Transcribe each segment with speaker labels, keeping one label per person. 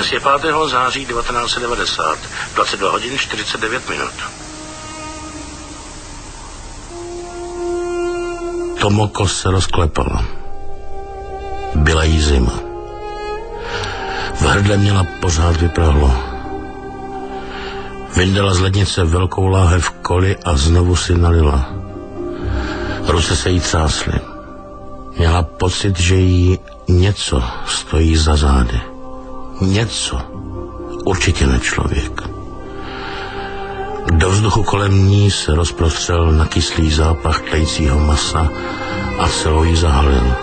Speaker 1: Dnes je 5. září 1990, 22 hodin 49 minut. Tomoko se rozklepala. Byla jí zima. V hrdle měla pořád vyprahlo. Vyndala z lednice velkou láhev koli a znovu si nalila. Ruce se jí třásly. Měla pocit, že jí něco stojí za zády. Něco. Určitě ne člověk. Do vzduchu kolem ní se rozprostřel na kyslý zápach tlejícího masa a celou ji zahalil.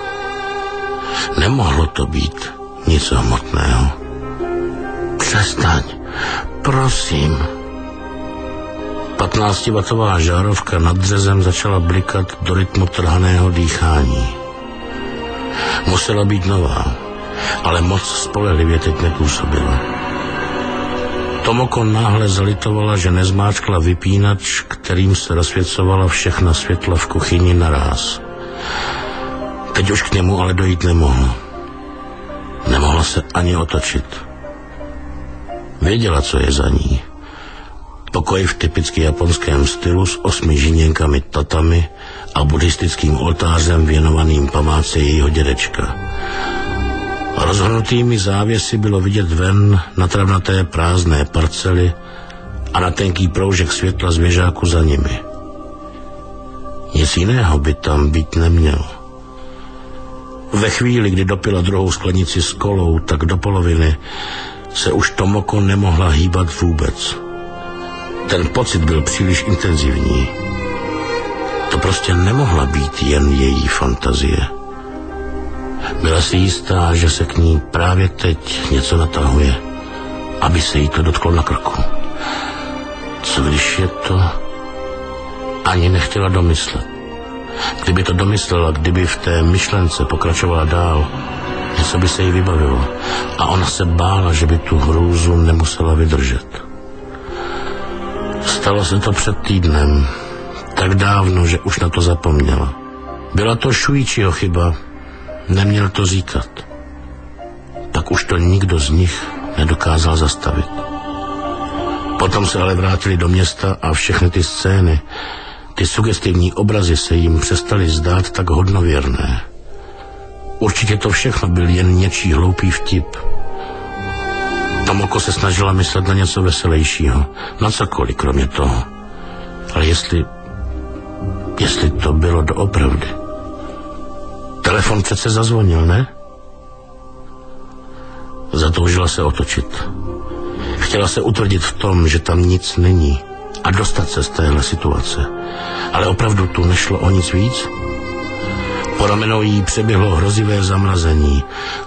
Speaker 1: Nemohlo to být nic hmotného. Přestaň, prosím. 15-vatová žárovka nad dřezem začala blikat do rytmu trhaného dýchání. Musela být nová, ale moc spolehlivě teď nepůsobila. Tomoko náhle zalitovala, že nezmáčkla vypínač, kterým se rozsvěcovala všechna světla v kuchyni naraz. Teď už k němu ale dojít nemohla. Nemohla se ani otočit. Věděla, co je za ní. Pokoj v typicky japonském stylu s osmi žiněnkami tatami a buddhistickým oltářem věnovaným památce jejího dědečka. Rozhrnutými závěsy bylo vidět ven na travnaté prázdné parcely a na tenký proužek světla z věžáku za nimi. Nic jiného by tam být nemělo. Ve chvíli, kdy dopila druhou sklenici s kolou, tak do poloviny se už Tomoko nemohla hýbat vůbec. Ten pocit byl příliš intenzivní. To prostě nemohla být jen její fantazie. Byla si jistá, že se k ní právě teď něco natahuje, aby se jí to dotklo na krku. Co když je to ani nechtěla domyslet? Kdyby to domyslela, kdyby v té myšlence pokračovala dál, něco by se jí vybavilo. A ona se bála, že by tu hrůzu nemusela vydržet. Stalo se to před týdnem, tak dávno, že už na to zapomněla. Byla to Šujičiho chyba, neměl to říkat. Tak už to nikdo z nich nedokázal zastavit. Potom se ale vrátili do města a všechny ty scény, ty sugestivní obrazy se jim přestaly zdát tak hodnověrné. Určitě to všechno byl jen něčí hloupý vtip. Tomoko se snažila myslet na něco veselějšího, na cokoliv kromě toho. Ale jestli, jestli to bylo doopravdy. Telefon přece zazvonil, ne? Zatoužila se otočit. Chtěla se utvrdit v tom, že tam nic není a dostat se z téhle situace. Ale opravdu tu nešlo o nic víc? Po ramenou jí přeběhlo hrozivé zamrazení.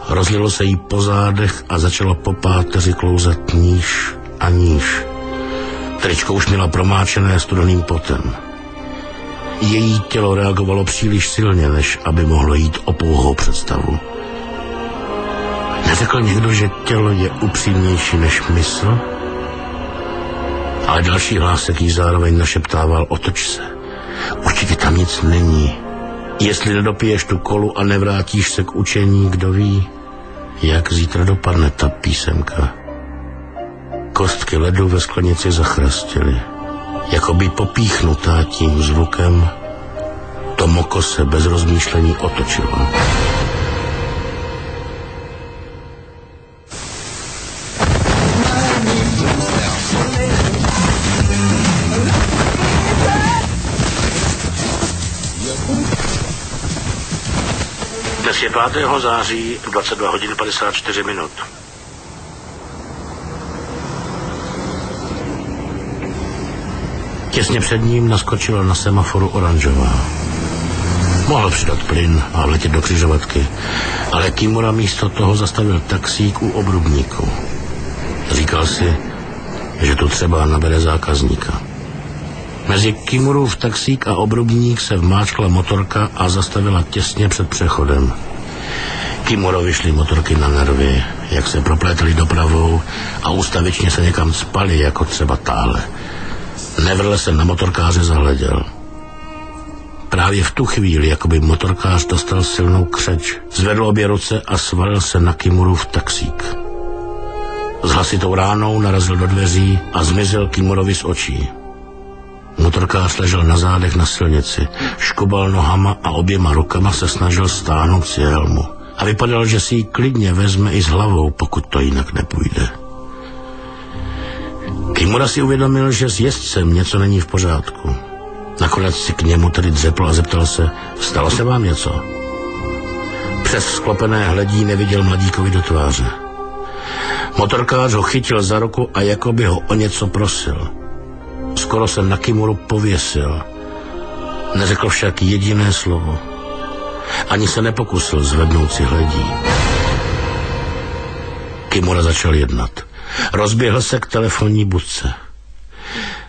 Speaker 1: Rozlilo se jí po zádech a začalo po páteři klouzat níž a níž. Tričko už měla promáčené studeným potem. Její tělo reagovalo příliš silně, než aby mohlo jít o pouhou představu. Neřekl někdo, že tělo je upřímnější než mysl? Ale další hlásek jí zároveň našeptával otoč se. Určitě tam nic není. Jestli nedopiješ tu kolu a nevrátíš se k učení, kdo ví, jak zítra dopadne ta písemka. Kostky ledu ve sklenici zachrastily. Jako by popíchnutá tím zvukem, Tomoko se bez rozmýšlení otočila. Dnes je 5. září 22 hodin 54 minut. Těsně před ním naskočila na semaforu oranžová. Mohl přidat plyn a letět do křižovatky, ale Kimura místo toho zastavil taxík u obrubníku. Říkal si, že tu třeba nabere zákazníka. Mezi Kimurův taxík a obrubník se vmáčkla motorka a zastavila těsně před přechodem. Kimurovi šly motorky na nervy, jak se proplétali dopravou a ústavičně se někam spali, jako třeba táhle. Nevrle se na motorkáře zahleděl. Právě v tu chvíli, jako by motorkář dostal silnou křeč, zvedl obě ruce a svalil se na Kimurův taxík. S hlasitou ránou narazil do dveří a zmizel Kimurovi z očí. Motorkář ležel na zádech na silnici, škubal nohama a oběma rukama se snažil stáhnout si helmu. A vypadalo, že si ji klidně vezme i s hlavou, pokud to jinak nepůjde. Kimura si uvědomil, že s jezdcem něco není v pořádku. Nakonec si k němu tedy dřepl a zeptal se, stalo se vám něco? Přes sklopené hledí neviděl mladíkovi do tváře. Motorkář ho chytil za ruku a jako by ho o něco prosil. Skoro se na Kimuru pověsil. Neřekl však jediné slovo. Ani se nepokusil zvednout si hledí. Kimura začal jednat. Rozběhl se k telefonní budce.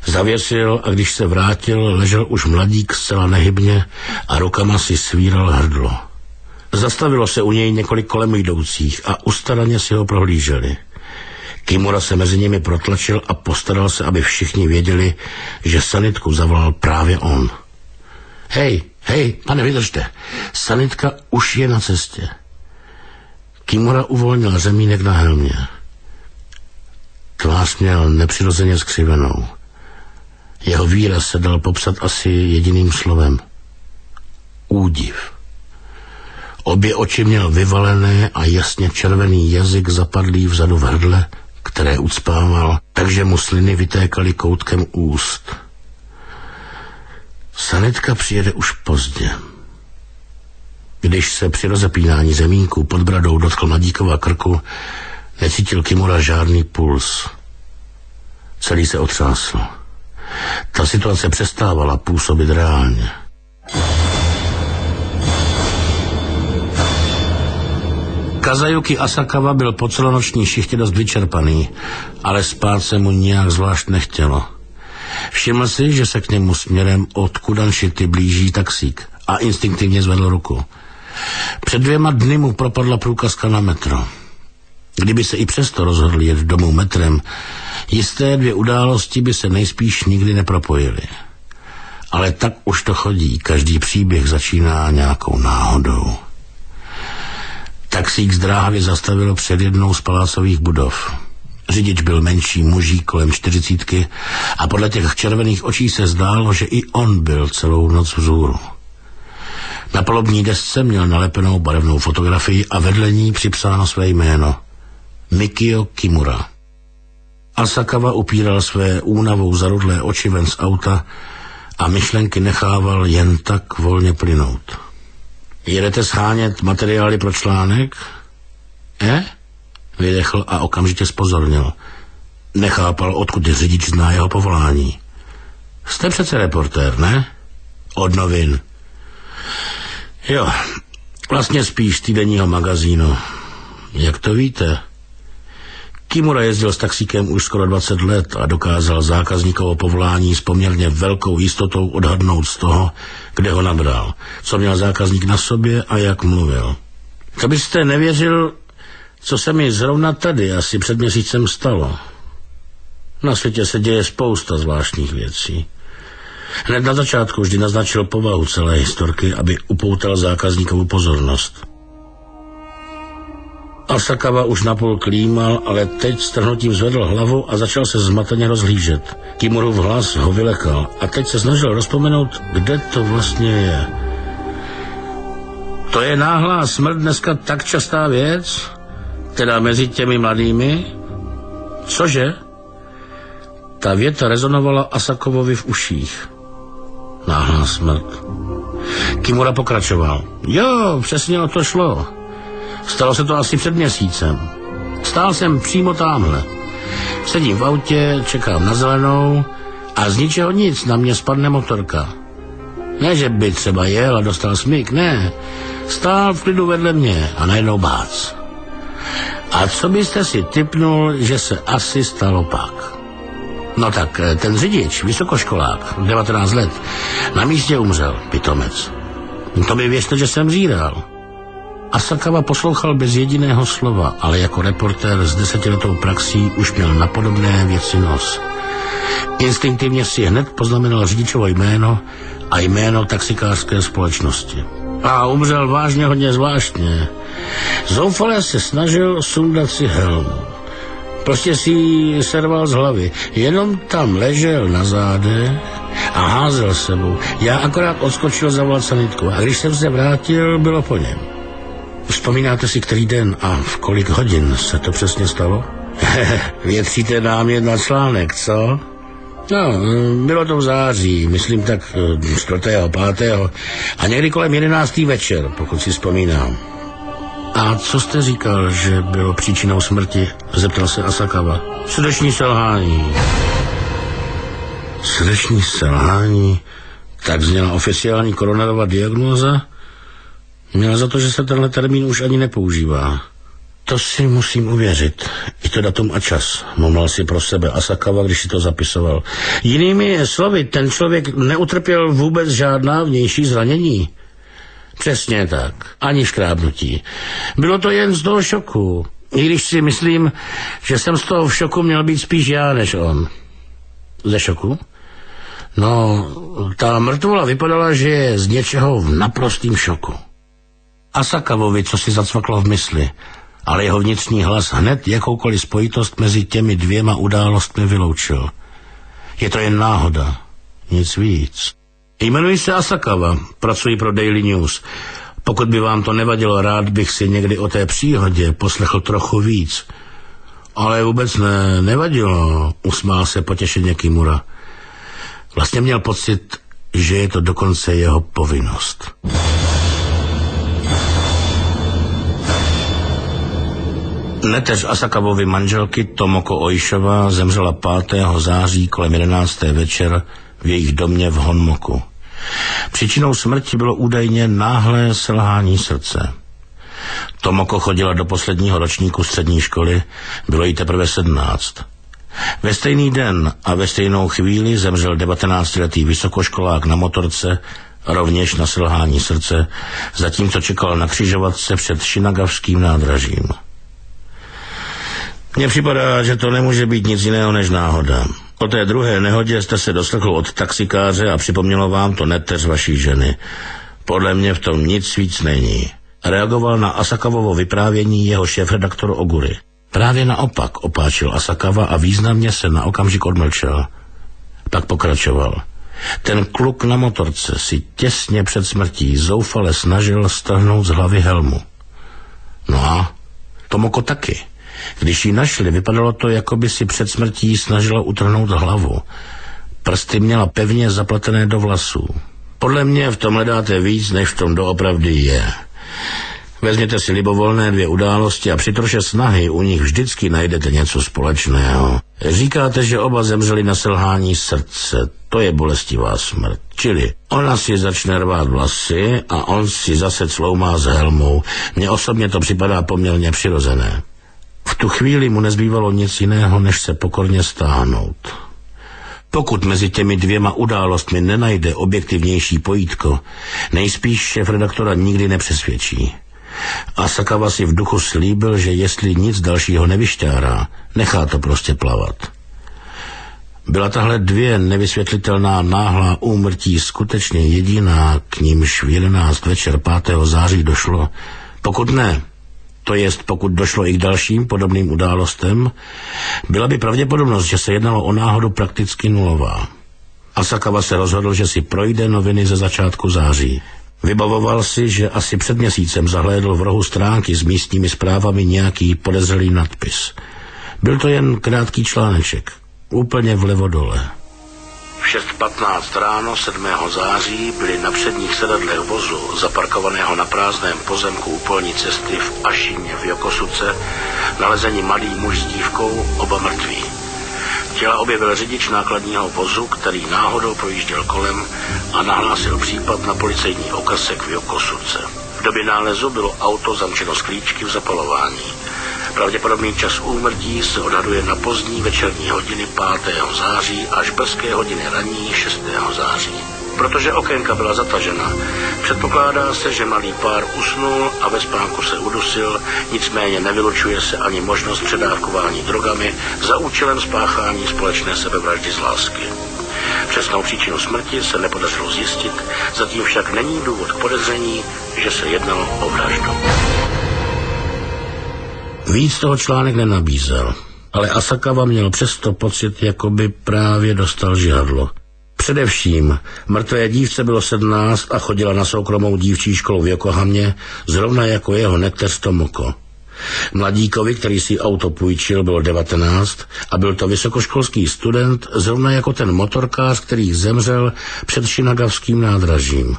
Speaker 1: Zavěsil a když se vrátil, ležel už mladík zcela nehybně a rukama si svíral hrdlo. Zastavilo se u něj několik kolem jdoucích a ustaraně si ho prohlíželi. Kimura se mezi nimi protlačil a postaral se, aby všichni věděli, že sanitku zavolal právě on. Hej, hej, pane, vydržte. Sanitka už je na cestě. Kimura uvolnil zemínek na helmě. Tvář měl nepřirozeně skřivenou. Jeho výraz se dal popsat asi jediným slovem. Údiv. Obě oči měl vyvalené a jasně červený jazyk zapadlý vzadu v hrdle, které ucpával, takže mu sliny vytékaly koutkem úst. Sanitka přijede už pozdě. Když se při rozepínání zemínku pod bradou dotkl mladíkova krku, necítil Kimura žádný puls. Celý se otřásl. Ta situace přestávala působit reálně. Kazayuki Asakawa byl po celonoční šichtě dost vyčerpaný, ale spát se mu nijak zvlášť nechtělo. Všiml si, že se k němu směrem od Kudanšity blíží taxík a instinktivně zvedl ruku. Před dvěma dny mu propadla průkazka na metro. Kdyby se i přesto rozhodl jet domů metrem, jisté dvě události by se nejspíš nikdy nepropojily. Ale tak už to chodí, každý příběh začíná nějakou náhodou. Taxík zdráhavě zastavil před jednou z palácových budov. Řidič byl menší muží kolem čtyřicítky a podle těch červených očí se zdálo, že i on byl celou noc vzůru. Na polobní desce měl nalepenou barevnou fotografii a vedle ní připsáno své jméno. Mikio Kimura. Asakawa upíral své únavou zarudlé oči ven z auta a myšlenky nechával jen tak volně plynout. Jedete schánět materiály pro článek? Je? Vydechl a okamžitě spozornil. Nechápal, odkud řidič zná jeho povolání. Jste přece reportér, ne? Od novin. Jo, vlastně spíš týdenního magazínu. Jak to víte? Kimura jezdil s taxíkem už skoro 20 let a dokázal zákazníkovo povolání s poměrně velkou jistotou odhadnout z toho, kde ho nabral, co měl zákazník na sobě a jak mluvil. To byste nevěřil, co se mi zrovna tady asi před měsícem stalo. Na světě se děje spousta zvláštních věcí. Hned na začátku vždy naznačil povahu celé historky, aby upoutal zákazníkovou pozornost. Asakawa už napůl klímal, ale teď strhnutím zvedl hlavu a začal se zmateně rozhlížet. Kimurův hlas ho vylekal a teď se snažil rozpomenout, kde to vlastně je. To je náhlá smrt dneska tak častá věc? Teda mezi těmi mladými? Cože? Ta věta rezonovala Asakovovi v uších. Náhlá smrt. Kimura pokračoval. Jo, přesně o to šlo. Stalo se to asi před měsícem. Stál jsem přímo tamhle. Sedím v autě, čekám na zelenou a z ničeho nic na mě spadne motorka. Ne, že by třeba jel a dostal smyk, ne. Stál v klidu vedle mě a najednou bác. A co byste si typnul, že se asi stalo pak? No tak, eh, ten řidič, vysokoškolák, 19 let, na místě umřel, pitomec. To by věřte, že jsem zíral. Asakawa poslouchal bez jediného slova, ale jako reportér s desetiletou praxí už měl na podobné věci nos. Instinktivně si hned poznamenal řidičovo jméno a jméno taxikářské společnosti. A umřel vážně hodně zvláštně. Zoufale se snažil sundat si helmu. Prostě si ji serval z hlavy. Jenom tam ležel na zádech a házel sebou. Já akorát odskočil za sanitku a když jsem se vrátil, bylo po něm. Vzpomínáte si, který den a v kolik hodin se to přesně stalo? Větříte nám jedna článek, co? No, bylo to v září, myslím tak 4. Eh, 5. a někdy kolem 11. večer, pokud si vzpomínám. A co jste říkal, že bylo příčinou smrti? Zeptal se Asakawa. Srdeční selhání. Srdeční selhání? Tak zněla oficiální koronarová diagnóza? Měla za to, že se tenhle termín už ani nepoužívá. To si musím uvěřit. I to datum a čas. Mumlal si pro sebe Asakawa, když si to zapisoval. Jinými slovy, ten člověk neutrpěl vůbec žádná vnější zranění. Přesně tak. Ani škrábnutí. Bylo to jen z toho šoku. I když si myslím, že jsem z toho v šoku měl být spíš já než on. Ze šoku? No, ta mrtvola vypadala, že je z něčeho v naprostým šoku. Asakavovi, co si zacvaklo v mysli, ale jeho vnitřní hlas hned jakoukoliv spojitost mezi těmi dvěma událostmi vyloučil. Je to jen náhoda, nic víc. Jmenuji se Asakawa, pracuji pro Daily News. Pokud by vám to nevadilo, rád bych si někdy o té příhodě poslechl trochu víc. Ale vůbec ne, nevadilo, usmál se potěšeně Kimura. Vlastně měl pocit, že je to dokonce jeho povinnost. Neteř Asakavovi manželky Tomoko Ojšová zemřela 5. září kolem 11. večer v jejich domě v Honmoku. Příčinou smrti bylo údajně náhlé selhání srdce. Tomoko chodila do posledního ročníku střední školy, bylo jí teprve sedmnáct. Ve stejný den a ve stejnou chvíli zemřel 19-letý vysokoškolák na motorce, rovněž na selhání srdce, zatímco čekal na křižovatce před Šinagavským nádražím. Mně připadá, že to nemůže být nic jiného než náhoda. O té druhé nehodě jste se doslechl od taxikáře a připomnělo vám to neteř vaší ženy. Podle mě v tom nic víc není. Reagoval na Asakavovo vyprávění jeho šéf-redaktor Ogury. Právě naopak opáčil Asakava a významně se na okamžik odmlčel. Pak pokračoval. Ten kluk na motorce si těsně před smrtí zoufale snažil strhnout z hlavy helmu. No a Tomoko taky. Když ji našli, vypadalo to, jako by si před smrtí snažila utrhnout hlavu. Prsty měla pevně zapletené do vlasů. Podle mě v tom hledáte víc, než v tom doopravdy je. Vezměte si libovolné dvě události a při troše snahy u nich vždycky najdete něco společného. Říkáte, že oba zemřeli na selhání srdce. To je bolestivá smrt. Čili ona si začne rvát vlasy a on si zase cloumá s helmou. Mně osobně to připadá poměrně přirozené. V tu chvíli mu nezbývalo nic jiného, než se pokorně stáhnout. Pokud mezi těmi dvěma událostmi nenajde objektivnější pojítko, nejspíš šéf redaktora nikdy nepřesvědčí. A Sakava si v duchu slíbil, že jestli nic dalšího nevyšťárá, nechá to prostě plavat. Byla tahle dvě nevysvětlitelná náhlá úmrtí skutečně jediná, k nímž v 11 večer 5. září došlo? Pokud ne, to jest pokud došlo i k dalším podobným událostem, byla by pravděpodobnost, že se jednalo o náhodu prakticky nulová. Asakawa se rozhodl, že si projde noviny ze začátku září. Vybavoval si, že asi před měsícem zahlédl v rohu stránky s místními zprávami nějaký podezřelý nadpis. Byl to jen krátký článeček, úplně vlevo dole. V 6.15 ráno 7. září byli na předních sedadlech vozu, zaparkovaného na prázdném pozemku u polní cesty v Ašině v Jokosuce, nalezeni mladý muž s dívkou, oba mrtví. Těla objevil řidič nákladního vozu, který náhodou projížděl kolem a nahlásil případ na policejní okrsek v Jokosuce. V době nálezu bylo auto zamčeno z klíčky v zapalování. Pravděpodobný čas úmrtí se odhaduje na pozdní večerní hodiny 5. září až brzké hodiny ranní 6. září. Protože okénka byla zatažena, předpokládá se, že malý pár usnul a ve spánku se udusil, nicméně nevylučuje se ani možnost předávkování drogami za účelem spáchání společné sebevraždy z lásky. Přesnou příčinu smrti se nepodařilo zjistit, zatím však není důvod k podezření, že se jednalo o vraždu. Víc toho článek nenabízel. ale Asakawa měl přesto pocit, jako by právě dostal žihadlo. Především mrtvé dívce bylo 17 a chodila na soukromou dívčí školu v Yokohamě, zrovna jako jeho nekteř Tomoko. Mladíkovi, který si auto půjčil, bylo 19 a byl to vysokoškolský student, zrovna jako ten motorkář, který zemřel před Šinagavským nádražím.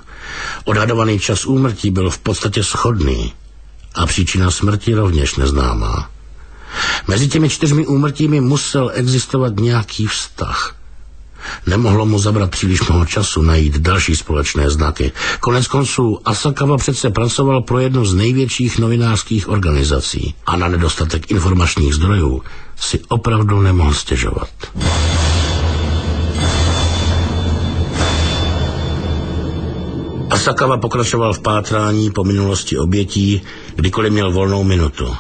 Speaker 1: Odhadovaný čas úmrtí byl v podstatě schodný a příčina smrti rovněž neznámá. Mezi těmi čtyřmi úmrtími musel existovat nějaký vztah – Nemohlo mu zabrat příliš mnoho času najít další společné znaky. Konec konců Asakawa přece pracoval pro jednu z největších novinářských organizací a na nedostatek informačních zdrojů si opravdu nemohl stěžovat. Asakawa pokračoval v pátrání po minulosti obětí, kdykoliv měl volnou minutu.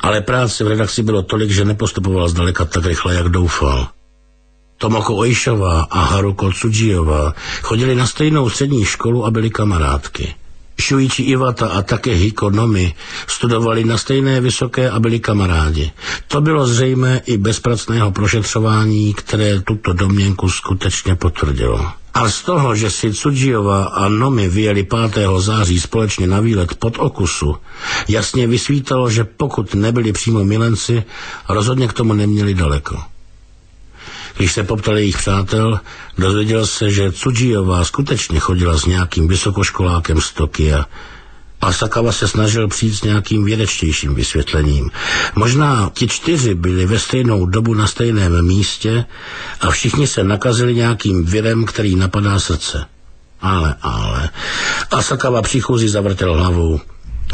Speaker 1: Ale práce v redakci bylo tolik, že nepostupoval zdaleka tak rychle, jak doufal. Tomoko Ojšová a Haruko Tsujiyová chodili na stejnou střední školu a byli kamarádky. Shuichi Iwata a Takehiko Nomi studovali na stejné vysoké a byli kamarádi. To bylo zřejmé i bez pracného prošetřování, které tuto domněnku skutečně potvrdilo. A z toho, že si Tsujiyova a Nomi vyjeli 5. září společně na výlet pod okusu, jasně vysvítalo, že pokud nebyli přímo milenci, rozhodně k tomu neměli daleko. Když se poptali jejich přátel, dozvěděl se, že Cudžijová skutečně chodila s nějakým vysokoškolákem z Tokia. A Sakawa se snažil přijít s nějakým vědečtějším vysvětlením. Možná ti čtyři byli ve stejnou dobu na stejném místě a všichni se nakazili nějakým virem, který napadá srdce. Ale, ale. Asakawa příchozí zavrtěl hlavou.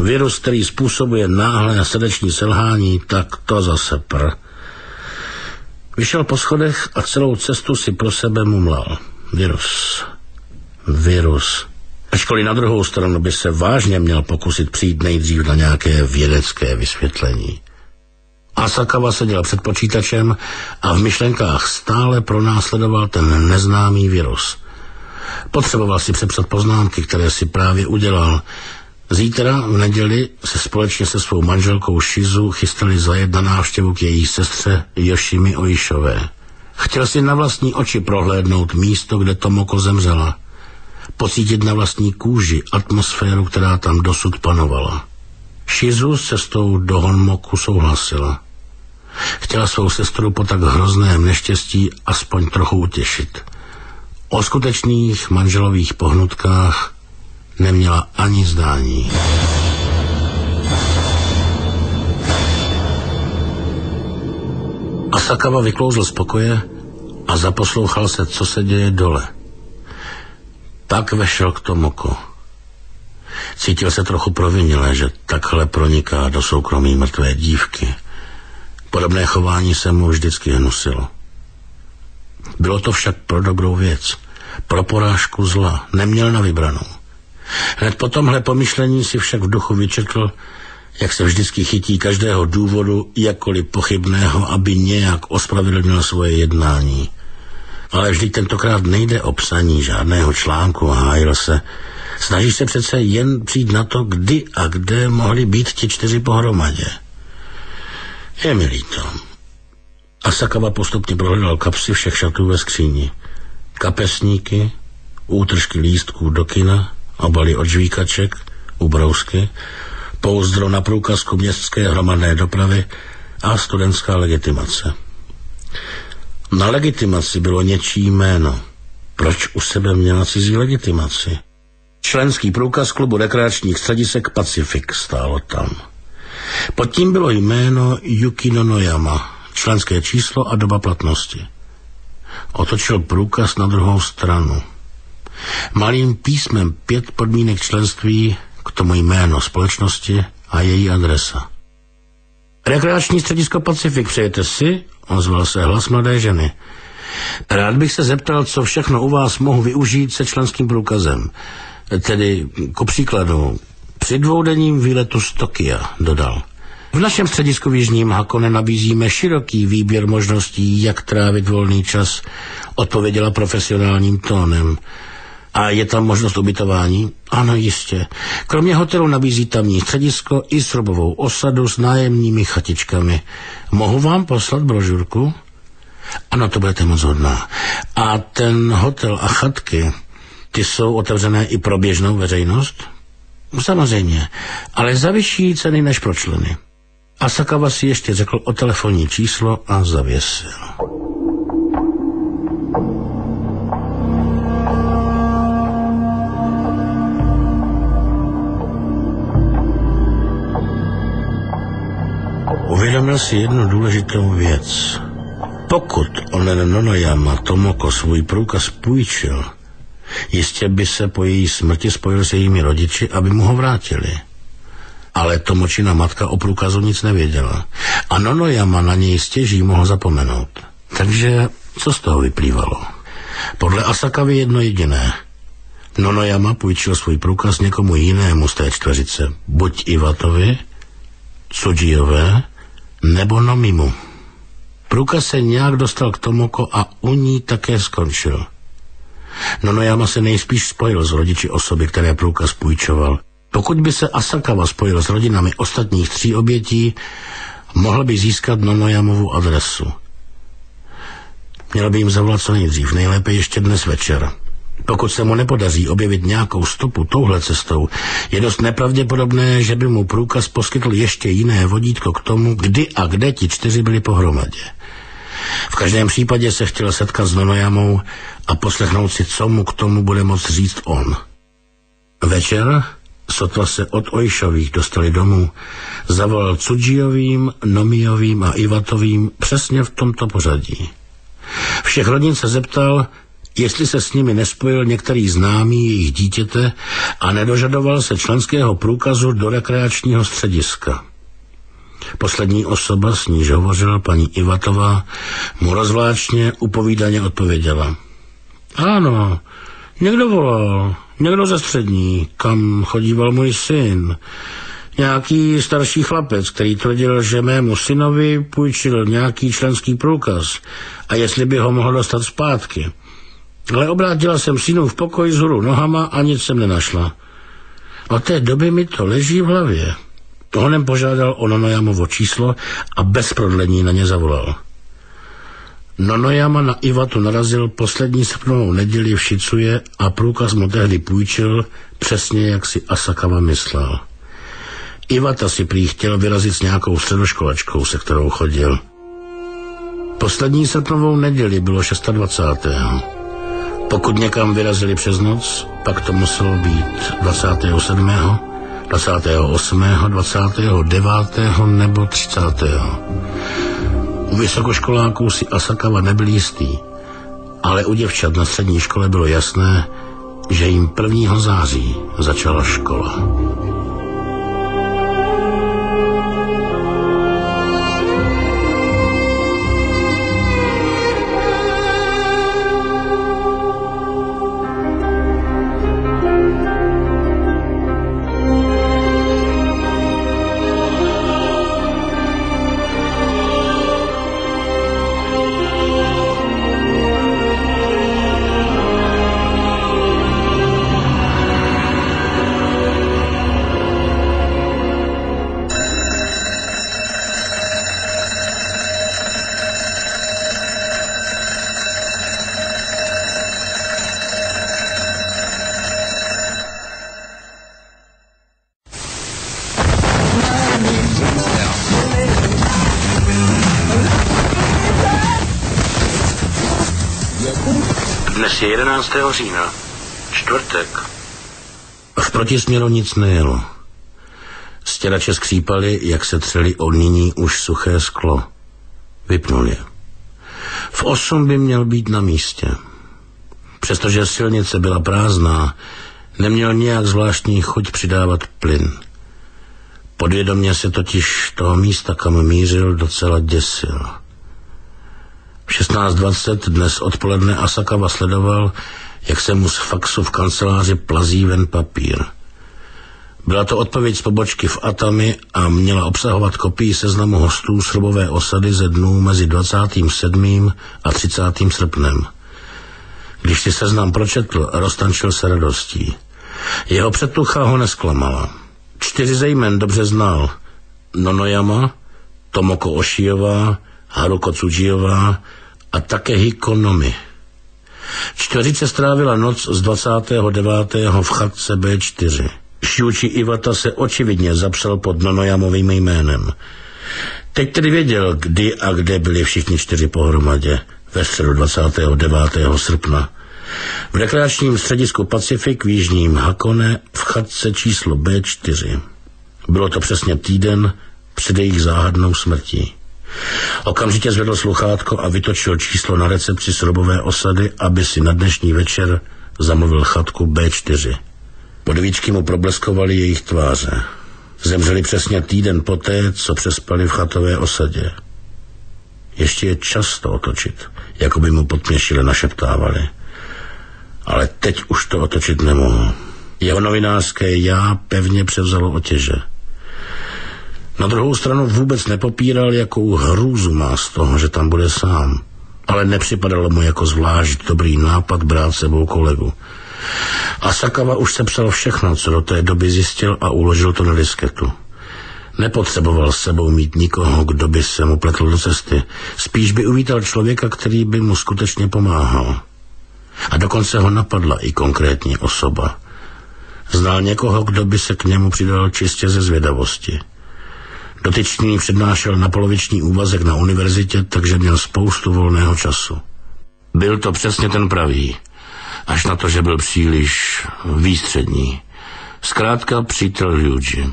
Speaker 1: Virus, který způsobuje náhle srdeční selhání, tak to zase pr. Vyšel po schodech a celou cestu si pro sebe mumlal. Virus. Virus. Ačkoliv na druhou stranu by se vážně měl pokusit přijít nejdřív na nějaké vědecké vysvětlení. Asakawa seděl před počítačem a v myšlenkách stále pronásledoval ten neznámý virus. Potřeboval si přepsat poznámky, které si právě udělal, Zítra v neděli se společně se svou manželkou Šizu chystali zajet na návštěvu k její sestře Yoshimi Oišové. Chtěl si na vlastní oči prohlédnout místo, kde Tomoko zemřela. Pocítit na vlastní kůži atmosféru, která tam dosud panovala. Šizu s cestou do Honmoku souhlasila. Chtěla svou sestru po tak hrozném neštěstí aspoň trochu utěšit. O skutečných manželových pohnutkách neměla ani zdání. Asakawa vyklouzl z pokoje a zaposlouchal se, co se děje dole. Tak vešel k Tomoko. Cítil se trochu provinile, že takhle proniká do soukromí mrtvé dívky. Podobné chování se mu vždycky hnusilo. Bylo to však pro dobrou věc. Pro porážku zla neměl na vybranou. Hned po tomhle pomyšlení si však v duchu vyčetl, jak se vždycky chytí každého důvodu, jakkoliv pochybného, aby nějak ospravedlnil svoje jednání. Ale vždy tentokrát nejde o psaní žádného článku, hájil se. Snaží se přece jen přijít na to, kdy a kde mohli být ti čtyři pohromadě. Je mi líto. Asakava postupně prohledal kapsy všech šatů ve skříni. Kapesníky, útržky lístků do kina, obaly od žvíkaček, ubrousky, pouzdro na průkazku městské hromadné dopravy a studentská legitimace. Na legitimaci bylo něčí jméno. Proč u sebe měla cizí legitimaci? Členský průkaz klubu rekreačních středisek Pacific stálo tam. Pod tím bylo jméno Yukino Noyama, členské číslo a doba platnosti. Otočil průkaz na druhou stranu. Malým písmem pět podmínek členství, k tomu jméno společnosti a její adresa. Rekreační středisko Pacifik, přejete si? Ozval se hlas mladé ženy. Rád bych se zeptal, co všechno u vás mohu využít se členským průkazem. Tedy, ku příkladu, při dvoudenním výletu z Tokia, dodal. V našem středisku v Jižním Hakone nabízíme široký výběr možností, jak trávit volný čas, odpověděla profesionálním tónem. A je tam možnost ubytování? Ano, jistě. Kromě hotelu nabízí tamní středisko i srobovou osadu s nájemními chatičkami. Mohu vám poslat brožurku? Ano, to budete moc hodná. A ten hotel a chatky, ty jsou otevřené i pro běžnou veřejnost? Samozřejmě, ale za vyšší ceny než pro členy. Asakawa si ještě řekl o telefonní číslo a zavěsil. Uvědomil si jednu důležitou věc. Pokud onen Nonojama Tomoko svůj průkaz půjčil, jistě by se po její smrti spojil s jejími rodiči, aby mu ho vrátili. Ale Tomočina matka o průkazu nic nevěděla. A Nonojama na něj stěží mohl zapomenout. Takže co z toho vyplývalo? Podle Asakavy jedno jediné. Nonojama půjčil svůj průkaz někomu jinému z té čtveřice. Buď Ivatovi, Tsujijové, nebo Nomimu. Průkaz se nějak dostal k Tomoko a u ní také skončil. Nonojama se nejspíš spojil s rodiči osoby, které průkaz půjčoval. Pokud by se Asakawa spojil s rodinami ostatních tří obětí, mohl by získat Nonojamovu adresu. Měl by jim zavolat co nejdřív, nejlépe ještě dnes večer. Pokud se mu nepodaří objevit nějakou stopu touhle cestou, je dost nepravděpodobné, že by mu průkaz poskytl ještě jiné vodítko k tomu, kdy a kde ti čtyři byli pohromadě. V každém případě se chtěl setkat s Nonojamou a poslechnout si, co mu k tomu bude moct říct on. Večer, sotva se od Ojšových dostali domů, zavolal Cudžijovým, Nomiovým a Ivatovým přesně v tomto pořadí. Všech rodin se zeptal, jestli se s nimi nespojil některý známý jejich dítěte a nedožadoval se členského průkazu do rekreačního střediska. Poslední osoba, s níž hovořila paní Ivatová, mu rozvláčně upovídaně odpověděla. Ano, někdo volal, někdo ze střední, kam chodíval můj syn. Nějaký starší chlapec, který tvrdil, že mému synovi půjčil nějaký členský průkaz a jestli by ho mohl dostat zpátky. Ale obrátila jsem synu v pokoji zhru nohama a nic jsem nenašla. Od té doby mi to leží v hlavě. Honem požádal o Nonojamovo číslo a bez prodlení na ně zavolal. Nonojama na Ivatu narazil poslední srpnovou neděli v Šicuje a průkaz mu tehdy půjčil přesně, jak si Asakawa myslel. Ivata si prý chtěl vyrazit s nějakou středoškolačkou, se kterou chodil. Poslední srpnovou neděli bylo 26. Pokud někam vyrazili přes noc, pak to muselo být 27., 28., 29. nebo 30. U vysokoškoláků si Asakawa nebyl jistý, ale u děvčat na střední škole bylo jasné, že jim 1. září začala škola. Dnes je 11. října, čtvrtek. V protisměru nic nejelo. Stěrače skřípaly, jak se třeli o nyní už suché sklo. Vypnul je. V osm by měl být na místě. Přestože silnice byla prázdná, neměl nějak zvláštní chuť přidávat plyn. Podvědomě se totiž toho místa, kam mířil, docela děsil. V 16.20 dnes odpoledne Asakawa sledoval, jak se mu z faxu v kanceláři plazí ven papír. Byla to odpověď z pobočky v Atami a měla obsahovat kopii seznamu hostů srubové osady ze dnů mezi 27. a 30. srpnem. Když si seznam pročetl, roztančil se radostí. Jeho předtucha ho nesklamala. Čtyři zejmen dobře znal. Nonojama, Tomoko Ošiová, Haruko Tsujijová a také Hikonomi. Čtveřice strávila noc z 29. v chatce B4. Šiuči Ivata se očividně zapsal pod Nonojamovým jménem. Teď tedy věděl, kdy a kde byli všichni čtyři pohromadě ve středu 29. srpna. V rekreačním středisku Pacifik v Jižním Hakone v chatce číslo B4. Bylo to přesně týden před jejich záhadnou smrtí. Okamžitě zvedl sluchátko a vytočil číslo na recepci srobové osady, aby si na dnešní večer zamluvil chatku B4. Podvíčky mu probleskovaly jejich tváře. Zemřeli přesně týden poté, co přespali v chatové osadě. Ještě je čas to otočit, jako by mu podměšile našeptávali. Ale teď už to otočit nemohu. Jeho novinářské já pevně převzalo otěže. Na druhou stranu vůbec nepopíral, jakou hrůzu má z toho, že tam bude sám. Ale nepřipadalo mu jako zvlášť dobrý nápad brát sebou kolegu. A Sakava už se psal všechno, co do té doby zjistil a uložil to na disketu. Nepotřeboval s sebou mít nikoho, kdo by se mu pletl do cesty. Spíš by uvítal člověka, který by mu skutečně pomáhal. A dokonce ho napadla i konkrétní osoba. Znal někoho, kdo by se k němu přidal čistě ze zvědavosti. Dotyčný přednášel na poloviční úvazek na univerzitě, takže měl spoustu volného času. Byl to přesně ten pravý, až na to, že byl příliš výstřední. Zkrátka přítel Ryuji.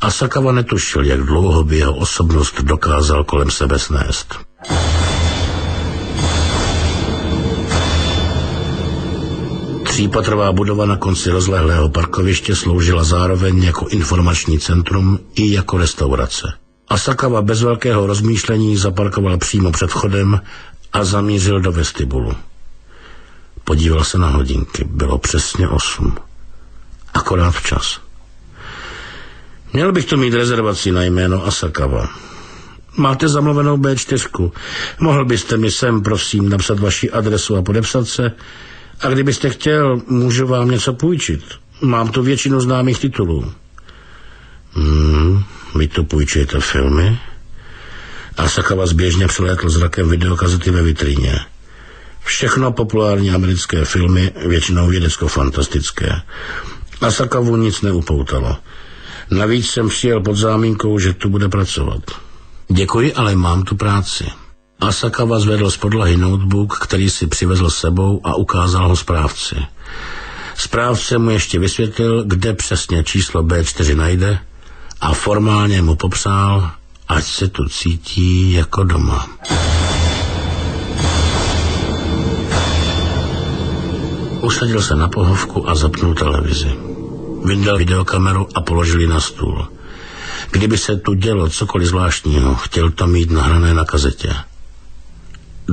Speaker 1: Asakawa netušil, jak dlouho by jeho osobnost dokázal kolem sebe snést. Třípatrová budova na konci rozlehlého parkoviště sloužila zároveň jako informační centrum i jako restaurace. Asakawa bez velkého rozmýšlení zaparkoval přímo před vchodem a zamířil do vestibulu. Podíval se na hodinky. Bylo přesně osm. Akorát včas. Měl bych to mít rezervaci na jméno Asakawa. Máte zamluvenou B4. Mohl byste mi sem, prosím, napsat vaši adresu a podepsat se? A kdybyste chtěl, můžu vám něco půjčit. Mám tu většinu známých titulů. Hmm, vy tu půjčujete filmy? Asakawa zběžně přilétl zrakem videokazety ve vitríně. Všechno populární americké filmy, většinou vědecko-fantastické. Asakavu nic neupoutalo. Navíc jsem přijel pod zámínkou, že tu bude pracovat. Děkuji, ale mám tu práci. Asakawa zvedl z podlahy notebook, který si přivezl sebou a ukázal ho správci. Správce mu ještě vysvětlil, kde přesně číslo B4 najde a formálně mu popsal, ať se tu cítí jako doma. Usadil se na pohovku a zapnul televizi. Vyndal videokameru a položili na stůl. Kdyby se tu dělo cokoliv zvláštního, chtěl to mít nahrané na kazetě.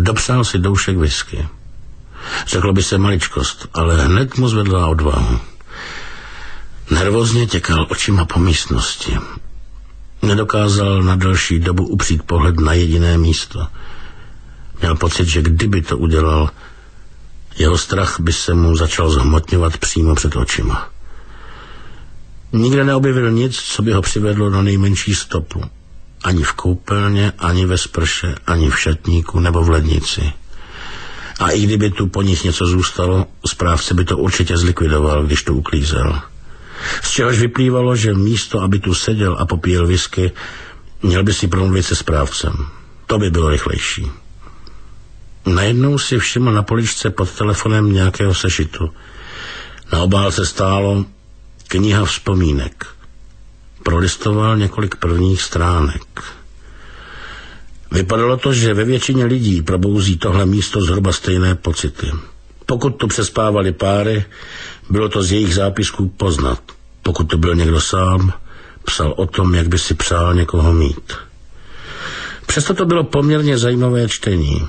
Speaker 1: Dopsal si doušek whisky. Řeklo by se maličkost, ale hned mu zvedla odvahu. Nervózně těkal očima po místnosti. Nedokázal na další dobu upřít pohled na jediné místo. Měl pocit, že kdyby to udělal, jeho strach by se mu začal zhmotňovat přímo před očima. Nikde neobjevil nic, co by ho přivedlo na nejmenší stopu. Ani v koupelně, ani ve sprše, ani v šatníku nebo v lednici. A i kdyby tu po nich něco zůstalo, správce by to určitě zlikvidoval, když to uklízel. Z čehož vyplývalo, že místo, aby tu seděl a popíjel whisky, měl by si promluvit se správcem. To by bylo rychlejší. Najednou si všiml na poličce pod telefonem nějakého sešitu. Na obálce stálo kniha vzpomínek. Prolistoval několik prvních stránek. Vypadalo to, že ve většině lidí probouzí tohle místo zhruba stejné pocity. Pokud tu přespávali páry, bylo to z jejich zápisků poznat. Pokud to byl někdo sám, psal o tom, jak by si přál někoho mít. Přesto to bylo poměrně zajímavé čtení.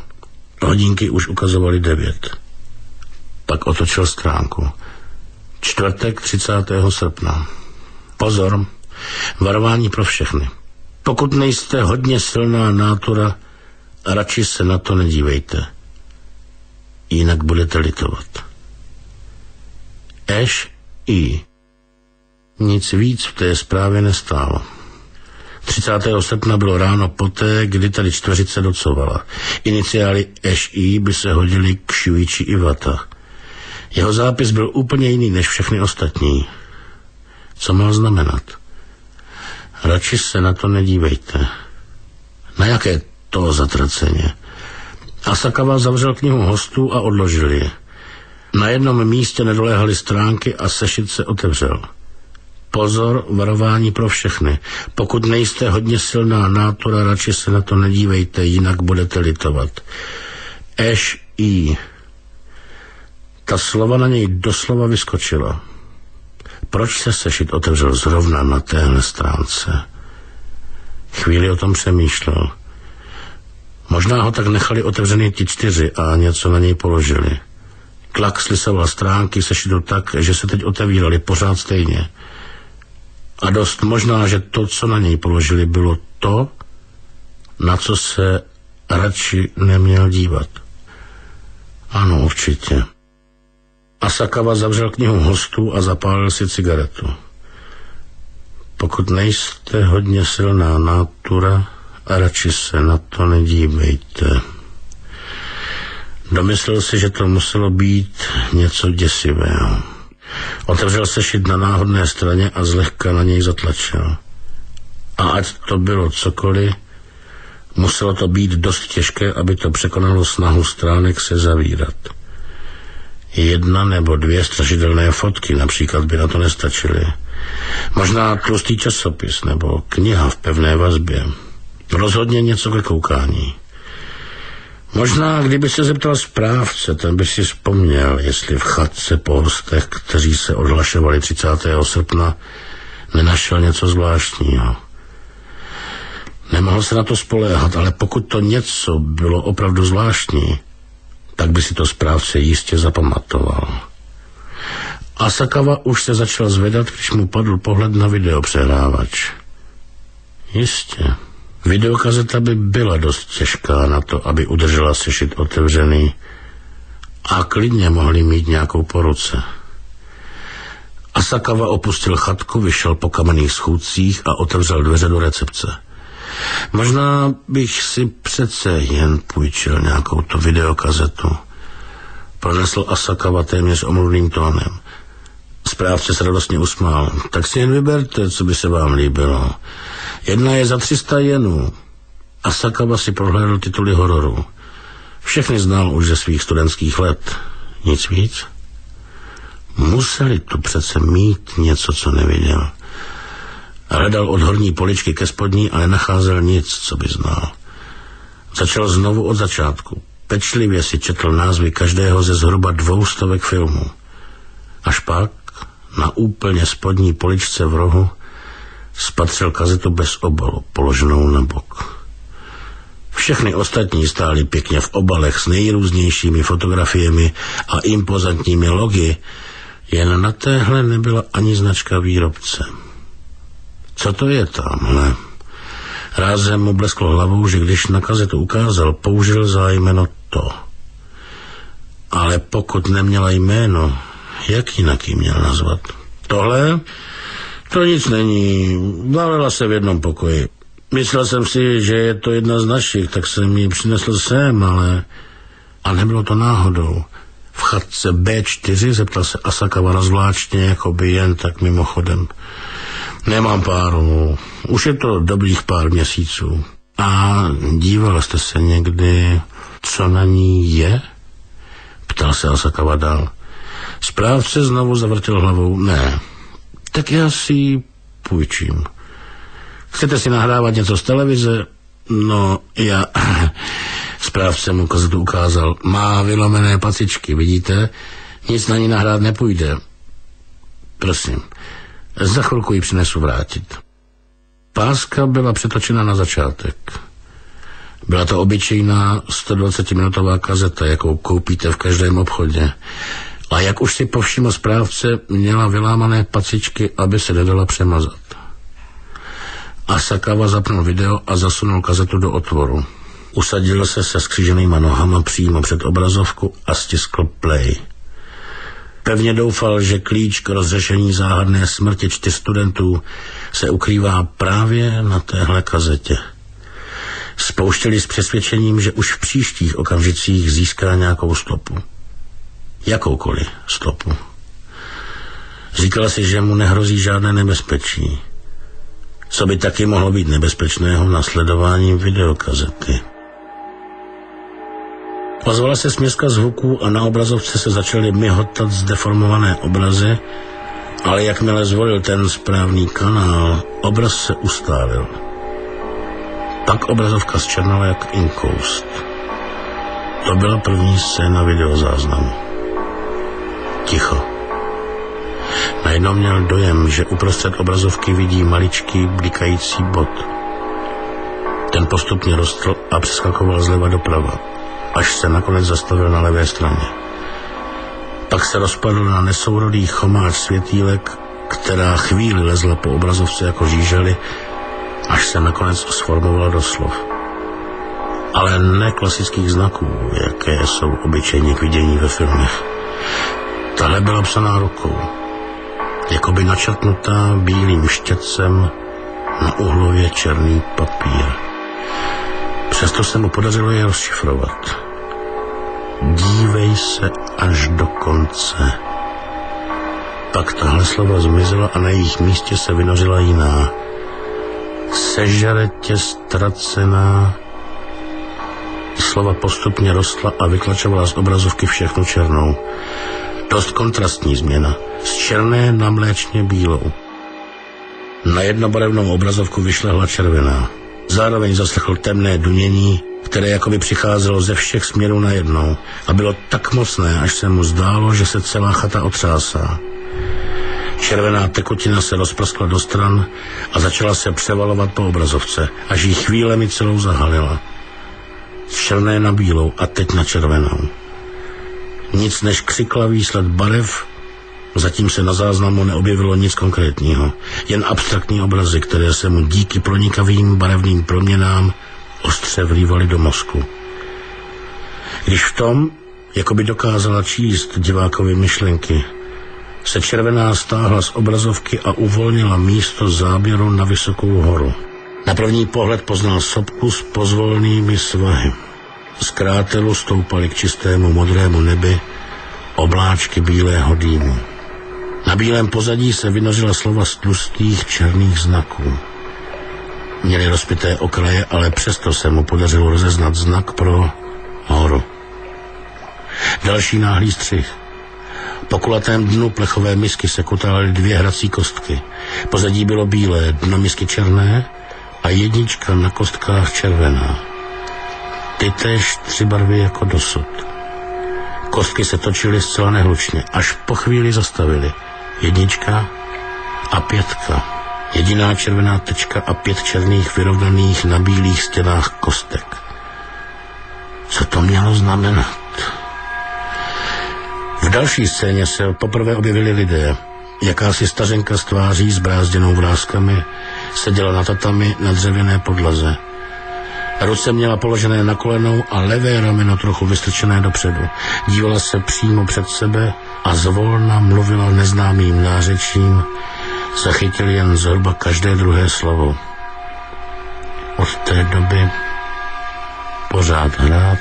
Speaker 1: Hodinky už ukazovaly devět. Pak otočil stránku. Čtvrtek 30. srpna. Pozor, varování pro všechny. Pokud nejste hodně silná nátura, radši se na to nedívejte. jinak budete litovat. Eš I. Nic víc v té zprávě nestálo. 30. srpna bylo ráno poté, kdy tady čtveřice docovala. Iniciály ŠI by se hodily k Šuiči Ivata. Jeho zápis byl úplně jiný než všechny ostatní. Co měl znamenat? Radši se na to nedívejte. Na jaké to zatraceně? Asakawa zavřel knihu hostů a odložil ji. Na jednom místě nedoléhaly stránky a sešit se otevřel. Pozor, varování pro všechny. Pokud nejste hodně silná nátura, radši se na to nedívejte, jinak budete litovat. Eš I. Ta slova na něj doslova vyskočila. Proč se sešit otevřel zrovna na téhle stránce? Chvíli o tom přemýšlel. Možná ho tak nechali otevřený ti čtyři a něco na něj položili. Tlak slisoval stránky sešitu tak, že se teď otevírali pořád stejně. A dost možná, že to, co na něj položili, bylo to, na co se radši neměl dívat. Ano, určitě. Asakawa zavřel knihu hostů a zapálil si cigaretu. Pokud nejste hodně silná nátura, radši se na to nedívejte. Domyslel si, že to muselo být něco děsivého. Otevřel se šit na náhodné straně a zlehka na něj zatlačil. A ať to bylo cokoliv, muselo to být dost těžké, aby to překonalo snahu stránek se zavírat. Jedna nebo dvě strašidelné fotky například by na to nestačily. Možná tlustý časopis nebo kniha v pevné vazbě. Rozhodně něco ke koukání. Možná, kdyby se zeptal správce, ten by si vzpomněl, jestli v chatce po hostech, kteří se odhlašovali 30. srpna, nenašel něco zvláštního. Nemohl se na to spoléhat, ale pokud to něco bylo opravdu zvláštní, tak by si to správce jistě zapamatoval. Asakawa už se začal zvedat, když mu padl pohled na videopřehrávač. Jistě. Videokazeta by byla dost těžká na to, aby udržela sešit otevřený a klidně mohli mít nějakou poruce. Asakawa opustil chatku, vyšel po kamenných schůdcích a otevřel dveře do recepce. Možná bych si přece jen půjčil nějakou to videokazetu. Pronesl Asakawa téměř omluvným tónem. Správce se radostně usmál. Tak si jen vyberte, co by se vám líbilo. Jedna je za 300 jenů. Asakawa si prohlédl tituly hororu. Všechny znal už ze svých studentských let. Nic víc? Museli tu přece mít něco, co neviděl. Hledal od horní poličky ke spodní a nenacházel nic, co by znal. Začal znovu od začátku. Pečlivě si četl názvy každého ze zhruba dvoustovek filmů. Až pak, na úplně spodní poličce v rohu, spatřil kazetu bez obalu, položenou na bok. Všechny ostatní stály pěkně v obalech s nejrůznějšími fotografiemi a impozantními logy, jen na téhle nebyla ani značka výrobce. Co to je tamhle? Rázem mu blesklo hlavou, že když na kazetu ukázal, použil zájmeno to. Ale pokud neměla jméno, jak jinak ji měl nazvat? Tohle? To nic není. Bavila se v jednom pokoji. Myslel jsem si, že je to jedna z našich, tak jsem ji přinesl sem, ale... A nebylo to náhodou. V chatce B4 zeptal se Asakawa rozvláčně, jako by jen tak mimochodem. Nemám páru. Už je to dobrých pár měsíců. A díval jste se někdy, co na ní je? Ptal se Asakawa dál. Správce znovu zavrtěl hlavou. Ne, tak já si ji půjčím. Chcete si nahrávat něco z televize? No, já... Správce mu kazetu ukázal. Má vylomené pacičky, vidíte? Nic na ní nahrát nepůjde. Prosím, za chvilku ji přinesu vrátit. Páska byla přetočena na začátek. Byla to obyčejná 120-minutová kazeta, jakou koupíte v každém obchodě. A jak už si povšiml správce, měla vylámané pacičky, aby se nedala přemazat. Asakawa zapnul video a zasunul kazetu do otvoru. Usadil se se skříženýma nohama přímo před obrazovku a stiskl play. Pevně doufal, že klíč k rozřešení záhadné smrti čtyř studentů se ukrývá právě na téhle kazetě. Spouštěli s přesvědčením, že už v příštích okamžicích získá nějakou stopu. Jakoukoliv stopu. Říkala si, že mu nehrozí žádné nebezpečí. Co by taky mohlo být nebezpečného nasledováním videokazety. Ozvala se směska zvuků a na obrazovce se začaly myhotat zdeformované obrazy, ale jakmile zvolil ten správný kanál, obraz se ustálil. Pak obrazovka zčernala jak inkoust. To byla první scéna videozáznamu. Ticho. Najednou měl dojem, že uprostřed obrazovky vidí maličký blikající bod. Ten postupně rostl a přeskakoval zleva doprava, až se nakonec zastavil na levé straně. Pak se rozpadl na nesourodý chomář světýlek, která chvíli lezla po obrazovce jako žížely, až se nakonec sformovala do slov. Ale ne klasických znaků, jaké jsou obyčejně k vidění ve filmech. Tahle byla psaná rukou jakoby načrtnutá bílým štětcem na uhlově černý papír. Přesto se mu podařilo je rozšifrovat. Dívej se až do konce. Pak tahle slova zmizela a na jejich místě se vynořila jiná. Sežere tě ztracená. Slova postupně rostla a vyklačovala z obrazovky všechnu černou. Dost kontrastní změna. Z černé na mléčně bílou. Na jednobarevnou obrazovku vyšlehla červená. Zároveň zaslechl temné dunění, které jakoby přicházelo ze všech směrů najednou a bylo tak mocné, až se mu zdálo, že se celá chata otřásá. Červená tekutina se rozprskla do stran a začala se převalovat po obrazovce, až ji chvílemi celou zahalila. Z černé na bílou a teď na červenou. Nic než křiklavý sled barev, zatím se na záznamu neobjevilo nic konkrétního, jen abstraktní obrazy, které se mu díky pronikavým barevným proměnám ostře vlívaly do mozku. Když v tom, jako by dokázala číst divákovi myšlenky, se červená stáhla z obrazovky a uvolnila místo záběru na vysokou horu. Na první pohled poznal sopku s pozvolnými svahy. Z krátelu stoupaly k čistému modrému nebi obláčky bílého dýmu. Na bílém pozadí se vynořila slova z tlustých černých znaků. Měli rozpité okraje, ale přesto se mu podařilo rozeznat znak pro horu. Další náhlý střih. Po kulatém dnu plechové misky se kutály dvě hrací kostky. Pozadí bylo bílé, dno misky černé a jednička na kostkách červená. Ty též tři barvy jako dosud. Kostky se točily zcela nehlučně, až po chvíli zastavily. Jednička a pětka. Jediná červená tečka a pět černých vyrovnaných na bílých stěnách kostek. Co to mělo znamenat? V další scéně se poprvé objevili lidé. Jakási stařenka s tváří s brázděnou vrázkami seděla na tatami na dřevěné podlaze. Ruce měla položené na kolenou a levé rameno trochu vystrčené dopředu. Dívala se přímo před sebe a zvolna mluvila neznámým nářečím. Zachytil jen zhruba každé druhé slovo. Od té doby pořád hrát,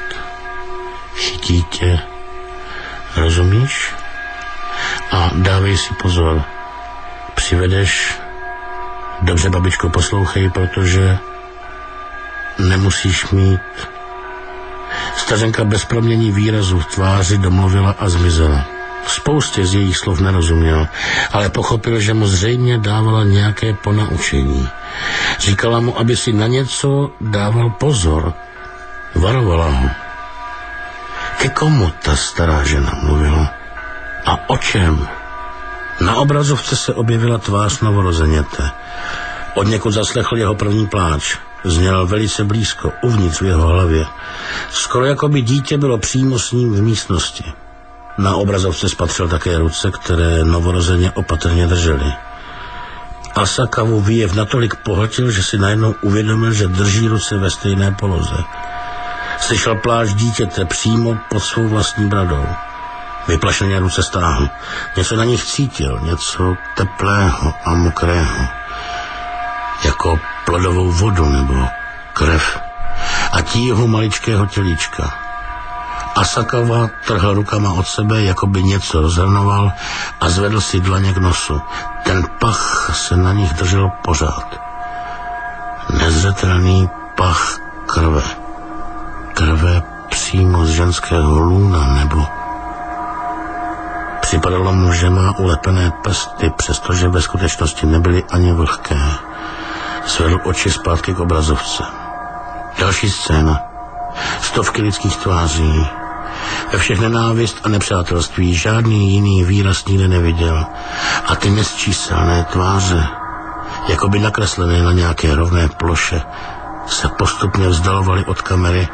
Speaker 1: chytí tě, rozumíš? A dávej si pozor, přivedeš, dobře babičko poslouchej, protože nemusíš mít. Stařenka bez promění výrazu v tváři domluvila a zmizela. Spoustě z jejich slov nerozuměl, ale pochopil, že mu zřejmě dávala nějaké ponaučení. Říkala mu, aby si na něco dával pozor. Varovala ho. Ke komu ta stará žena mluvila? A o čem? Na obrazovce se objevila tvář novorozeněte. Od někud zaslechl jeho první pláč. Zněl velice blízko, uvnitř v jeho hlavě. Skoro jako by dítě bylo přímo s ním v místnosti. Na obrazovce spatřil také ruce, které novorozeně opatrně drželi. Asakavu výjev natolik pohltil, že si najednou uvědomil, že drží ruce ve stejné poloze. Slyšel pláž dítěte přímo pod svou vlastní bradou. Vyplašeně ruce stáhl. Něco na nich cítil, něco teplého a mokrého. Jako plodovou vodu nebo krev. A tí jeho maličkého tělíčka. Asakawa trhl rukama od sebe, jako by něco rozhrnoval a zvedl si dlaně k nosu. Ten pach se na nich držel pořád. Nezřetelný pach krve. Krve přímo z ženského lůna nebo Připadalo mu, že má ulepené prsty, přestože ve skutečnosti nebyly ani vlhké. Zvedl oči zpátky k obrazovce. Další scéna. Stovky lidských tváří. Ve všech nenávist a nepřátelství žádný jiný výraz nikde neviděl. A ty nesčíselné tváře, jako by nakreslené na nějaké rovné ploše, se postupně vzdalovaly od kamery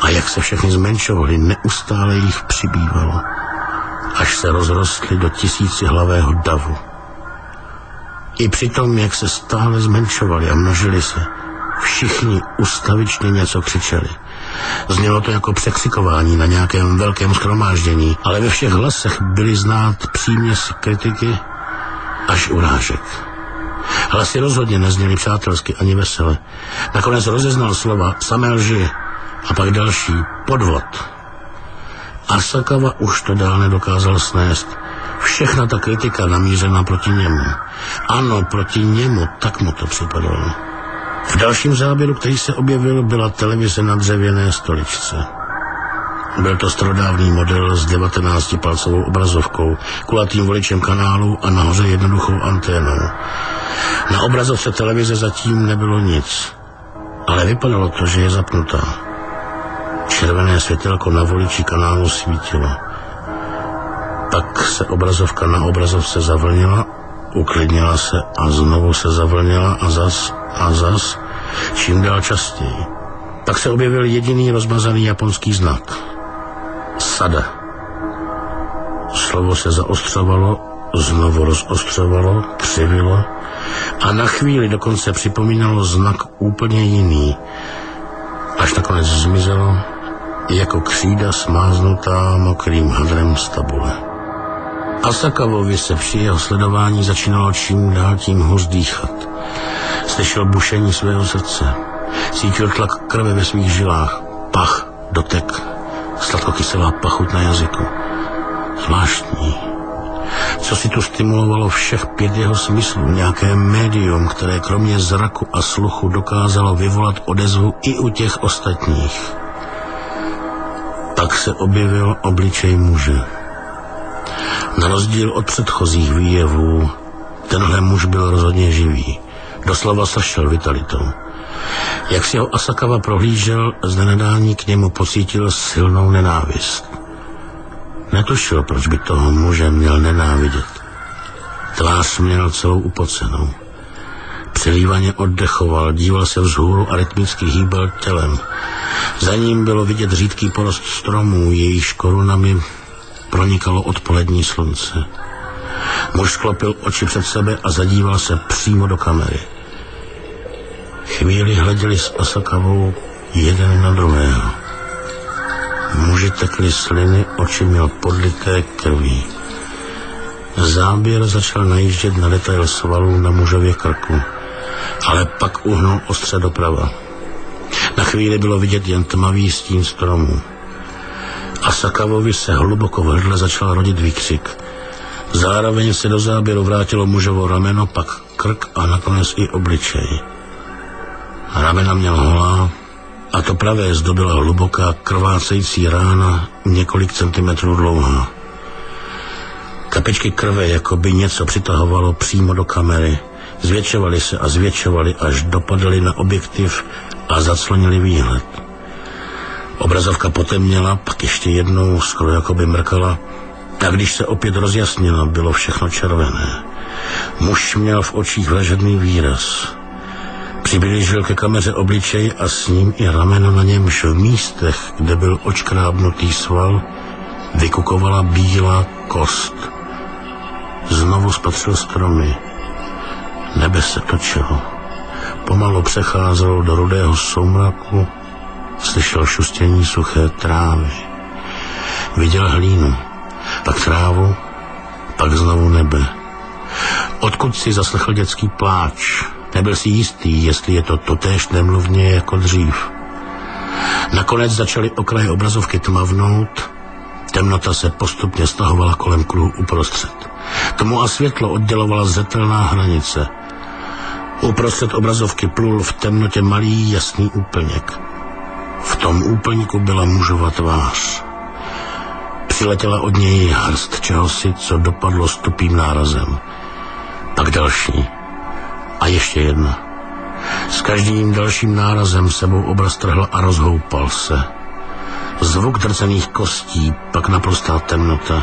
Speaker 1: a jak se všechny zmenšovaly, neustále jich přibývalo až se rozrostly do tisícihlavého davu. I přitom, jak se stále zmenšovali a množili se, všichni ustavičně něco křičeli. Znělo to jako překřikování na nějakém velkém schromáždění, ale ve všech hlasech byly znát příměsi kritiky až urážek. Hlasy rozhodně nezněly přátelsky ani vesele. Nakonec rozeznal slova samé lži a pak další podvod Asakawa už to dál nedokázal snést. Všechna ta kritika namířena proti němu. Ano, proti němu, tak mu to připadalo. V dalším záběru, který se objevil, byla televize na dřevěné stoličce. Byl to strodávný model s 19-palcovou obrazovkou, kulatým voličem kanálu a nahoře jednoduchou anténou. Na obrazovce televize zatím nebylo nic, ale vypadalo to, že je zapnutá. Červené světelko na voliči kanálu svítilo. Pak se obrazovka na obrazovce zavlnila, uklidnila se a znovu se zavlnila a zas a zas, čím dál častěji. Pak se objevil jediný rozmazaný japonský znak. Sada. Slovo se zaostřovalo, znovu rozostřovalo, křivilo a na chvíli dokonce připomínalo znak úplně jiný, až nakonec zmizelo jako křída smáznutá mokrým hadrem z tabule. Asakavovi se při jeho sledování začínalo čím dál tím hůř dýchat. Slyšel bušení svého srdce. Cítil tlak krve ve svých žilách. Pach, dotek, sladkokyselá pachuť na jazyku. Zvláštní. Co si tu stimulovalo všech pět jeho smyslů, nějaké médium, které kromě zraku a sluchu dokázalo vyvolat odezvu i u těch ostatních. Pak se objevil obličej muže. Na rozdíl od předchozích výjevů, tenhle muž byl rozhodně živý. Doslova sršel vitalitou. Jak si ho Asakawa prohlížel, z nenadání k němu pocítil silnou nenávist. Netušil, proč by toho muže měl nenávidět. Tvář měl celou upocenou. Přelívaně oddechoval, díval se vzhůru a rytmicky hýbal tělem. Za ním bylo vidět řídký porost stromů, jejichž korunami pronikalo odpolední slunce. Muž sklopil oči před sebe a zadíval se přímo do kamery. Chvíli hleděli s Asakavou jeden na druhého. Muži tekly sliny, oči měl podlité krví. Záběr začal najíždět na detail svalů na mužově krku ale pak uhnul ostře doprava. Na chvíli bylo vidět jen tmavý stín stromů. A Sakavovi se hluboko v hrdle začal rodit výkřik. Zároveň se do záběru vrátilo mužovo rameno, pak krk a nakonec i obličej. Ramena měl holá a to pravé zdobila hluboká krvácející rána několik centimetrů dlouhá. Kapičky krve jako by něco přitahovalo přímo do kamery – Zvětšovali se a zvětšovali, až dopadali na objektiv a zaclonili výhled. Obrazovka potemněla, pak ještě jednou, skoro jako by mrkala, a když se opět rozjasnila, bylo všechno červené. Muž měl v očích vražedný výraz. Přiblížil ke kameře obličej a s ním i rameno na němž v místech, kde byl očkrábnutý sval, vykukovala bílá kost. Znovu spatřil stromy. Nebe se točilo. Pomalu přecházelo do rudého soumraku Slyšel šustění suché trávy. Viděl hlínu, pak trávu, pak znovu nebe. Odkud si zaslechl dětský pláč? Nebyl si jistý, jestli je to totéž nemluvně jako dřív. Nakonec začaly okraje obrazovky tmavnout, temnota se postupně stahovala kolem kruhu uprostřed. Tmu a světlo oddělovala zřetelná hranice. Uprostřed obrazovky plul v temnotě malý jasný úplněk. V tom úplníku byla mužova tvář. Přiletěla od něj hrst čehosi, co dopadlo stupým nárazem. Pak další. A ještě jedna. S každým dalším nárazem sebou obraz trhl a rozhoupal se. Zvuk drcených kostí, pak naprostá temnota.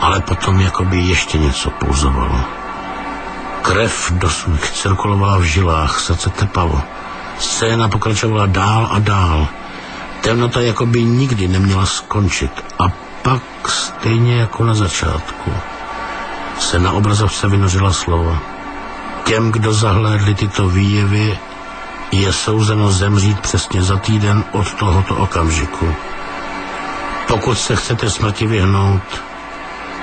Speaker 1: Ale potom jakoby ještě něco pulzovalo. Krev dosud cirkulovala v žilách, srdce tepalo. Scéna pokračovala dál a dál. Temnota jakoby nikdy neměla skončit. A pak, stejně jako na začátku, se na obrazovce vynořila slova. Těm, kdo zahlédli tyto výjevy, je souzeno zemřít přesně za týden od tohoto okamžiku. Pokud se chcete smrti vyhnout,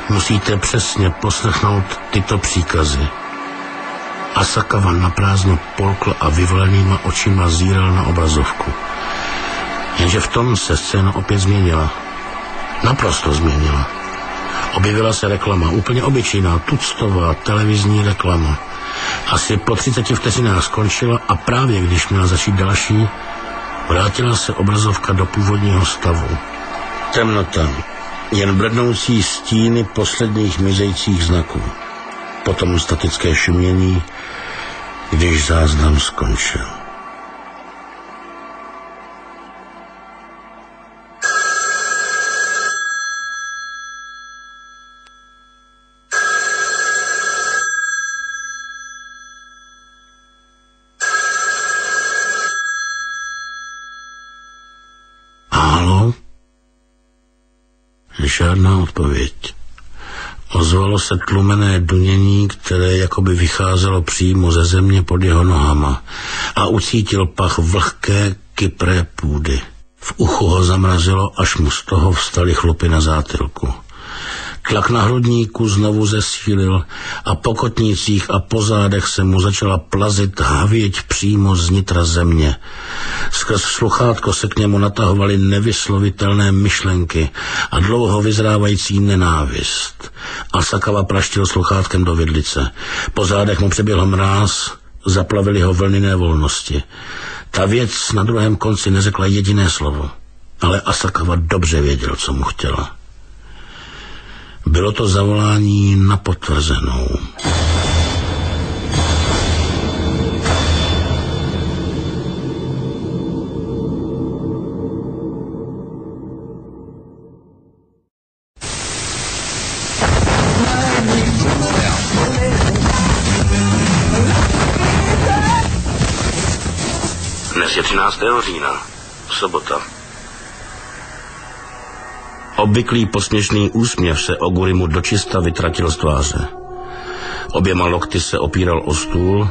Speaker 1: musíte přesně poslechnout tyto příkazy. Asakava na prázdno polkl a vyvolenýma očima zíral na obrazovku. Jenže v tom se scéna opět změnila. Naprosto změnila. Objevila se reklama, úplně obyčejná, tuctová televizní reklama. Asi po 30 vteřinách skončila a právě když měla začít další, vrátila se obrazovka do původního stavu. Temnota, jen blednoucí stíny posledních mizejících znaků. Potom statické šumění, když záznam skončil. žádná odpověď. Ozvalo se tlumené dunění, které jakoby vycházelo přímo ze země pod jeho nohama a ucítil pach vlhké, kypré půdy. V uchu ho zamrazilo, až mu z toho vstaly chlupy na zátilku. Tlak na hrudníku znovu zesílil a po kotnících a po zádech se mu začala plazit havěť přímo z nitra země. Skrz sluchátko se k němu natahovaly nevyslovitelné myšlenky a dlouho vyzrávající nenávist. Asakava praštil sluchátkem do vidlice. Po zádech mu přeběhl mráz, zaplavili ho vlny nevolnosti. Ta věc na druhém konci neřekla jediné slovo, ale Asakava dobře věděl, co mu chtěla. Bylo to zavolání na potvrzenou. Dnes je 13. října, sobota. Obvyklý posměšný úsměv se Ogurimu dočista vytratil z tváře. Oběma lokty se opíral o stůl,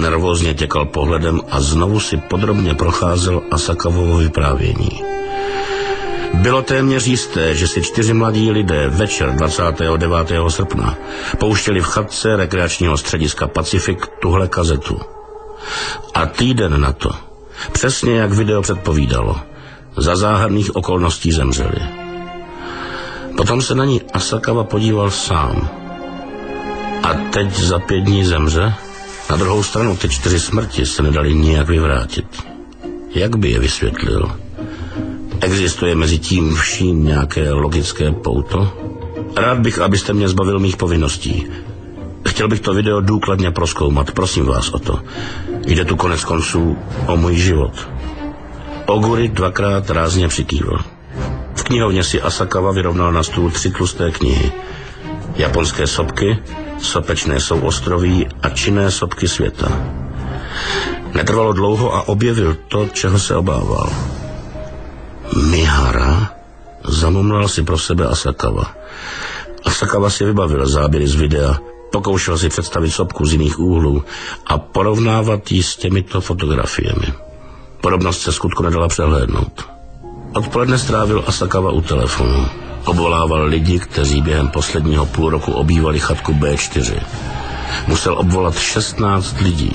Speaker 1: nervózně těkal pohledem a znovu si podrobně procházel Asakavovo vyprávění. Bylo téměř jisté, že si čtyři mladí lidé večer 29. srpna pouštěli v chatce rekreačního střediska Pacifik tuhle kazetu. A týden na to, přesně jak video předpovídalo, za záhadných okolností zemřeli. Potom se na ní Asakawa podíval sám. A teď za pět dní zemře? Na druhou stranu ty čtyři smrti se nedali nijak vyvrátit. Jak by je vysvětlil? Existuje mezi tím vším nějaké logické pouto? Rád bych, abyste mě zbavil mých povinností. Chtěl bych to video důkladně proskoumat, prosím vás o to. Jde tu konec konců o můj život. Oguri dvakrát rázně přikývil. Knihovně si Asakawa vyrovnal na stůl tři tlusté knihy. Japonské sopky, sopečné souostroví a činné sopky světa. Netrvalo dlouho a objevil to, čeho se obával. Mihara? Zamumlal si pro sebe Asakawa. Asakawa si vybavil záběry z videa, pokoušel si představit sopku z jiných úhlů a porovnávat ji s těmito fotografiemi. Podobnost se skutku nedala přehlédnout. Odpoledne strávil Asakawa u telefonu. Obvolával lidi, kteří během posledního půl roku obývali chatku B4. Musel obvolat 16 lidí.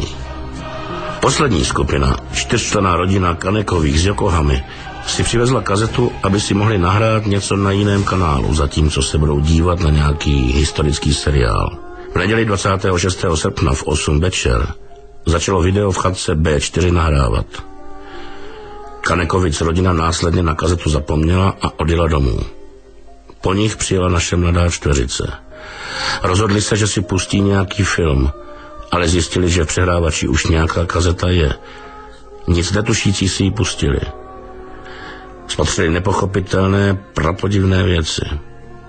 Speaker 1: Poslední skupina, čtyřčlená rodina Kanekových z Yokohamy, si přivezla kazetu, aby si mohli nahrát něco na jiném kanálu, zatímco se budou dívat na nějaký historický seriál. V neděli 26. srpna v 8 večer začalo video v chatce B4 nahrávat. Kanekovic rodina následně na kazetu zapomněla a odjela domů. Po nich přijela naše mladá čtveřice. Rozhodli se, že si pustí nějaký film, ale zjistili, že v přehrávači už nějaká kazeta je. Nic netušící si ji pustili. Spatřili nepochopitelné, prapodivné věci.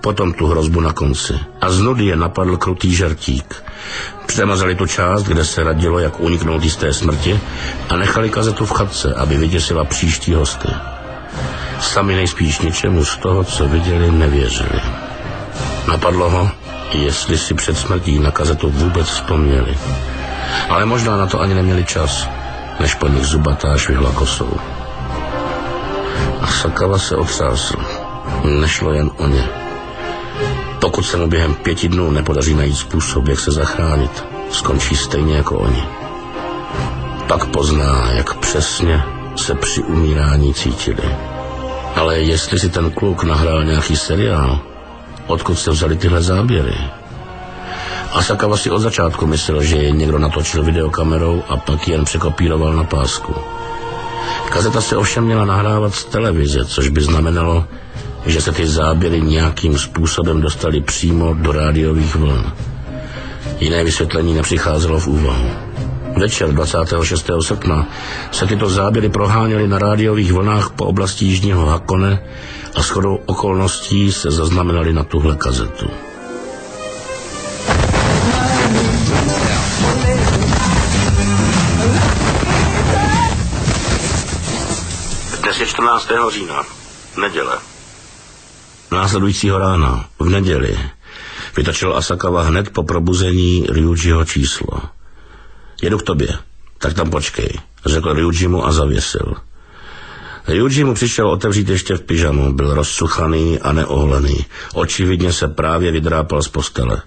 Speaker 1: Potom tu hrozbu na konci. A z nudy je napadl krutý žertík. Přemazali tu část, kde se radilo, jak uniknout jisté smrti a nechali kazetu v chatce, aby vyděsila příští hosty. Sami nejspíš ničemu z toho, co viděli, nevěřili. Napadlo ho, jestli si před smrtí na kazetu vůbec vzpomněli. Ale možná na to ani neměli čas, než po nich zubatá švihla kosou. A Sakava se otřásl. Nešlo jen o ně. Pokud se mu během pěti dnů nepodaří najít způsob, jak se zachránit, skončí stejně jako oni. Pak pozná, jak přesně se při umírání cítili. Ale jestli si ten kluk nahrál nějaký seriál, odkud se vzali tyhle záběry? Asakawa si od začátku myslel, že je někdo natočil videokamerou a pak jen překopíroval na pásku. Kazeta se ovšem měla nahrávat z televize, což by znamenalo, že se ty záběry nějakým způsobem dostaly přímo do rádiových vln. Jiné vysvětlení nepřicházelo v úvahu. Večer 26. srpna se tyto záběry proháněly na rádiových vlnách po oblasti Jižního Hakone a shodou okolností se zaznamenaly na tuhle kazetu. Dnes je 14. října, neděle. Následujícího rána, v neděli, vytačil Asakawa hned po probuzení Ryujiho číslo. Jedu k tobě, tak tam počkej, řekl Ryujimu a zavěsil. Ryuji mu přišel otevřít ještě v pyžamu, byl rozsuchaný a neohlený. Očividně se právě vydrápal z postele.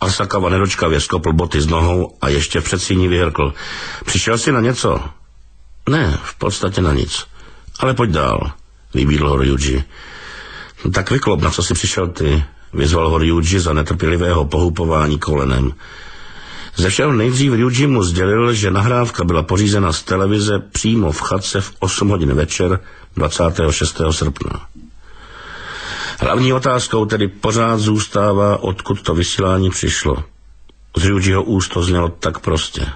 Speaker 1: Asakawa nedočkavě skopl boty z nohou a ještě v předsíní vyhrkl. Přišel jsi na něco? Ne, v podstatě na nic. Ale pojď dál, vybídl ho Ryuji. Tak vyklop, na co jsi přišel ty, vyzval ho Ryuji za netrpělivého pohupování kolenem. Ze všeho nejdřív Ryuji mu sdělil, že nahrávka byla pořízena z televize přímo v chatce v 8 hodin večer 26. srpna. Hlavní otázkou tedy pořád zůstává, odkud to vysílání přišlo. Z Ryujiho úst to znělo tak prostě.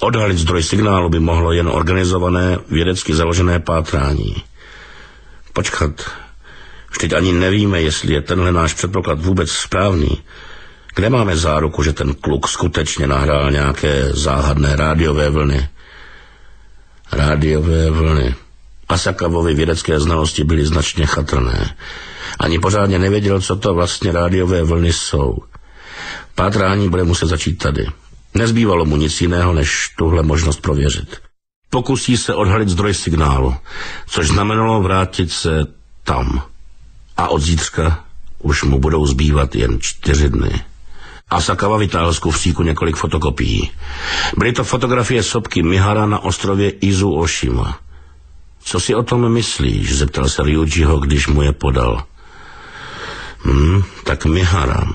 Speaker 1: Odhalit zdroj signálu by mohlo jen organizované, vědecky založené pátrání. Počkat, Vždyť ani nevíme, jestli je tenhle náš předpoklad vůbec správný. Kde máme záruku, že ten kluk skutečně nahrál nějaké záhadné rádiové vlny? Rádiové vlny. Asakavovi vědecké znalosti byly značně chatrné. Ani pořádně nevěděl, co to vlastně rádiové vlny jsou. Pátrání bude muset začít tady. Nezbývalo mu nic jiného, než tuhle možnost prověřit. Pokusí se odhalit zdroj signálu, což znamenalo vrátit se tam a od zítřka už mu budou zbývat jen čtyři dny. Asakawa vytáhl z kufříku několik fotokopií. Byly to fotografie sopky Mihara na ostrově Izu Oshima. Co si o tom myslíš? zeptal se Ryujiho, když mu je podal. Hm, tak Mihara.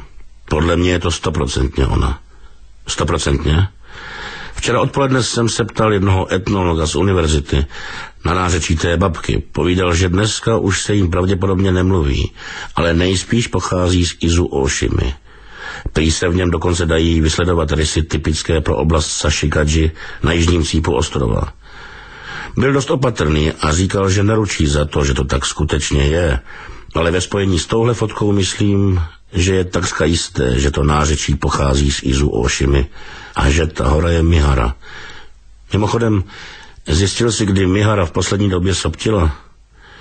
Speaker 1: Podle mě je to stoprocentně ona. Stoprocentně? Včera odpoledne jsem se ptal jednoho etnologa z univerzity na nářečí té babky. Povídal, že dneska už se jim pravděpodobně nemluví, ale nejspíš pochází z Izu Oshimy. Prý se v něm dokonce dají vysledovat rysy typické pro oblast Sashikaji na jižním cípu ostrova. Byl dost opatrný a říkal, že neručí za to, že to tak skutečně je, ale ve spojení s touhle fotkou myslím, že je takřka jisté, že to nářečí pochází z Izu Oshimy a že ta hora je Mihara. Mimochodem, zjistil si, kdy Mihara v poslední době soptila?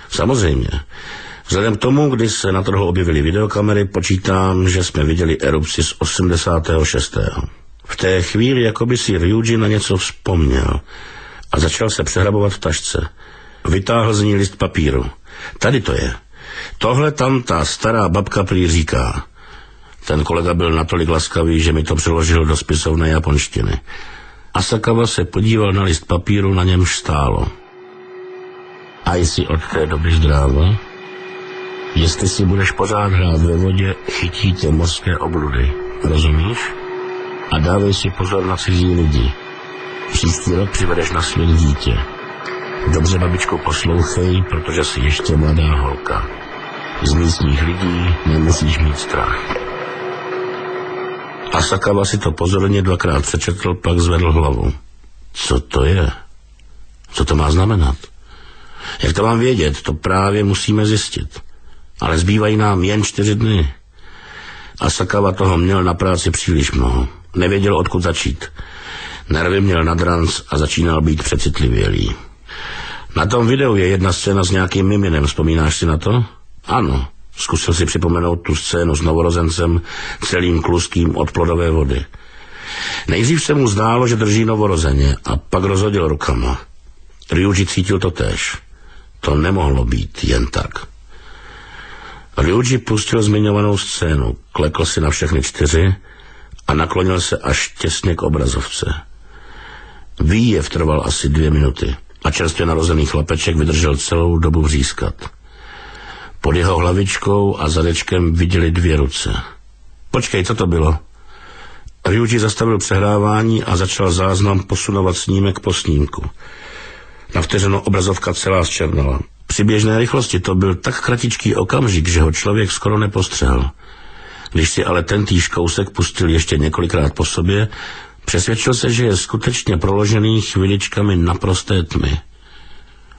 Speaker 1: Samozřejmě. Vzhledem k tomu, kdy se na trhu objevily videokamery, počítám, že jsme viděli erupci z 86. V té chvíli, jako by si Ryuji na něco vzpomněl a začal se přehrabovat v tašce. Vytáhl z ní list papíru. Tady to je. Tohle tam ta stará babka prý říká. Ten kolega byl natolik laskavý, že mi to přeložil do spisovné japonštiny. Asakawa se podíval na list papíru, na němž stálo. A jsi od té doby zdráva? Jestli si budeš pořád hrát ve vodě, chytí tě mořské obludy. Rozumíš? A dávej si pozor na cizí lidi. Příští rok přivedeš na svět dítě. Dobře, babičko, poslouchej, protože jsi ještě mladá holka. Z místních lidí nemusíš mít strach. Asakawa si to pozorně dvakrát přečetl, pak zvedl hlavu. Co to je? Co to má znamenat? Jak to mám vědět? To právě musíme zjistit. Ale zbývají nám jen čtyři dny. Asakawa toho měl na práci příliš mnoho. Nevěděl, odkud začít. Nervy měl nad ranc a začínal být přecitlivělý. Na tom videu je jedna scéna s nějakým miminem, vzpomínáš si na to? Ano, zkusil si připomenout tu scénu s novorozencem celým kluským od plodové vody. Nejdřív se mu zdálo, že drží novorozeně a pak rozhodil rukama. Ryuji cítil to též. To nemohlo být jen tak. Ryuji pustil zmiňovanou scénu, klekl si na všechny čtyři a naklonil se až těsně k obrazovce. Výjev trval asi dvě minuty a čerstvě narozený chlapeček vydržel celou dobu vřískat. Pod jeho hlavičkou a zadečkem viděli dvě ruce. Počkej, co to bylo? Ryuji zastavil přehrávání a začal záznam posunovat snímek po snímku. Na vteřinu obrazovka celá zčernala. Při běžné rychlosti to byl tak kratičký okamžik, že ho člověk skoro nepostřehl. Když si ale ten týž kousek pustil ještě několikrát po sobě, přesvědčil se, že je skutečně proložený chviličkami naprosté tmy.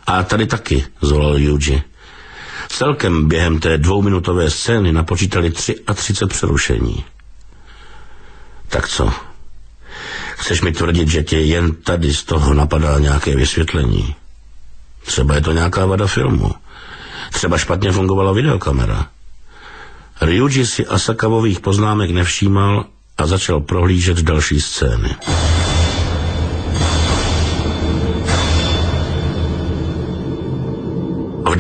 Speaker 1: A tady taky, zvolal Yuji. Celkem během té dvouminutové scény napočítali 33 přerušení. Tak co? Chceš mi tvrdit, že tě jen tady z toho napadá nějaké vysvětlení? Třeba je to nějaká vada filmu. Třeba špatně fungovala videokamera. Ryuji si Asakavových poznámek nevšímal a začal prohlížet další scény.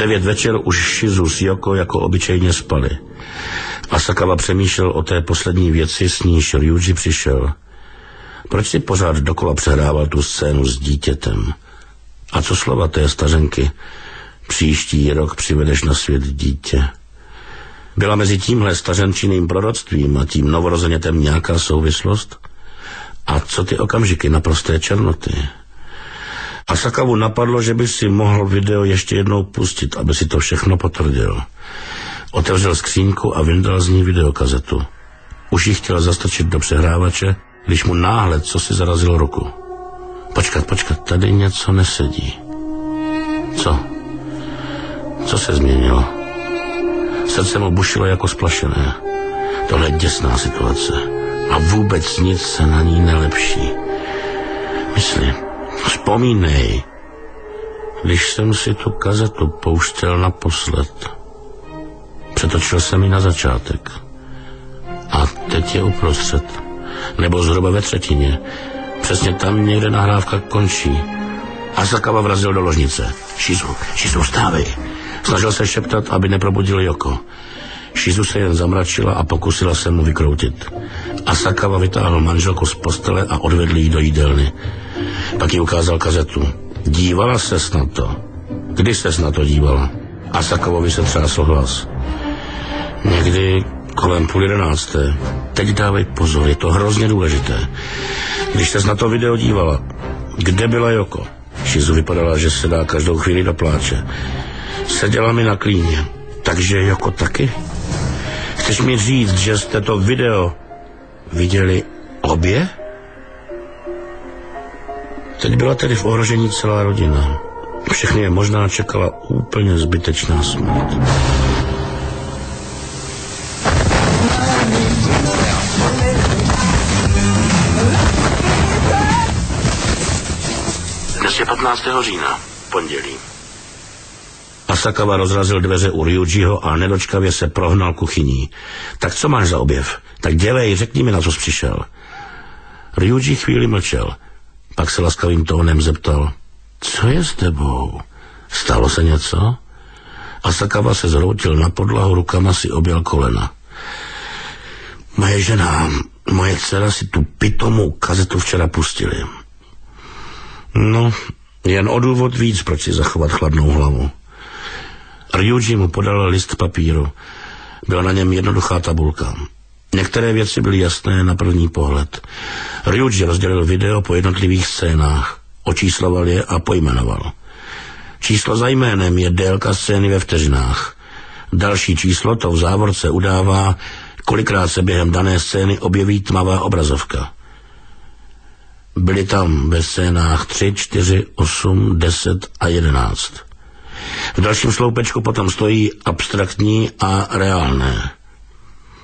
Speaker 1: Devět večer už Shizu s Yoko jako obyčejně spali. Asakawa přemýšlel o té poslední věci, s níž Ryuji přišel. Proč si pořád dokola přehrával tu scénu s dítětem? A co slova té stařenky? Příští rok přivedeš na svět dítě. Byla mezi tímhle stařenčiným proroctvím a tím novorozenětem nějaká souvislost? A co ty okamžiky naprosté černoty? A Sakavu napadlo, že by si mohl video ještě jednou pustit, aby si to všechno potvrdil. Otevřel skřínku a vyndal z ní videokazetu. Už ji chtěl zastrčit do přehrávače, když mu náhle co si zarazilo ruku. Počkat, počkat, tady něco nesedí. Co? Co se změnilo? Srdce mu bušilo jako splašené. Tohle je děsná situace. A vůbec nic se na ní nelepší. Mysli, vzpomínej, když jsem si tu kazetu pouštěl naposled. Přetočil jsem ji na začátek. A teď je uprostřed. Nebo zhruba ve třetině. Přesně tam někde nahrávka končí. Asakawa vrazil do ložnice. Šizu, Šizu, stávej. Snažil se šeptat, aby neprobudil Joko. Šizu se jen zamračila a pokusila se mu vykroutit. Asakawa vytáhl manželku z postele a odvedl ji do jídelny. Pak jí ukázal kazetu. Dívala ses na to. Kdy ses na to dívala? Asakawovi se třásl hlas. Někdy kolem půl jedenácté. Teď dávej pozor, je to hrozně důležité. Když ses na to video dívala, kde byla Joko? Šizu vypadala, že se dá každou chvíli do pláče. Seděla mi na klíně. Takže Joko taky? Chceš mi říct, že jste to video viděli obě? Teď byla tedy v ohrožení celá rodina. Všechny je možná čekala úplně zbytečná smrt. Dnes je 15. října, pondělí. Asakawa rozrazil dveře u Ryujiho a nedočkavě se prohnal kuchyní. Tak co máš za objev? Tak dělej, řekni mi, na co jsi přišel. Ryuji chvíli mlčel. Pak se laskavým tónem zeptal. Co je s tebou? Stalo se něco? Asakawa se zroutil na podlahu, rukama si objel kolena. Moje žena, moje dcera si tu pitomou kazetu včera pustili. No, jen o důvod víc, proč si zachovat chladnou hlavu. Ryuji mu podal list papíru. Byla na něm jednoduchá tabulka. Některé věci byly jasné na první pohled. Ryuji rozdělil video po jednotlivých scénách, očísloval je a pojmenoval. Číslo za jménem je délka scény ve vteřinách. Další číslo to v závorce udává, kolikrát se během dané scény objeví tmavá obrazovka. Byly tam ve scénách 3, 4, 8, 10 a 11. V dalším sloupečku potom stojí abstraktní a reálné.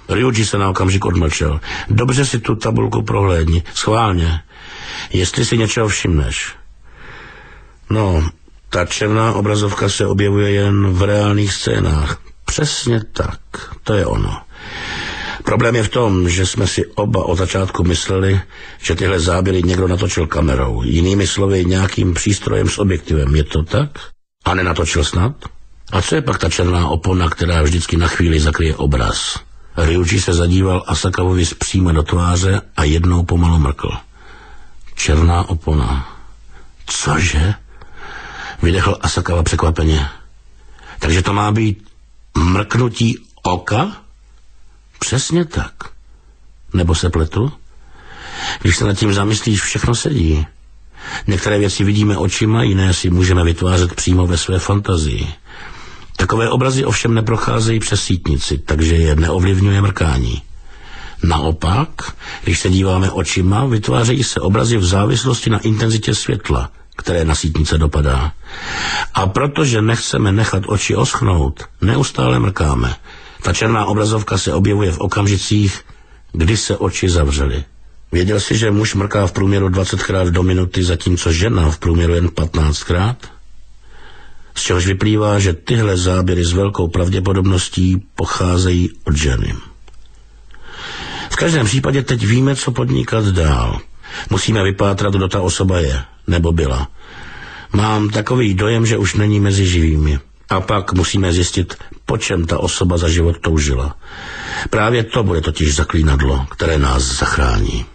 Speaker 1: Ryuji se na okamžik odmlčel. Dobře si tu tabulku prohlédni, schválně, jestli si něčeho všimneš. No, ta černá obrazovka se objevuje jen v reálných scénách. Přesně tak, to je ono. Problém je v tom, že jsme si oba od začátku mysleli, že tyhle záběry někdo natočil kamerou, jinými slovy nějakým přístrojem s objektivem. Je to tak? A nenatočil snad? A co je pak ta černá opona, která vždycky na chvíli zakryje obraz? Ryuji se zadíval Asakavovi přímo do tváře a jednou pomalu mrkl. Černá opona. Cože? Vydechl Asakava překvapeně. Takže to má být mrknutí oka? Přesně tak. Nebo se pletu? Když se nad tím zamyslíš, všechno sedí. Některé věci vidíme očima, jiné si můžeme vytvářet přímo ve své fantazii. Takové obrazy ovšem neprocházejí přes sítnici, takže je neovlivňuje mrkání. Naopak, když se díváme očima, vytvářejí se obrazy v závislosti na intenzitě světla, které na sítnice dopadá. A protože nechceme nechat oči oschnout, neustále mrkáme. Ta černá obrazovka se objevuje v okamžicích, kdy se oči zavřely. Věděl jsi, že muž mrká v průměru 20krát do minuty, zatímco žena v průměru jen 15krát? Z čehož vyplývá, že tyhle záběry s velkou pravděpodobností pocházejí od ženy. V každém případě teď víme, co podnikat dál. Musíme vypátrat, kdo ta osoba je, nebo byla. Mám takový dojem, že už není mezi živými. A pak musíme zjistit, po čem ta osoba za život toužila. Právě to bude totiž zaklínadlo, které nás zachrání.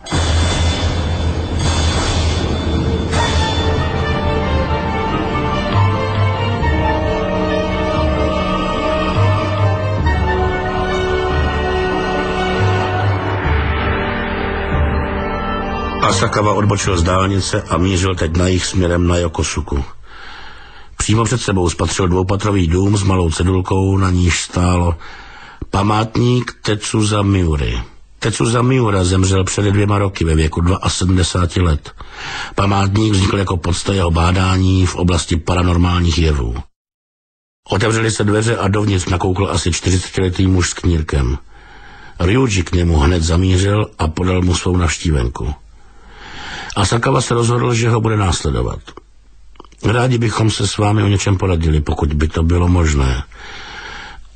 Speaker 1: Asakawa odbočil z dálnice a mířil teď na jich směrem na Yokosuku. Přímo před sebou spatřil dvoupatrový dům s malou cedulkou, na níž stálo památník Tetsuza Miury. Tetsuza Miura zemřel před dvěma roky ve věku 72 let. Památník vznikl jako podsta jeho bádání v oblasti paranormálních jevů. Otevřeli se dveře a dovnitř nakoukl asi 40-letý muž s knírkem. Ryuji k němu hned zamířil a podal mu svou navštívenku. Asakawa se rozhodl, že ho bude následovat. Rádi bychom se s vámi o něčem poradili, pokud by to bylo možné.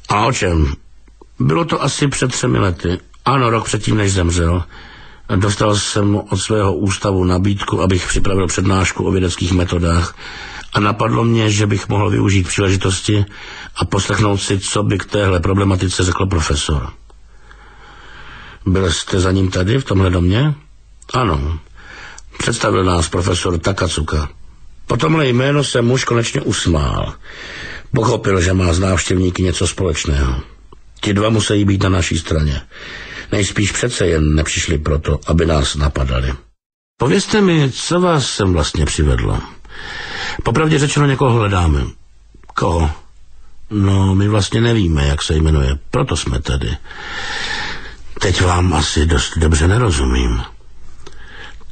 Speaker 1: A o čem? Bylo to asi před třemi lety. Ano, rok předtím, než zemřel. Dostal jsem od svého ústavu nabídku, abych připravil přednášku o vědeckých metodách a napadlo mě, že bych mohl využít příležitosti a poslechnout si, co by k téhle problematice řekl profesor. Byl jste za ním tady, v tomhle domě? Ano. Představil nás profesor Takatsuka. Po tomhle jméno se muž konečně usmál. Pochopil, že má z návštěvníky něco společného. Ti dva musí být na naší straně. Nejspíš přece jen nepřišli proto, aby nás napadali. Povězte mi, co vás sem vlastně přivedlo. Popravdě řečeno někoho hledáme. Koho? No, my vlastně nevíme, jak se jmenuje. Proto jsme tady. Teď vám asi dost dobře nerozumím.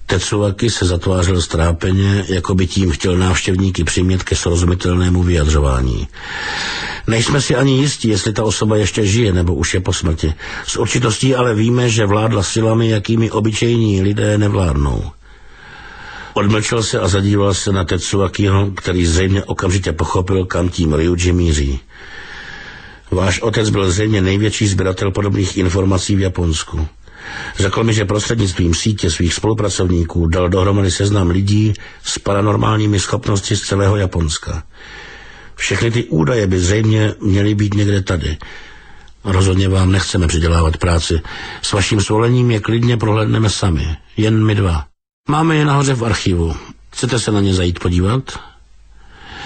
Speaker 1: Tetsuaki se zatvářil strápeně, jako by tím chtěl návštěvníky přimět ke srozumitelnému vyjadřování. Nejsme si ani jistí, jestli ta osoba ještě žije nebo už je po smrti. S určitostí ale víme, že vládla silami, jakými obyčejní lidé nevládnou. Odmlčel se a zadíval se na Tetsuakiho, který zřejmě okamžitě pochopil, kam tím Ryuji míří. Váš otec byl zřejmě největší sběratel podobných informací v Japonsku. Řekl mi, že prostřednictvím sítě svých spolupracovníků dal dohromady seznam lidí s paranormálními schopnosti z celého Japonska. Všechny ty údaje by zřejmě měly být někde tady. Rozhodně vám nechceme přidělávat práci. S vaším svolením je klidně prohlédneme sami. Jen my dva. Máme je nahoře v archivu. Chcete se na ně zajít podívat?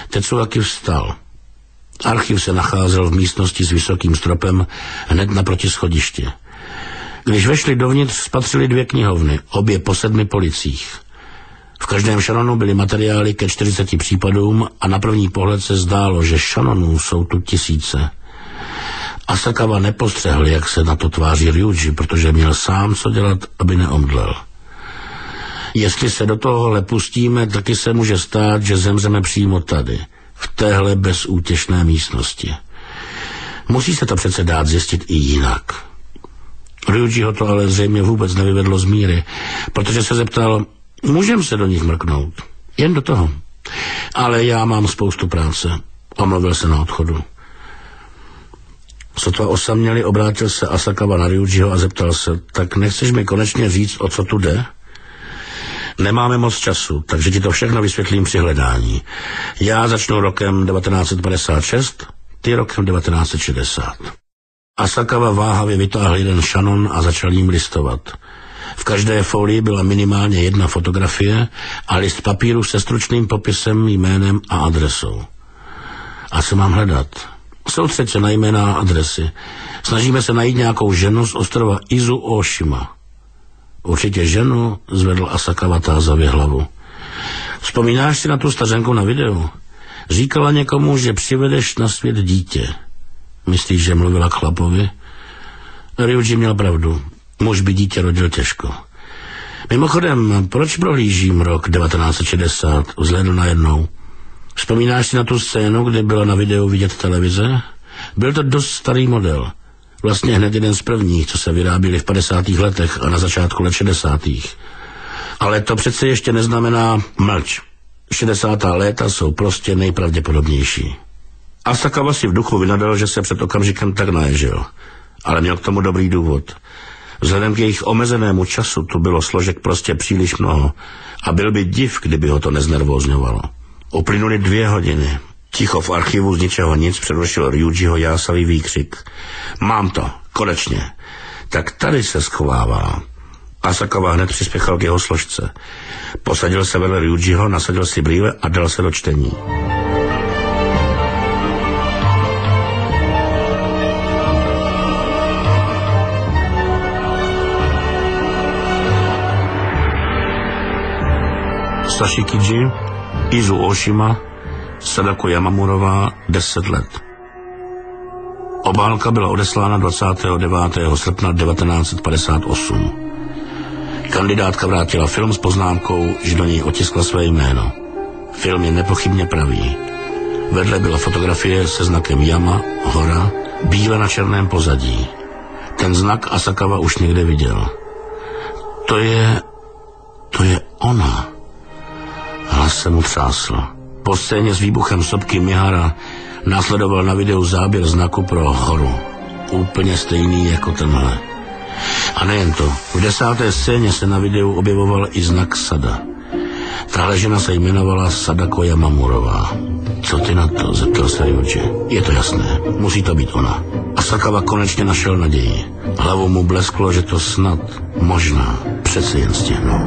Speaker 1: Tetsuaki vstal. Archiv se nacházel v místnosti s vysokým stropem hned naproti schodiště. Když vešli dovnitř, spatřili dvě knihovny, obě po sedmi policích. V každém šanonu byly materiály ke 40 případům a na první pohled se zdálo, že šanonů jsou tu tisíce. Asakawa nepostřehl, jak se na to tváří Ryuji, protože měl sám co dělat, aby neomdlel. Jestli se do tohohle pustíme, taky se může stát, že zemřeme přímo tady, v téhle bezútěšné místnosti. Musí se to přece dát zjistit i jinak. Ryuji ho to ale zřejmě vůbec nevyvedlo z míry, protože se zeptal, můžem se do nich mrknout. Jen do toho. Ale já mám spoustu práce. Omluvil se na odchodu. Sotva osaměli, obrátil se Asakawa na Ryujiho a zeptal se, tak nechceš mi konečně říct, o co tu jde? Nemáme moc času, takže ti to všechno vysvětlím při hledání. Já začnu rokem 1956, ty rokem 1960. Asakawa váhavě vytáhl jeden šanon a začal jim listovat. V každé folii byla minimálně jedna fotografie a list papíru se stručným popisem, jménem a adresou. A co mám hledat? Soustřed se na jména a adresy. Snažíme se najít nějakou ženu z ostrova Izu Oshima. Určitě ženu, zvedl Asakawa tázavě hlavu. Vzpomínáš si na tu stařenku na videu? Říkala někomu, že přivedeš na svět dítě. Myslíš, že mluvila k chlapovi? Ryuji měl pravdu. Muž by dítě rodil těžko. Mimochodem, proč prohlížím rok 1960? Vzhledl najednou. Vzpomínáš si na tu scénu, kdy byla na videu vidět televize? Byl to dost starý model. Vlastně hned jeden z prvních, co se vyráběli v 50. letech a na začátku let 60. Ale to přece ještě neznamená mlč. 60. léta jsou prostě nejpravděpodobnější. Asakawa si v duchu vynadal, že se před okamžikem tak naježil. Ale měl k tomu dobrý důvod. Vzhledem k jejich omezenému času tu bylo složek prostě příliš mnoho a byl by div, kdyby ho to neznervózňovalo. Uplynuly dvě hodiny. Ticho v archivu z ničeho nic předložil Ryujiho jásavý výkřik. Mám to, konečně. Tak tady se schovává. Asakawa hned přispěchal k jeho složce. Posadil se vedle Ryujiho, nasadil si brýle a dal se do čtení. Sashi Kiji, Izu Oshima, Sadako Yamamurová, 10 let. Obálka byla odeslána 29. srpna 1958. Kandidátka vrátila film s poznámkou, že do něj otiskla své jméno. Film je nepochybně pravý. Vedle byla fotografie se znakem Yama, hora, bíle na černém pozadí. Ten znak Asakawa už někde viděl. To je... to je ona. Hlas se mu třásl. Po scéně s výbuchem sopky Mihara následoval na videu záběr znaku pro horu. Úplně stejný jako tenhle. A nejen to, v desáté scéně se na videu objevoval i znak Sada. Tahle žena se jmenovala Sadako Yamamurová. Co ty na to? zeptal se Ryuji. Je to jasné, musí to být ona. A Sakava konečně našel naději. Hlavou mu blesklo, že to snad, možná, přece jen stihnou.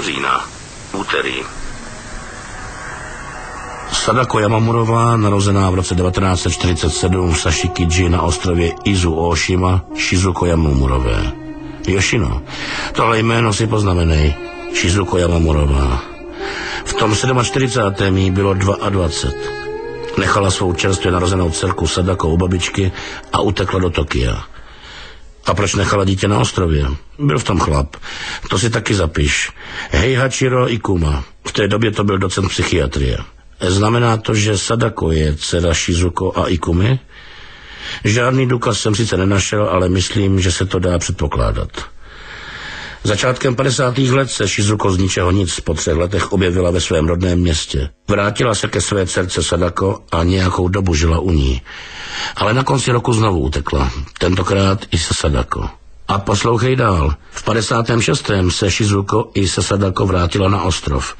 Speaker 1: Října, úterý. Sadako Yamamurová, narozená v roce 1947 v Sashikiji na ostrově Izu Oshima, Shizuko Yamamurové. Yoshino, tohle jméno si poznamenej, Shizuko Yamamurová. V tom 47. jí bylo 22. Nechala svou čerstvě narozenou dcerku Sadako u babičky a utekla do Tokia. A proč nechala dítě na ostrově? Byl v tom chlap. To si taky zapiš. Hachiro Ikuma. V té době to byl docent psychiatrie. Znamená to, že Sadako je dcera Shizuko a Ikumy? Žádný důkaz jsem sice nenašel, ale myslím, že se to dá předpokládat. Začátkem 50. let se Shizuko z ničeho nic po třech letech objevila ve svém rodném městě. Vrátila se ke své dcerce Sadako a nějakou dobu žila u ní. Ale na konci roku znovu utekla. Tentokrát i se Sadako. A poslouchej dál. V 56. se Shizuko i se Sadako vrátila na ostrov.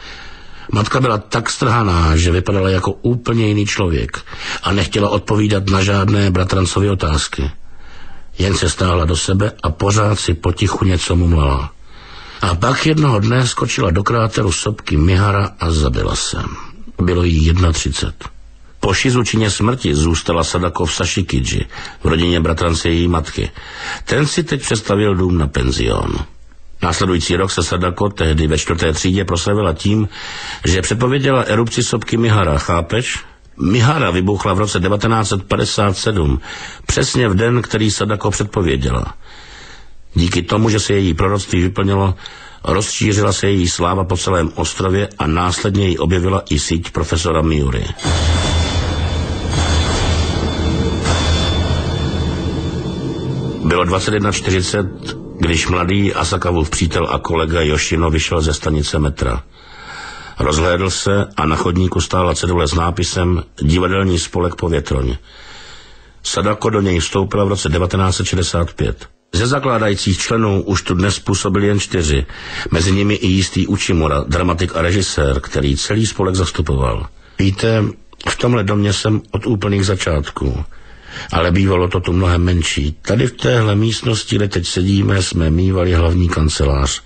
Speaker 1: Matka byla tak strhaná, že vypadala jako úplně jiný člověk a nechtěla odpovídat na žádné bratrancové otázky. Jen se stála do sebe a pořád si potichu něco mumlala. A pak jednoho dne skočila do kráteru sopky Mihara a zabila se. Bylo jí 31. Po šizučině smrti zůstala Sadako v Sashikiji, v rodině bratrance její matky. Ten si teď představil dům na penzion. Následující rok se Sadako tehdy ve čtvrté třídě proslavila tím, že předpověděla erupci sopky Mihara, chápeš? Mihara vybuchla v roce 1957, přesně v den, který Sadako předpověděla. Díky tomu, že se její proroctví vyplnilo, rozšířila se její sláva po celém ostrově a následně ji objevila i síť profesora Miury. Bylo 21.40, když mladý Asakavův přítel a kolega Yoshino vyšel ze stanice metra. Rozhlédl se a na chodníku stála cedule s nápisem Divadelní spolek Povětroň. Sadako do něj vstoupila v roce 1965. Ze zakládajících členů už tu dnes působili jen čtyři, mezi nimi i jistý Učimura, dramatik a režisér, který celý spolek zastupoval. Víte, v tomhle domě jsem od úplných začátků. Ale bývalo to tu mnohem menší. Tady v téhle místnosti, kde teď sedíme, jsme mývali hlavní kancelář.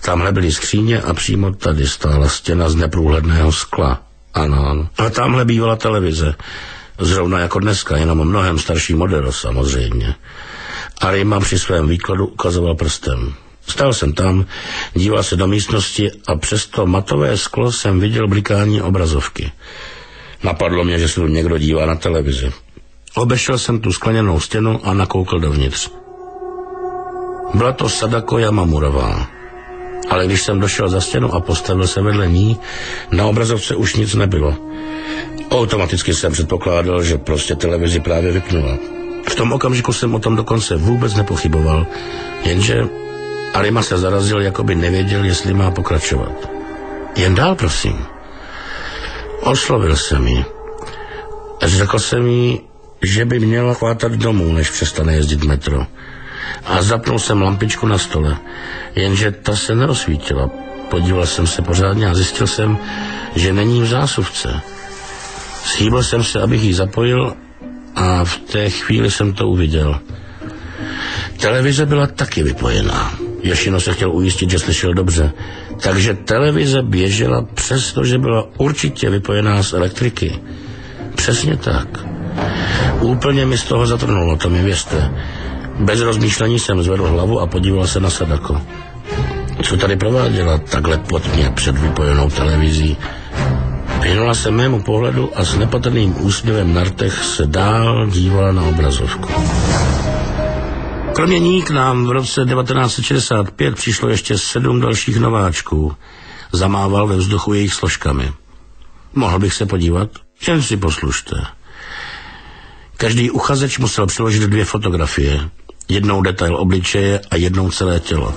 Speaker 1: Tamhle byly skříně a přímo tady stála stěna z neprůhledného skla. Ano, ano. A tamhle bývala televize. Zrovna jako dneska, jenom mnohem starší model samozřejmě. A Rima při svém výkladu ukazoval prstem. Stál jsem tam, díval se do místnosti a přes to matové sklo jsem viděl blikání obrazovky. Napadlo mě, že se tu někdo dívá na televizi. Obešel jsem tu skleněnou stěnu a nakoukl dovnitř. Byla to Sadako Yamamurová. Ale když jsem došel za stěnu a postavil se vedle ní, na obrazovce už nic nebylo. Automaticky jsem předpokládal, že prostě televizi právě vypnula. V tom okamžiku jsem o tom dokonce vůbec nepochyboval, jenže Arima se zarazil, jako by nevěděl, jestli má pokračovat. Jen dál, prosím. Oslovil jsem ji. Řekl jsem jí, že by měla chvátat domů, než přestane jezdit metro. A zapnul jsem lampičku na stole, jenže ta se nerozsvítila. Podíval jsem se pořádně a zjistil jsem, že není v zásuvce. Schýbil jsem se, abych ji zapojil a v té chvíli jsem to uviděl. Televize byla taky vypojená. Jošino se chtěl ujistit, že slyšel dobře. Takže televize běžela přesto, že byla určitě vypojená z elektriky. Přesně tak. Úplně mi z toho zatrnulo, to mi věřte. Bez rozmýšlení jsem zvedl hlavu a podíval se na Sadako. Co tady prováděla takhle pod mě před vypojenou televizí? Věnula se mému pohledu a s nepatrným úsměvem na rtech se dál dívala na obrazovku. Kromě ní k nám v roce 1965 přišlo ještě sedm dalších nováčků. Zamával ve vzduchu jejich složkami. Mohl bych se podívat? Jen si poslušte. Každý uchazeč musel přiložit dvě fotografie. Jednou detail obličeje a jednou celé tělo.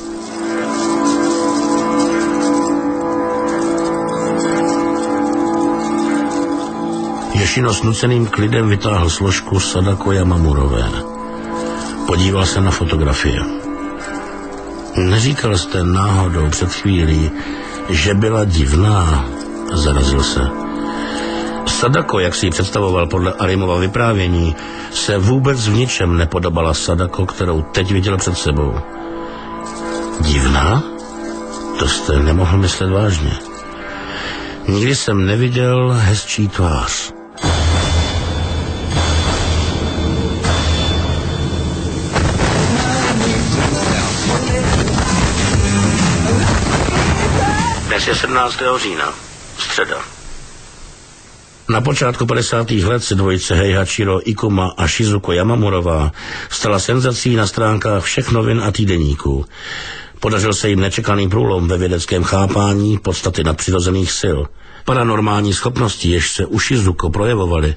Speaker 1: Ješino s nuceným klidem vytáhl složku Sadako Yamamurové. Podíval se na fotografie. Neříkal jste náhodou před chvílí, že byla divná, zarazil se. Sadako, jak si ji představoval podle Arimova vyprávění, se vůbec v ničem nepodobala Sadako, kterou teď viděl před sebou. Divná? To jste nemohl myslet vážně. Nikdy jsem neviděl hezčí tvář. Dnes je 17. října, středa. Na počátku 50. let se dvojice Heihachiro Ikuma a Shizuko Yamamurová stala senzací na stránkách všech novin a týdeníků. Podařil se jim nečekaný průlom ve vědeckém chápání podstaty nadpřirozených sil. Paranormální schopnosti, jež se u Shizuko projevovaly,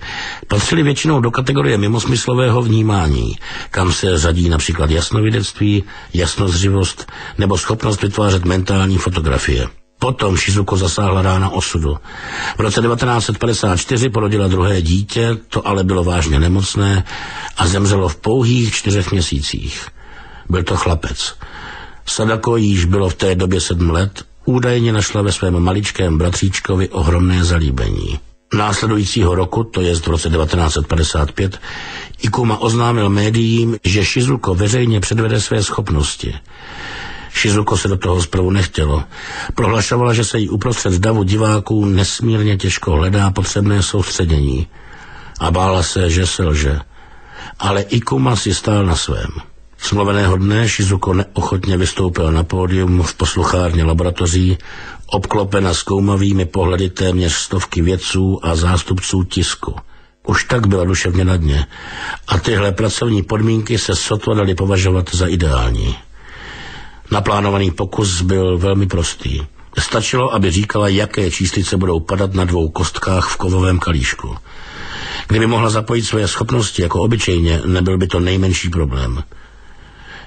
Speaker 1: patřily většinou do kategorie mimosmyslového vnímání, kam se řadí například jasnovidectví, jasnozřivost nebo schopnost vytvářet mentální fotografie. Potom Shizuko zasáhla rána osudu. V roce 1954 porodila druhé dítě, to ale bylo vážně nemocné a zemřelo v pouhých čtyřech měsících. Byl to chlapec. Sadako již bylo v té době sedm let, údajně našla ve svém maličkém bratříčkovi ohromné zalíbení. Následujícího roku, to je v roce 1955, Ikuma oznámil médiím, že Shizuko veřejně předvede své schopnosti. Shizuko se do toho zprvu nechtělo. Prohlašovala, že se jí uprostřed davu diváků nesmírně těžko hledá potřebné soustředění. A bála se, že se lže. Ale Ikuma si stál na svém. Smluveného dne Shizuko neochotně vystoupil na pódium v posluchárně laboratoří, obklopena zkoumavými pohledy téměř stovky vědců a zástupců tisku. Už tak byla duševně na dně a tyhle pracovní podmínky se sotva dali považovat za ideální. Naplánovaný pokus byl velmi prostý. Stačilo, aby říkala, jaké číslice budou padat na dvou kostkách v kovovém kalíšku. Kdyby mohla zapojit své schopnosti jako obyčejně, nebyl by to nejmenší problém.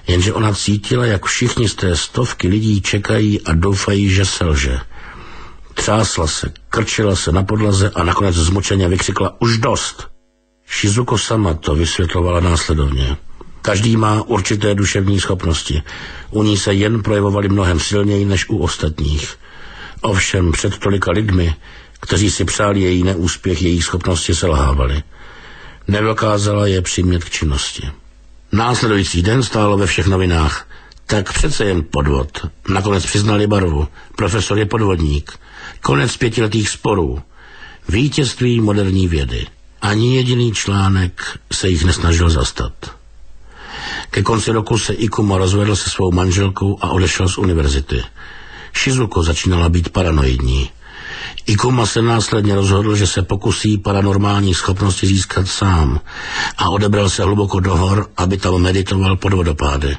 Speaker 1: Jenže ona cítila, jak všichni z té stovky lidí čekají a doufají, že selže. Třásla se, krčila se na podlaze a nakonec zmočeně vykřikla už dost. Shizuko sama to vysvětlovala následovně. Každý má určité duševní schopnosti. U ní se jen projevovaly mnohem silněji než u ostatních. Ovšem před tolika lidmi, kteří si přáli její neúspěch, její schopnosti selhávali. Nedokázala je přimět k činnosti. Následující den stálo ve všech novinách. Tak přece jen podvod. Nakonec přiznali barvu. Profesor je podvodník. Konec pětiletých sporů. Vítězství moderní vědy. Ani jediný článek se jich nesnažil zastat. Ke konci roku se Ikuma rozvedl se svou manželkou a odešel z univerzity. Shizuko začínala být paranoidní. Ikuma se následně rozhodl, že se pokusí paranormální schopnosti získat sám a odebral se hluboko do hor, aby tam meditoval pod vodopády.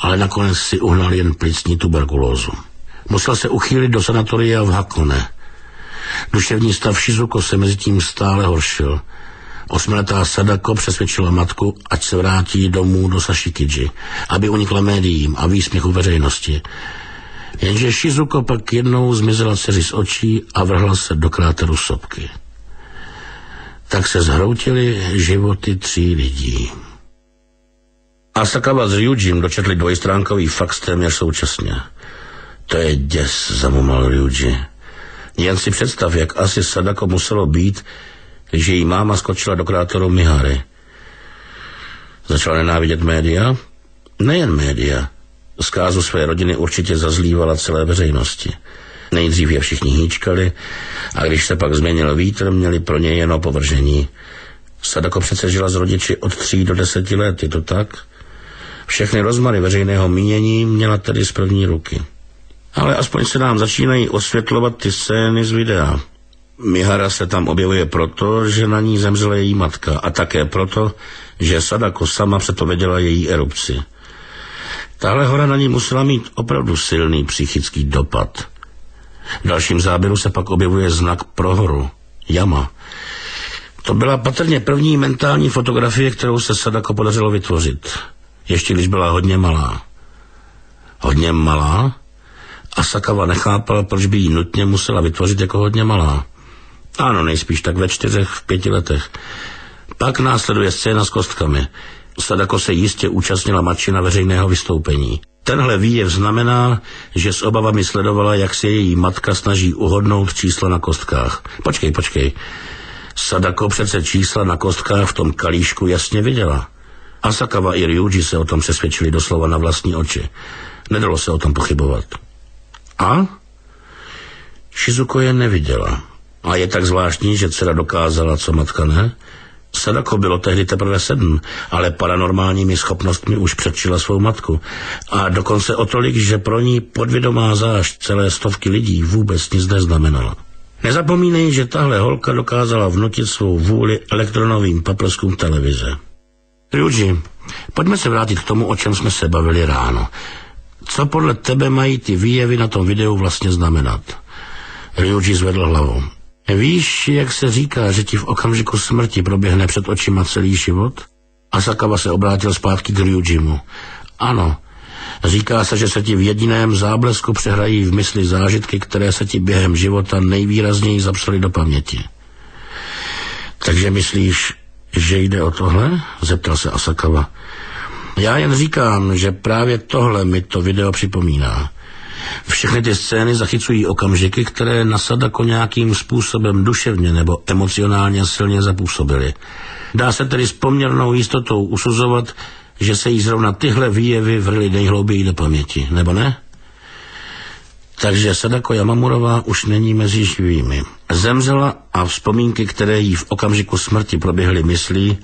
Speaker 1: Ale nakonec si uhnal jen plicní tuberkulózu. Musel se uchýlit do sanatoria v Hakone. Duševní stav Shizuko se mezi tím stále horšil. Osmiletá Sadako přesvědčila matku, ať se vrátí domů do Sashikiji, aby unikla médiím a výsměchu veřejnosti. Jenže Shizuko pak jednou zmizela dceři z očí a vrhla se do kráteru sopky. Tak se zhroutily životy tří lidí. Asakawa s Ryujim dočetli dvojstránkový fax téměř současně. To je děs, zamumal Ryuji. Jen si představ, jak asi Sadako muselo být, když její máma skočila do kráteru Mihary. Začala nenávidět média? Nejen média. Zkázu své rodiny určitě zazlívala celé veřejnosti. Nejdřív je všichni hýčkali a když se pak změnil vítr, měli pro ně jen povržení. Sadako přece žila s rodiči od tří do deseti let, je to tak? Všechny rozmary veřejného mínění měla tedy z první ruky. Ale aspoň se nám začínají osvětlovat ty scény z videa. Mihara se tam objevuje proto, že na ní zemřela její matka a také proto, že Sadako sama předpověděla její erupci. Tahle hora na ní musela mít opravdu silný psychický dopad. V dalším záběru se pak objevuje znak pro horu, jama. To byla patrně první mentální fotografie, kterou se Sadako podařilo vytvořit. Ještě když byla hodně malá. Hodně malá? A Sakava nechápala, proč by ji nutně musela vytvořit jako hodně malá. Ano, nejspíš tak ve čtyřech, v pěti letech. Pak následuje scéna s kostkami. Sadako se jistě účastnila matčina veřejného vystoupení. Tenhle výjev znamená, že s obavami sledovala, jak se její matka snaží uhodnout čísla na kostkách. Počkej, počkej. Sadako přece čísla na kostkách v tom kalíšku jasně viděla. Asakawa i Ryuji se o tom přesvědčili doslova na vlastní oči. Nedalo se o tom pochybovat. A? Shizuko je neviděla. A je tak zvláštní, že dcera dokázala, co matka ne? Sadako bylo tehdy teprve sedm, ale paranormálními schopnostmi už předčila svou matku. A dokonce o tolik, že pro ní podvědomá zášť celé stovky lidí vůbec nic neznamenala. Nezapomínej, že tahle holka dokázala vnutit svou vůli elektronovým paprskům televize. Ryuji, pojďme se vrátit k tomu, o čem jsme se bavili ráno. Co podle tebe mají ty výjevy na tom videu vlastně znamenat? Ryuji zvedl hlavu. Víš, jak se říká, že ti v okamžiku smrti proběhne před očima celý život? Asakawa se obrátil zpátky k Ryujimu. Ano, říká se, že se ti v jediném záblesku přehrají v mysli zážitky, které se ti během života nejvýrazněji zapsaly do paměti. Takže myslíš, že jde o tohle? Zeptal se Asakawa. Já jen říkám, že právě tohle mi to video připomíná. Všechny ty scény zachycují okamžiky, které na Sadako nějakým způsobem duševně nebo emocionálně silně zapůsobily. Dá se tedy s poměrnou jistotou usuzovat, že se jí zrovna tyhle výjevy vrly nejhlouběji do paměti, nebo ne? Takže Sadako Yamamurová už není mezi živými. Zemřela a vzpomínky, které jí v okamžiku smrti proběhly myslí,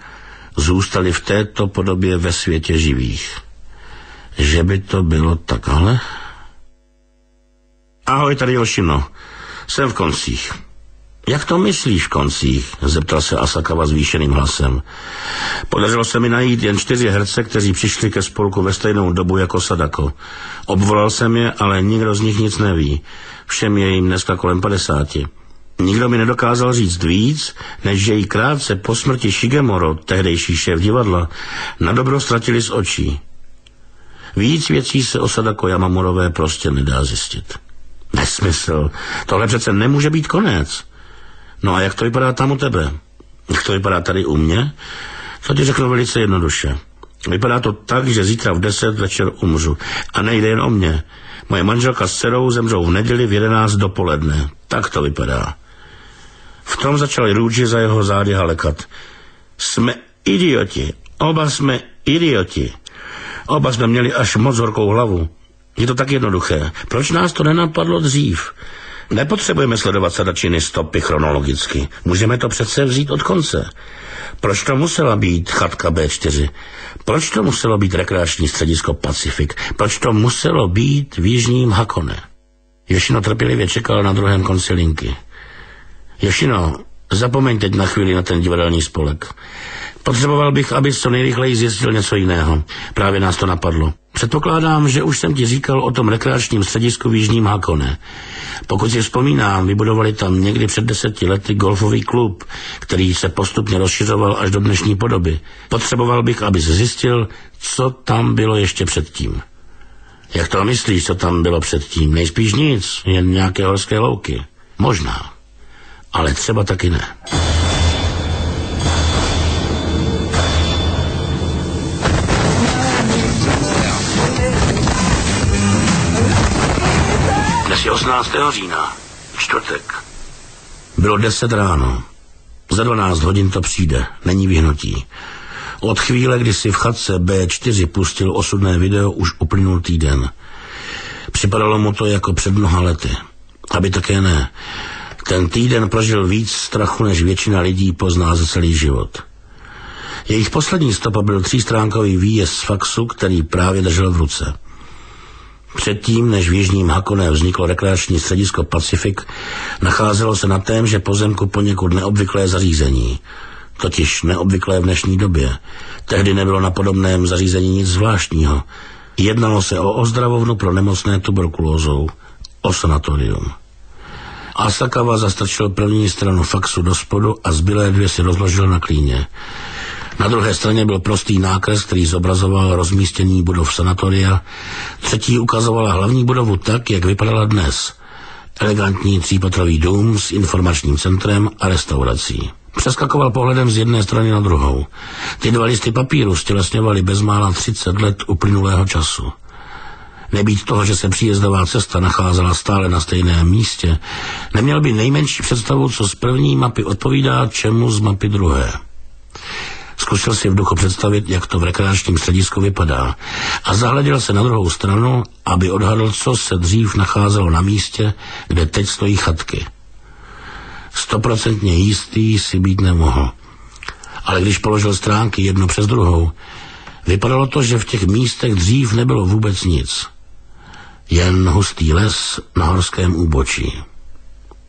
Speaker 1: zůstaly v této podobě ve světě živých. Že by to bylo takhle? Ahoj, tady Jošino. Jsem v koncích. Jak to myslíš v koncích? Zeptal se Asakava zvýšeným hlasem. Podařilo se mi najít jen čtyři herce, kteří přišli ke spolku ve stejnou dobu jako Sadako. Obvolal jsem je, ale nikdo z nich nic neví. Všem je jim dneska kolem padesáti. Nikdo mi nedokázal říct víc, než že jí krátce po smrti Shigemoro, tehdejší šéf divadla, na dobro ztratili z očí. Víc věcí se o Sadako Yamamurové prostě nedá zjistit. Nesmysl. Tohle přece nemůže být konec. No a jak to vypadá tam u tebe? Jak to vypadá tady u mě? To ti řeknu velice jednoduše. Vypadá to tak, že zítra v deset večer umřu. A nejde jen o mě. Moje manželka s dcerou zemřou v neděli v jedenáct dopoledne. Tak to vypadá. V tom začal Růži za jeho zády halekat. Jsme idioti. Oba jsme idioti. Oba jsme měli až moc horkou hlavu. Je to tak jednoduché. Proč nás to nenapadlo dřív? Nepotřebujeme sledovat sadačiny stopy chronologicky. Můžeme to přece vzít od konce. Proč to musela být chatka B4? Proč to muselo být rekreační středisko Pacifik? Proč to muselo být v Jižním Hakone? Jošino trpělivě čekal na druhém konci linky. Jošino, zapomeň teď na chvíli na ten divadelní spolek. Potřeboval bych, abys co nejrychleji zjistil něco jiného. Právě nás to napadlo. Předpokládám, že už jsem ti říkal o tom rekreačním středisku v Jižním Hakone. Pokud si vzpomínám, vybudovali tam někdy před deseti lety golfový klub, který se postupně rozšiřoval až do dnešní podoby. Potřeboval bych, abys zjistil, co tam bylo ještě předtím. Jak to myslíš, co tam bylo předtím? Nejspíš nic, jen nějaké horské louky. Možná, ale třeba taky ne. Je 18. října, čtvrtek. Bylo 10 ráno. Za 12 hodin to přijde, není vyhnutí. Od chvíle, kdy si v chatce B4 pustil osudné video, už uplynul týden. Připadalo mu to jako před mnoha lety. Aby také ne. Ten týden prožil víc strachu, než většina lidí pozná za celý život. Jejich poslední stopa byl třístránkový výjezd z faxu, který právě držel v ruce. Předtím, než v Jižním Hakone vzniklo rekreační středisko Pacific, nacházelo se na témže pozemku poněkud neobvyklé zařízení. Totiž neobvyklé v dnešní době. Tehdy nebylo na podobném zařízení nic zvláštního. Jednalo se o ozdravovnu pro nemocné tuberkulózou. O sanatorium. Asakawa zastrčil první stranu faxu do spodu a zbylé dvě si rozložil na klíně. Na druhé straně byl prostý nákres, který zobrazoval rozmístění budov sanatoria. Třetí ukazovala hlavní budovu tak, jak vypadala dnes. Elegantní třípatrový dům s informačním centrem a restaurací. Přeskakoval pohledem z jedné strany na druhou. Ty dva listy papíru stělesňovaly bezmála 30 let uplynulého času. Nebýt toho, že se příjezdová cesta nacházela stále na stejném místě, neměl by nejmenší představu, co z první mapy odpovídá čemu z mapy druhé. Zkusil si v duchu představit, jak to v rekreačním středisku vypadá a zahleděl se na druhou stranu, aby odhadl, co se dřív nacházelo na místě, kde teď stojí chatky. Stoprocentně jistý si být nemohl. Ale když položil stránky jednu přes druhou, vypadalo to, že v těch místech dřív nebylo vůbec nic. Jen hustý les na horském úbočí.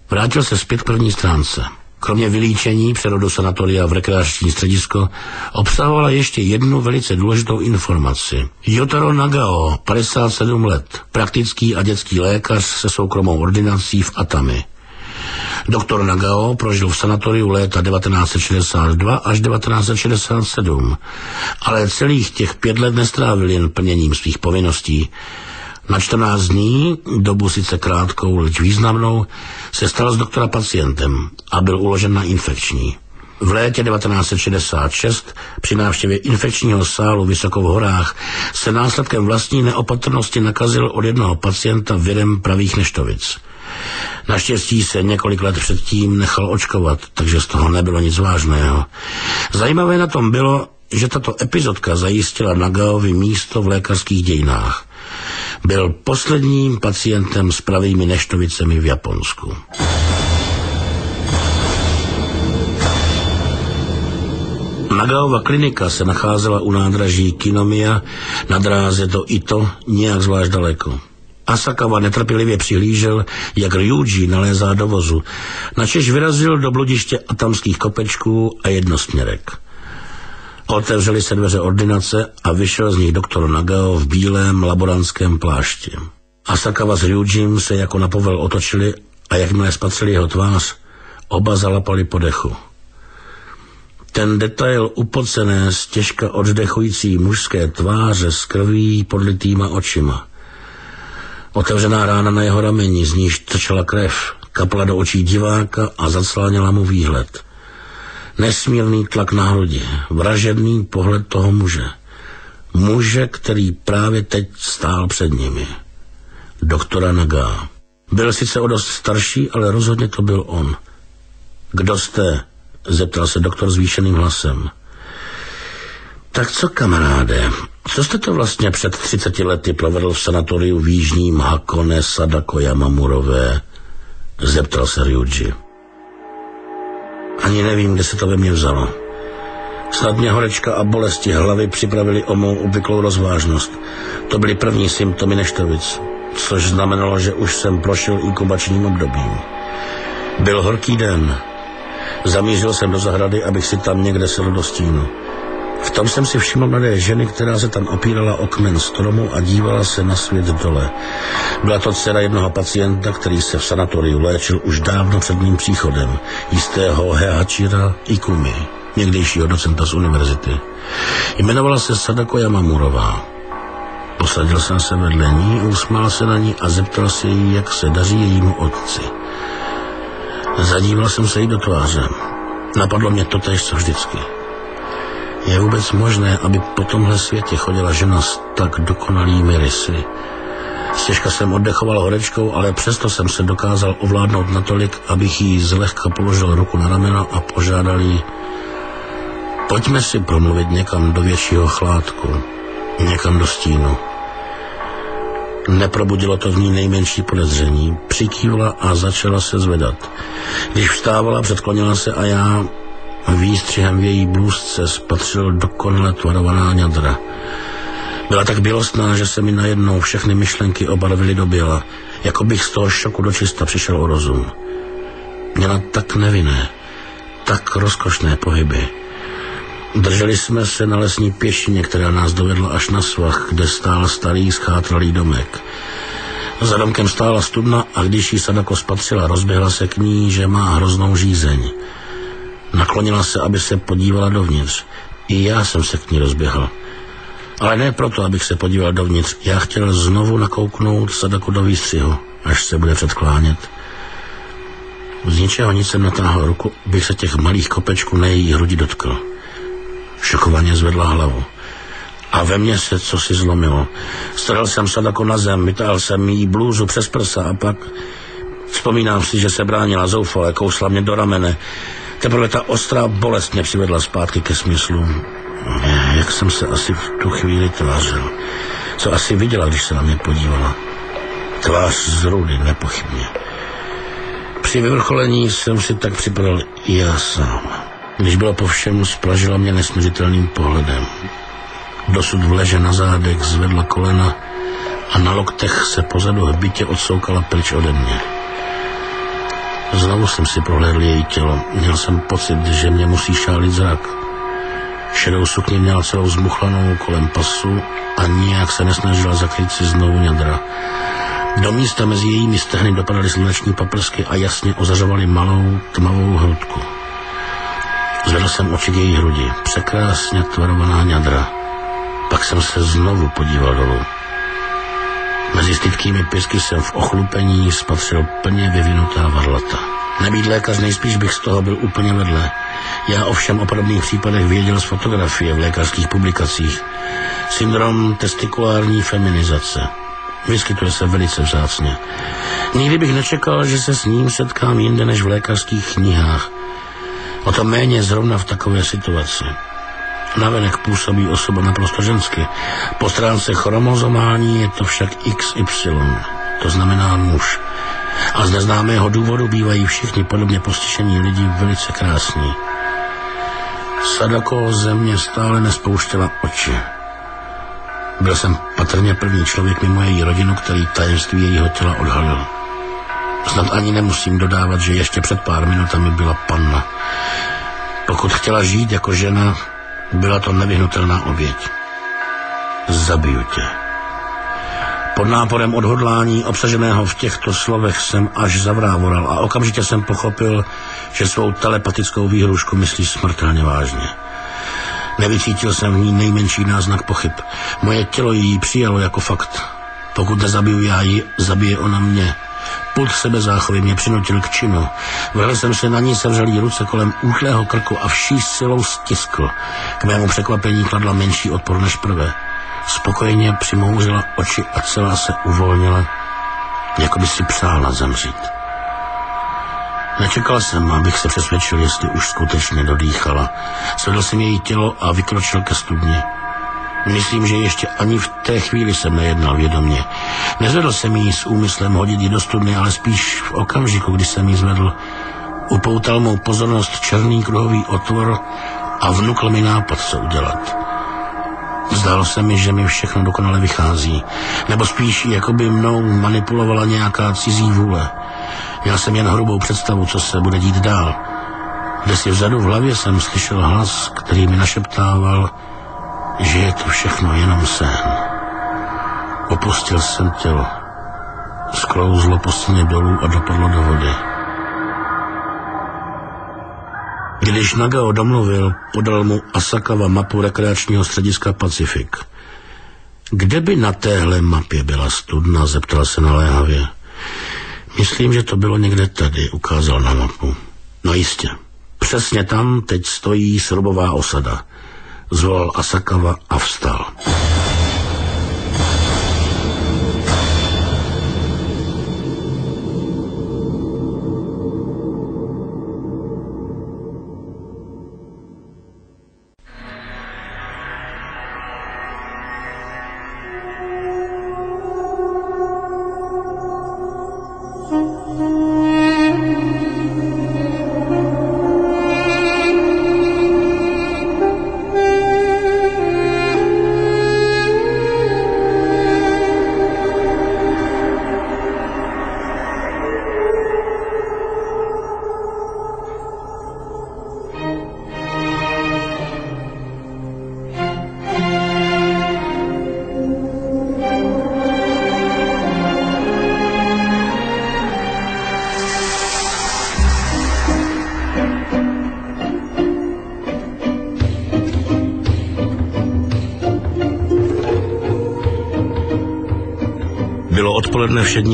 Speaker 1: Vrátil se zpět k první stránce. Kromě vylíčení přerodu sanatoria v rekreační středisko obsahovala ještě jednu velice důležitou informaci. Jotaro Nagao, 57 let, praktický a dětský lékař se soukromou ordinací v Atami. Doktor Nagao prožil v sanatoriu léta 1962 až 1967, ale celých těch pět let nestrávil jen plněním svých povinností. Na 14 dní, dobu sice krátkou, leč významnou, se stal z doktora pacientem a byl uložen na infekční. V létě 1966 při návštěvě infekčního sálu vysoko v horách se následkem vlastní neopatrnosti nakazil od jednoho pacienta virem pravých neštovic. Naštěstí se několik let předtím nechal očkovat, takže z toho nebylo nic vážného. Zajímavé na tom bylo, že tato epizodka zajistila Nagaovi místo v lékařských dějinách. Byl posledním pacientem s pravými neštovicemi v Japonsku. Nagaova klinika se nacházela u nádraží Kinomiya na dráze do Ito nějak zvlášť daleko. Asakawa netrpělivě přihlížel, jak Ryuji nalézá do vozu. Načež vyrazil do bludiště atamských kopečků a jednosměrek. Otevřeli se dveře ordinace a vyšel z nich doktor Nagao v bílém laborantském plášti. Asakawa s Ryujim se jako na povel otočili a jakmile spatřili jeho tvář, oba zalapali po dechu. Ten detail upocené z těžka oddechující mužské tváře s krví podlitýma očima. Otevřená rána na jeho rameni, z níž trčela krev, kapla do očí diváka a zacláněla mu výhled. Nesmírný tlak na hrudi, vražedný pohled toho muže. Muže, který právě teď stál před nimi. Doktora Naga. Byl sice o dost starší, ale rozhodně to byl on. Kdo jste? zeptal se doktor zvýšeným hlasem. Tak co, kamaráde, co jste to vlastně před 30 lety provedl v sanatoriu v Jižním Hakone Sadako Yamamurové? Zeptal se Ryuji. Ani nevím, kde se to ve mně vzalo. Snad mě horečka a bolesti hlavy připravili o mou obvyklou rozvážnost. To byly první symptomy neštovic, což znamenalo, že už jsem prošel inkubačním obdobím. Byl horký den. Zamířil jsem do zahrady, abych si tam někde sedl do stínu. V tom jsem si všiml mladé ženy, která se tam opírala o kmen stromu a dívala se na svět dole. Byla to dcera jednoho pacienta, který se v sanatoriu léčil už dávno před mým příchodem, jistého Heachira Ikumi, někdejšího docenta z univerzity. Jmenovala se Sadako Yamamurová. Posadil jsem se vedle ní, usmál se na ní a zeptal se jí, jak se daří jejímu otci. Zadíval jsem se jí do tváře. Napadlo mě to tež, co vždycky. Je vůbec možné, aby po tomhle světě chodila žena s tak dokonalými rysy? Stěžka jsem oddechoval horečkou, ale přesto jsem se dokázal ovládnout natolik, abych jí zlehka položil ruku na rameno a požádal jí Pojďme si promluvit někam do většího chládku, někam do stínu. Neprobudilo to v ní nejmenší podezření. Přikývla a začala se zvedat. Když vstávala, předklonila se a já Výstřihem v její blůzce spatřil dokonale tvarovaná ňadra. Byla tak bělostná, že se mi najednou všechny myšlenky obarvily do běla, jako bych z toho šoku do čista přišel o rozum. Měla tak nevinné, tak rozkošné pohyby. Drželi jsme se na lesní pěšině, která nás dovedla až na svah, kde stál starý schátralý domek. Za domkem stála studna a když ji Sadako spatřila, rozběhla se k ní, že má hroznou žízeň. Naklonila se, aby se podívala dovnitř. I já jsem se k ní rozběhl. Ale ne proto, abych se podíval dovnitř. Já chtěl znovu nakouknout Sadaku do výstřihu, až se bude předklánět. Z ničeho nic jsem natáhl ruku, bych se těch malých kopečků na její hrudi dotkl. Šokovaně zvedla hlavu. A ve mně se co si zlomilo. Strhl jsem Sadako na zem, vytáhl jsem jí blůzu přes prsa a pak Vzpomínám si, že se bránila zoufale, kousla mě do ramene. Teprve ta ostrá bolest mě přivedla zpátky ke smyslu. Jak jsem se asi v tu chvíli tvářil. Co asi viděla, když se na mě podívala. Tvář z rudy, nepochybně. Při vyvrcholení jsem si tak připadal i já sám. Když bylo po všem, splažila mě nesměřitelným pohledem. Dosud v leže na zádech zvedla kolena a na loktech se pozadu hbitě odsoukala pryč ode mě. Znovu jsem si prohlédl její tělo. Měl jsem pocit, že mě musí šálit zrak. Šedou sukni měla celou zmuchlanou kolem pasu a nijak se nesnažila zakrýt si znovu nědra. Do místa mezi jejími stehny dopadaly sluneční paprsky a jasně ozařovaly malou tmavou hrudku. Zvedl jsem oči k její hrudi, překrásně tvarovaná ňadra. Pak jsem se znovu podíval dolů. Mezi stytkými pisky jsem v ochlupení spatřil plně vyvinutá varlata. Nebýt lékař, nejspíš bych z toho byl úplně vedle. Já ovšem o podobných případech věděl z fotografie v lékařských publikacích. Syndrom testikulární feminizace. Vyskytuje se velice vzácně. Nikdy bych nečekal, že se s ním setkám jinde než v lékařských knihách. O to méně zrovna v takové situaci. Navenek působí osoba naprosto žensky. Po stránce chromozomální je to však XY, to znamená muž. A z neznámého důvodu bývají všichni podobně postižení lidi velice krásní. Sadako ze mě stále nespouštěla oči. Byl jsem patrně první člověk mimo její rodinu, který tajemství jejího těla odhalil. Snad ani nemusím dodávat, že ještě před pár minutami byla panna. Pokud chtěla žít jako žena, byla to nevyhnutelná oběť. Zabiju tě. Pod náporem odhodlání obsaženého v těchto slovech jsem až zavrávoral a okamžitě jsem pochopil, že svou telepatickou výhrušku myslí smrtelně vážně. Nevycítil jsem v ní nejmenší náznak pochyb. Moje tělo ji přijalo jako fakt. Pokud nezabiju já ji, zabije ona mě. Put sebezáchovy mě přinutil k činu. Vrhl jsem se na ní, sevřelý ruce kolem útlého krku a vší silou stiskl. K mému překvapení kladla menší odpor než prvé. Spokojeně přimouřila oči a celá se uvolnila, jako by si přála zemřít. Nečekal jsem, abych se přesvědčil, jestli už skutečně dodýchala. Svedl jsem její tělo a vykročil ke studni. Myslím, že ještě ani v té chvíli jsem nejednal vědomě. Nezvedl jsem jí s úmyslem hodit ji do studny, ale spíš v okamžiku, kdy jsem jí zvedl. Upoutal mou pozornost černý kruhový otvor a vnukl mi nápad, co udělat. Zdálo se mi, že mi všechno dokonale vychází. Nebo spíš, jako by mnou manipulovala nějaká cizí vůle. Měl jsem jen hrubou představu, co se bude dít dál. Kde si vzadu v hlavě jsem slyšel hlas, který mi našeptával, že je to všechno jenom sen. Opustil jsem tělo. Sklouzlo po dolů a dopadlo do vody. Když Nagao domluvil, podal mu Asakawa mapu rekreačního střediska Pacifik. Kde by na téhle mapě byla studna, zeptal se naléhavě. Myslím, že to bylo někde tady, ukázal na mapu. No jistě. Přesně tam teď stojí srubová osada zvolal Asakawa a vstal.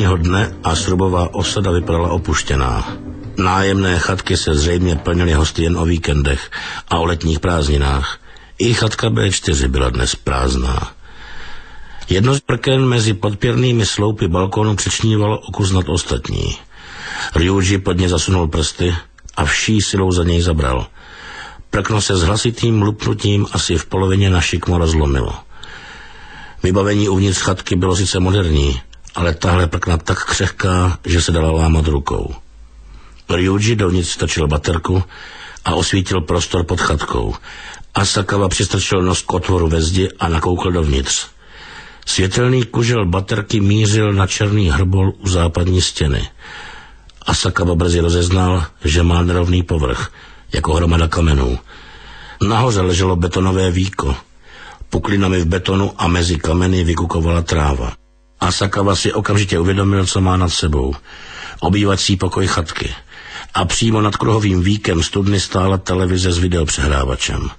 Speaker 1: Všedního dne a srubová osada vypadala opuštěná. Nájemné chatky se zřejmě plnily hosty jen o víkendech a o letních prázdninách. I chatka B4 byla dnes prázdná. Jedno z prken mezi podpěrnými sloupy balkónu přečnívalo okus nad ostatní. Ryuji pod ně zasunul prsty a vší silou za něj zabral. Prkno se s hlasitým lupnutím asi v polovině na šikmo rozlomilo. Vybavení uvnitř chatky bylo sice moderní, ale tahle prkna tak křehká, že se dala lámat rukou. Ryuji dovnitř stačil baterku a osvítil prostor pod chatkou. Asakawa přistrčil nos k otvoru ve zdi a nakoukl dovnitř. Světelný kužel baterky mířil na černý hrbol u západní stěny. Asakawa brzy rozeznal, že má nerovný povrch, jako hromada kamenů. Nahoře leželo betonové víko. Puklinami v betonu a mezi kameny vykukovala tráva. Asakawa si okamžitě uvědomil, co má nad sebou. Obývací pokoj chatky. A přímo nad kruhovým víkem studny stála televize s videopřehrávačem.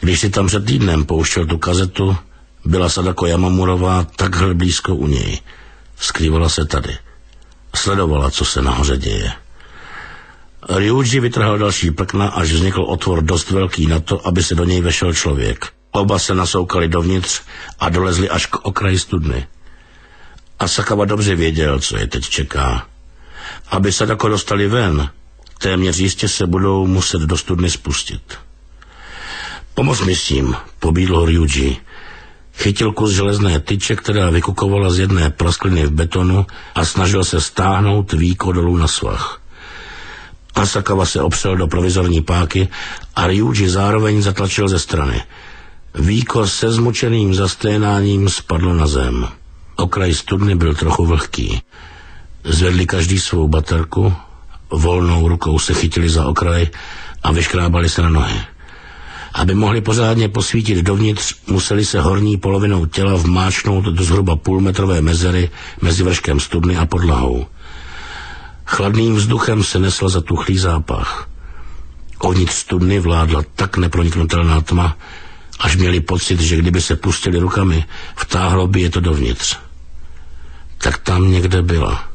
Speaker 1: Když si tam před týdnem pouštěl tu kazetu, byla Sadako Yamamurová takhle blízko u něj. Skrývala se tady. Sledovala, co se nahoře děje. Ryuji vytrhal další prkna, až vznikl otvor dost velký na to, aby se do něj vešel člověk. Oba se nasoukali dovnitř a dolezli až k okraji studny. Asakawa dobře věděl, co je teď čeká. Aby Sadako dostali ven, téměř jistě se budou muset do studny spustit. Pomoz mi s tím, pobídl Ryuji. Chytil kus železné tyče, která vykukovala z jedné praskliny v betonu a snažil se stáhnout víko dolů na svah. Asakawa se opřel do provizorní páky a Ryuji zároveň zatlačil ze strany. Víko se zmučeným zasténáním spadlo na zem. Okraj studny byl trochu vlhký. Zvedli každý svou baterku, volnou rukou se chytili za okraj a vyškrábali se na nohy. Aby mohli pořádně posvítit dovnitř, museli se horní polovinou těla vmáčnout do zhruba půlmetrové mezery mezi vrškem studny a podlahou. Chladným vzduchem se nesl zatuchlý zápach. Ovnitř studny vládla tak neproniknutelná tma, až měli pocit, že kdyby se pustili rukami, vtáhlo by je to dovnitř. Tak tam někde byla.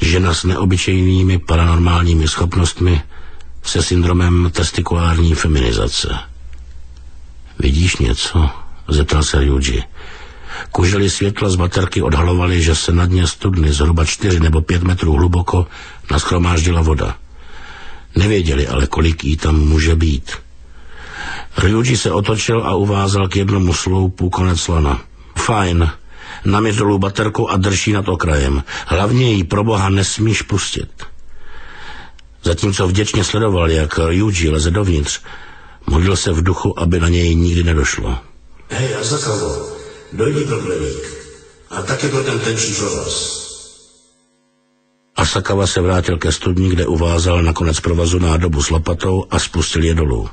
Speaker 1: Žena s neobyčejnými paranormálními schopnostmi, se syndromem testikulární feminizace. Vidíš něco? Zeptal se Ryuji. Kužely světla z baterky odhalovaly, že se na dně studny zhruba čtyři nebo pět metrů hluboko naschromáždila voda. Nevěděli ale, kolik jí tam může být. Ryuji se otočil a uvázal k jednomu sloupu konec lana. Fajn, dolů baterku a drží nad okrajem. Hlavně ji pro boha nesmíš pustit. Zatímco vděčně sledoval, jak Ryuji leze dovnitř, modlil se v duchu, aby na něj nikdy nedošlo. Hej, Asakawa, dojdi blblevík. A taky pro ten tenčí provaz. Asakawa se vrátil ke studni, kde uvázal na konec provazu nádobu s lopatou a spustil je dolů.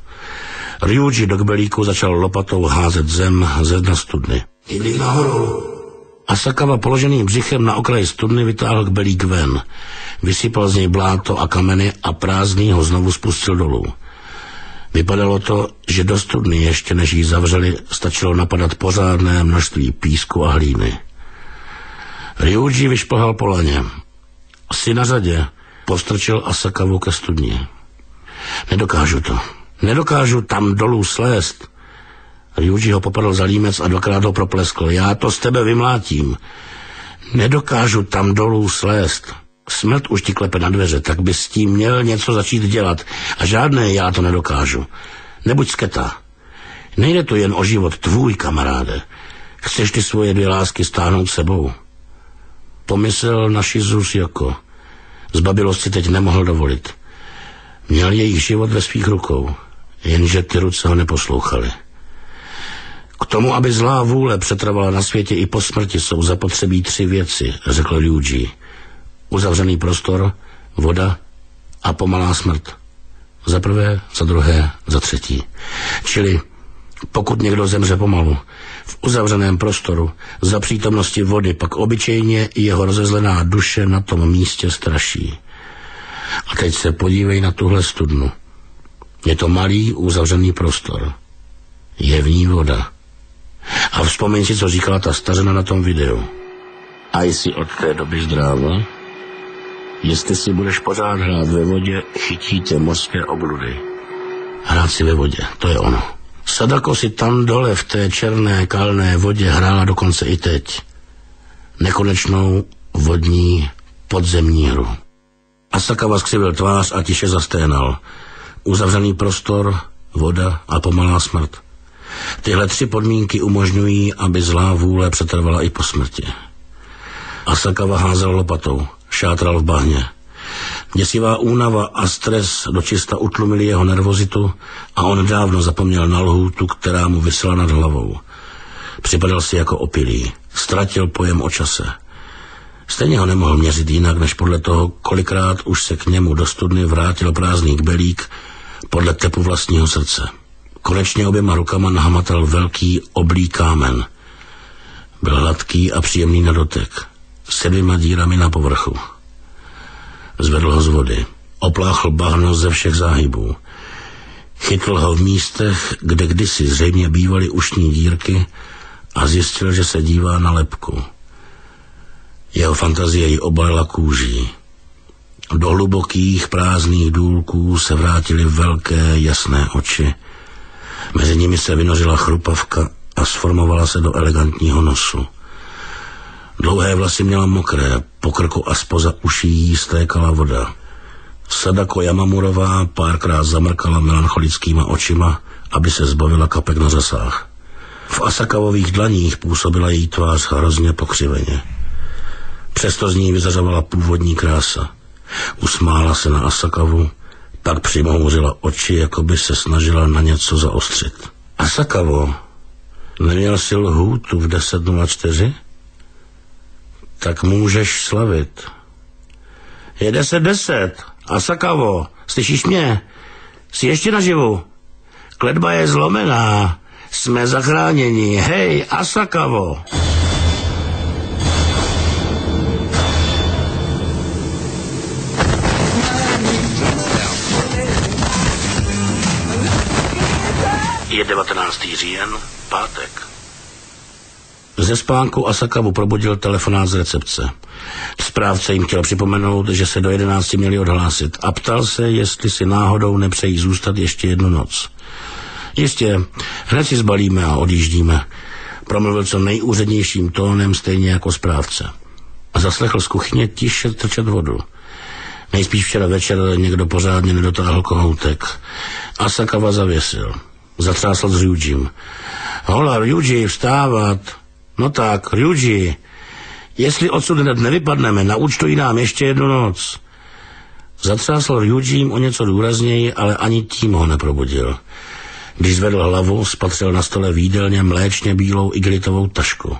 Speaker 1: Ryuji do kbelíku začal lopatou házet zem ze dna studny. Jdi nahoru. Asakawa položeným břichem na okraji studny vytáhl kbelík ven. Vysypal z něj bláto a kameny a prázdný ho znovu spustil dolů. Vypadalo to, že do studny ještě než ji zavřeli, stačilo napadat pořádné množství písku a hlíny. Ryuji vyšplhal po laně. Si na řadě postrčil Asakavu ke studni. Nedokážu to. Nedokážu tam dolů slést. Ryuji ho popadl za límec a dvakrát ho propleskl. Já to z tebe vymlátím. Nedokážu tam dolů slést. Smrt už ti klepe na dveře, tak bys s tím měl něco začít dělat. A žádné já to nedokážu. Nebuď sketa. Nejde to jen o život tvůj, kamaráde. Chceš ty svoje dvě lásky stáhnout sebou? Pomyslel na Shizus jako. Zbabilost si teď nemohl dovolit. Měl jejich život ve svých rukou, jenže ty ruce ho neposlouchaly. K tomu, aby zlá vůle přetrvala na světě i po smrti, jsou zapotřebí tři věci, řekl Ryuji. Uzavřený prostor, voda a pomalá smrt. Za prvé, za druhé, za třetí. Čili pokud někdo zemře pomalu, v uzavřeném prostoru, za přítomnosti vody, pak obyčejně jeho rozezlená duše na tom místě straší. A teď se podívej na tuhle studnu. Je to malý uzavřený prostor. Je v ní voda. A vzpomeň si, co říkala ta stařena na tom videu. A jsi od té doby zdráva? Jestli si budeš pořád hrát ve vodě, chytíte mořské obludy. Hrát si ve vodě, to je ono. Sadako si tam dole v té černé kalné vodě hrála dokonce i teď. Nekonečnou vodní podzemní hru. Asakava skřivil tvář a tiše zasténal. Uzavřený prostor, voda a pomalá smrt. Tyhle tři podmínky umožňují, aby zlá vůle přetrvala i po smrti. Asakava házel lopatou, šátral v bahně. Děsivá únava a stres dočista utlumili jeho nervozitu a on dávno zapomněl na lhůtu, která mu vysela nad hlavou. Připadal si jako opilý, ztratil pojem o čase. Stejně ho nemohl měřit jinak, než podle toho, kolikrát už se k němu do studny vrátil prázdný kbelík podle tepu vlastního srdce. Konečně oběma rukama nahmatal velký oblý kámen. Byl hladký a příjemný na dotek, S dvěma dírami na povrchu. Zvedl ho z vody, opláchl bahno ze všech záhybů. Chytl ho v místech, kde kdysi zřejmě bývaly ušní dírky a zjistil, že se dívá na lepku. Jeho fantazie ji obalila kůží. Do hlubokých prázdných důlků se vrátily velké jasné oči – Mezi nimi se vynořila chrupavka a sformovala se do elegantního nosu. Dlouhé vlasy měla mokré, po krku a spoza uší jí stékala voda. Sadako Yamamurová párkrát zamrkala melancholickýma očima, aby se zbavila kapek na zasah. V Asakavových dlaních působila její tvář hrozně pokřiveně. Přesto z ní vyzařovala původní krása. Usmála se na Asakavu, tak přimouřila oči, jako by se snažila na něco zaostřit. Asakavo, neměl si lhůtu v 10.04? Tak můžeš slavit. Je 10.10. 10. Asakavo, slyšíš mě? Jsi ještě naživu? Kledba je zlomená. Jsme zachráněni. Hej, Asakavo! Asakavo! 19. říjen, pátek. Ze spánku Asakavu probudil telefonát z recepce. Správce jim chtěl připomenout, že se do 11 měli odhlásit a ptal se, jestli si náhodou nepřejí zůstat ještě jednu noc. Jistě, hned si zbalíme a odjíždíme, promluvil co nejúřednějším tónem stejně jako správce. A zaslechl z kuchyně tiše trčet vodu. Nejspíš včera večer někdo pořádně nedotáhl kohoutek. Asakava zavěsil. Zatřásl s Ryujim. Hola, Ryuji, vstávat. No tak, Ryuji, jestli odsud hned nevypadneme, nauč to nám ještě jednu noc. Zatřásl Ryujim o něco důrazněji, ale ani tím ho neprobudil. Když zvedl hlavu, spatřil na stole výdelně mléčně bílou igelitovou tašku.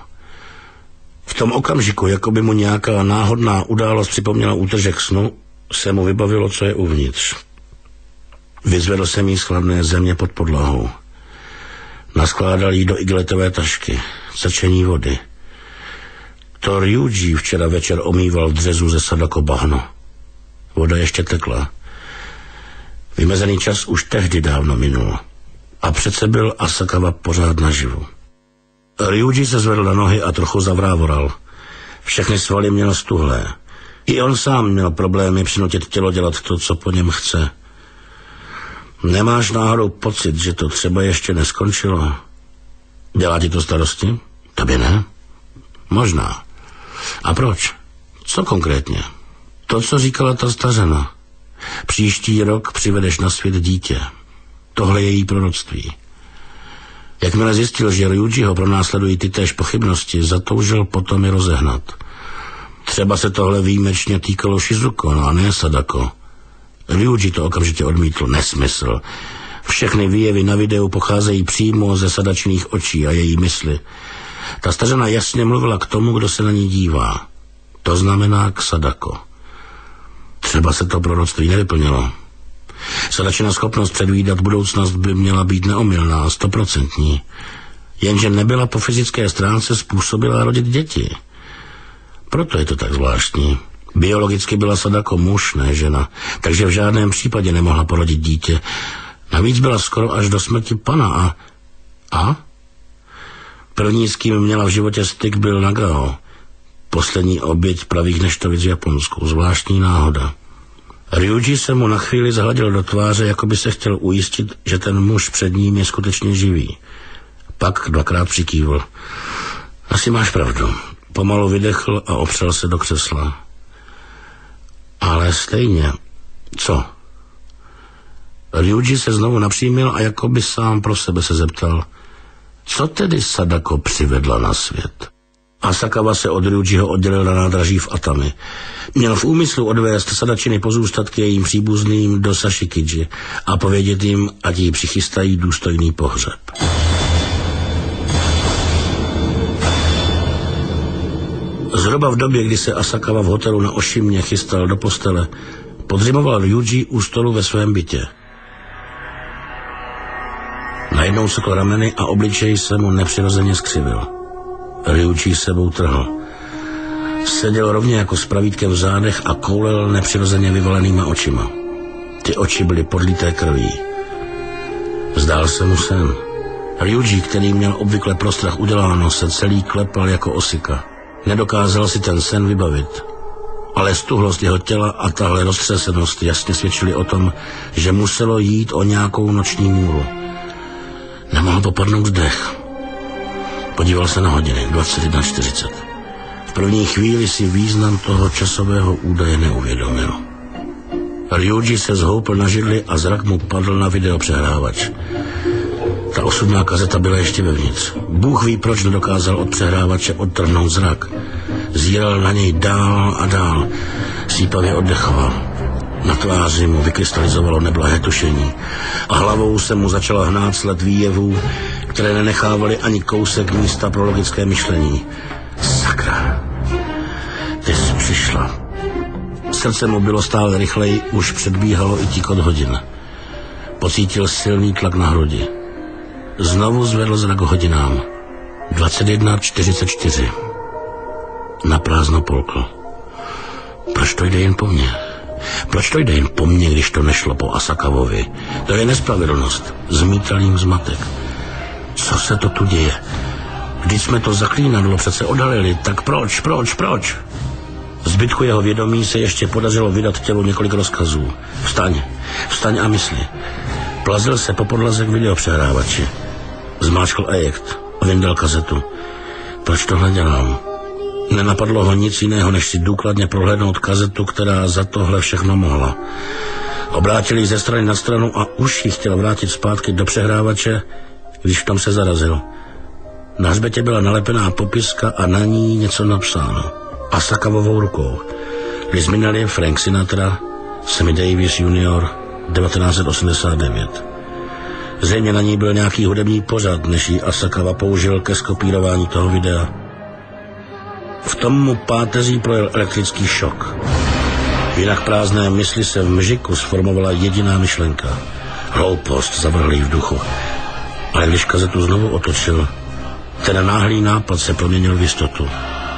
Speaker 1: V tom okamžiku, jako by mu nějaká náhodná událost připomněla útržek snu, se mu vybavilo, co je uvnitř. Vyzvedl jsem jí z chladné země pod podlahou. Naskládal jí do igletové tašky, sečení vody. To Ryuji včera večer omýval dřezu ze sadako bahno. Voda ještě tekla. Vymezený čas už tehdy dávno minul. A přece byl asakava pořád naživu. Ryuji se zvedl na nohy a trochu zavrávoral. Všechny svaly měl stuhlé. I on sám měl problémy přinutit tělo dělat to, co po něm chce. Nemáš náhodou pocit, že to třeba ještě neskončilo? Dělá ti to starosti? Tobě ne? Možná. A proč? Co konkrétně? To, co říkala ta stařena. Příští rok přivedeš na svět dítě. Tohle je její proroctví. Jakmile zjistil, že Ryuji ho pronásledují ty též pochybnosti, zatoužil potom je rozehnat. Třeba se tohle výjimečně týkalo Shizuko, no a ne Sadako. Ryuji to okamžitě odmítl nesmysl. Všechny výjevy na videu pocházejí přímo ze sadačných očí a její mysli. Ta stařena jasně mluvila k tomu, kdo se na ní dívá. To znamená k Sadako. Třeba se to proroctví nevyplnilo. Sadačina schopnost předvídat budoucnost by měla být neomylná stoprocentní. Jenže nebyla po fyzické stránce způsobila rodit děti. Proto je to tak zvláštní. Biologicky byla Sadako muž, ne žena, takže v žádném případě nemohla porodit dítě. Navíc byla skoro až do smrti pana a... A? První, s kým měla v životě styk, byl Nagao. Poslední oběť pravých neštovic v Japonsku. Zvláštní náhoda. Ryuji se mu na chvíli zahladil do tváře, jako by se chtěl ujistit, že ten muž před ním je skutečně živý. Pak dvakrát přikývl. Asi máš pravdu. Pomalu vydechl a opřel se do křesla. Ale stejně, co? Ryuji se znovu napřímil a jako by sám pro sebe se zeptal, co tedy Sadako přivedla na svět? Asakawa se od Ryujiho oddělil na nádraží v Atami. Měl v úmyslu odvést sadačiny pozůstatky jejím příbuzným do Sashikiji a povědět jim, ať jí přichystají důstojný pohřeb. Zhruba v době, kdy se Asakawa v hotelu na Ošimě chystal do postele, podřimoval Ryuji u stolu ve svém bytě. Najednou sekl rameny a obličej se mu nepřirozeně skřivil. Ryuji sebou trhl. Seděl rovně jako s pravítkem v zádech a koulel nepřirozeně vyvalenýma očima. Ty oči byly podlité krví. Zdál se mu sen. Ryuji, který měl obvykle pro strach uděláno, se celý klepal jako osika. Nedokázal si ten sen vybavit. Ale stuhlost jeho těla a tahle roztřesenost jasně svědčili o tom, že muselo jít o nějakou noční můru. Nemohl popadnout dech. Podíval se na hodiny, 21.40. V první chvíli si význam toho časového údaje neuvědomil. Ryuji se zhoupil na židli a zrak mu padl na videopřehrávač. Ta osudná kazeta byla ještě vevnitř. Bůh ví, proč nedokázal od přehrávače odtrhnout zrak. Zíral na něj dál a dál. Sípavě oddechoval. Na tváři mu vykrystalizovalo neblahé tušení a hlavou se mu začala hnát sled výjevů, které nenechávaly ani kousek místa pro logické myšlení. Sakra, ty jsi přišla. Srdce mu bylo stále rychleji, už předbíhalo i tíkot hodin. Pocítil silný tlak na hrudi. Znovu zvedl zrak hodinám. 21.44. Na prázdno polkl. Proč to jde jen po mně? Proč to jde jen po mně, když to nešlo po Asakavovi? To je nespravedlnost. Zmítal jim zmatek. Co se to tu děje? Když jsme to zaklínadlo přece odhalili, tak proč, proč, proč? Zbytku jeho vědomí se ještě podařilo vydat tělu několik rozkazů. Vstaň, vstaň a mysli. Plazil se po podlaze k videopřehrávači. Zmáčkl ejekt a vyndal kazetu. Proč tohle dělám? Nenapadlo ho nic jiného, než si důkladně prohlédnout kazetu, která za tohle všechno mohla. Obrátil ji ze strany na stranu a už ji chtěl vrátit zpátky do přehrávače, když v tom se zarazil. Na hřbetě byla nalepená popiska a na ní něco napsáno. Asakavovou rukou. Liz Minnelli, Frank Sinatra, Sammy Davis Jr., 1989. Zřejmě na ní byl nějaký hudební pořad, než ji Asakawa použil ke skopírování toho videa. V tom mu páteří projel elektrický šok. V jinak prázdné mysli se v mžiku sformovala jediná myšlenka. Hloupost zavrhl v duchu. Ale když kazetu znovu otočil, ten náhlý nápad se proměnil v jistotu.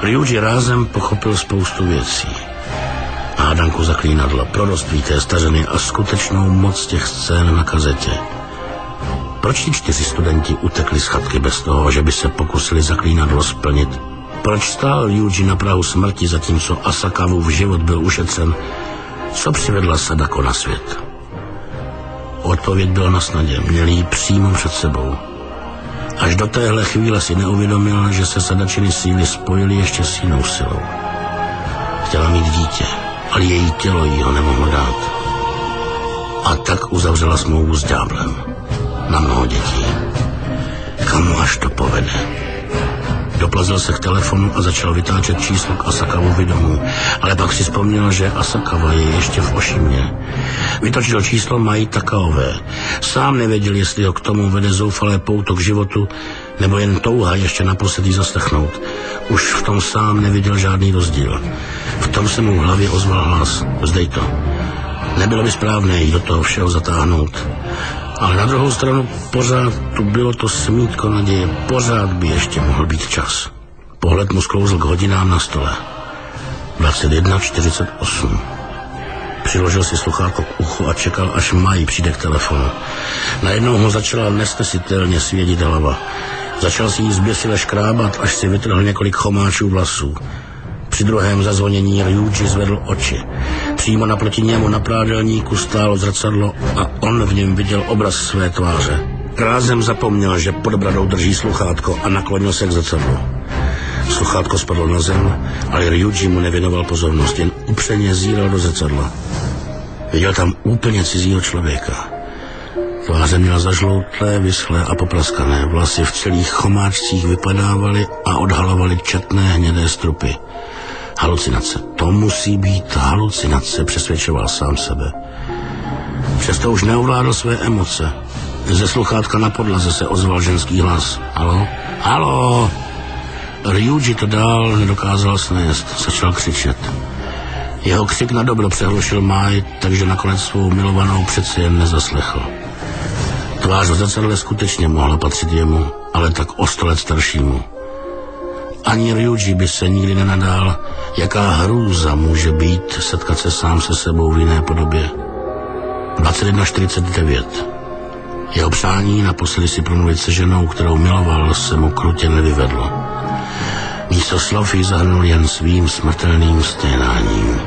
Speaker 1: Ryuji rázem pochopil spoustu věcí. Hádanku zaklínadla, proroství té stařeny a skutečnou moc těch scén na kazetě. Proč ti čtyři studenti utekli z chatky bez toho, že by se pokusili zaklínadlo splnit? Proč stál Yuji na prahu smrti, zatímco v život byl ušetřen? Co přivedla Sadako na svět? Odpověď byla na snadě, měl ji přímo před sebou. Až do téhle chvíle si neuvědomil, že se sadačiny síly spojily ještě s jinou silou. Chtěla mít dítě, ale její tělo jí ho nemohlo dát. A tak uzavřela smlouvu s ďáblem na mnoho dětí. Kamu až to povede? Doplazil se k telefonu a začal vytáčet číslo k Asakavovi domů, ale pak si vzpomněl, že Asakava je ještě v Ošimě. Vytočil číslo Mají Takaové. Sám nevěděl, jestli ho k tomu vede zoufalé pouto k životu, nebo jen touha ještě naposledy zaslechnout. Už v tom sám neviděl žádný rozdíl. V tom se mu v hlavě ozval hlas. Zdej to. Nebylo by správné jít do toho všeho zatáhnout. Ale na druhou stranu pořád tu bylo to smítko naděje. Pořád by ještě mohl být čas. Pohled mu sklouzl k hodinám na stole. 21.48. Přiložil si sluchátko k uchu a čekal, až mají přijde k telefonu. Najednou ho začala nesnesitelně svědit hlava. Začal si jí zběsile škrábat, až si vytrhl několik chomáčů vlasů. Při druhém zazvonění Ryuji zvedl oči. Přímo naproti němu na prádelníku stálo zrcadlo a on v něm viděl obraz své tváře. Rázem zapomněl, že pod bradou drží sluchátko a naklonil se k zrcadlu. Sluchátko spadlo na zem, ale Ryuji mu nevěnoval pozornost, jen upřeně zíral do zrcadla. Viděl tam úplně cizího člověka. Tváře měla zažloutlé, vyschlé a poplaskané. Vlasy v celých chomáčcích vypadávaly a odhalovaly četné hnědé strupy. Halucinace. To musí být halucinace, přesvědčoval sám sebe. Přesto už neovládl své emoce. Ze sluchátka na podlaze se ozval ženský hlas. Halo? Halo? Ryuji to dál nedokázal snést. Začal křičet. Jeho křik na dobro přehlušil Máj, takže nakonec svou milovanou přeci jen nezaslechl. Tvář v zrcadle skutečně mohla patřit jemu, ale tak o sto let staršímu. Ani Ryuji by se nikdy nenadál, jaká hrůza může být setkat se sám se sebou v jiné podobě. 21.49. Jeho přání naposledy si promluvit se ženou, kterou miloval, se mu krutě nevyvedlo. Místo slov ji zahrnul jen svým smrtelným sténáním.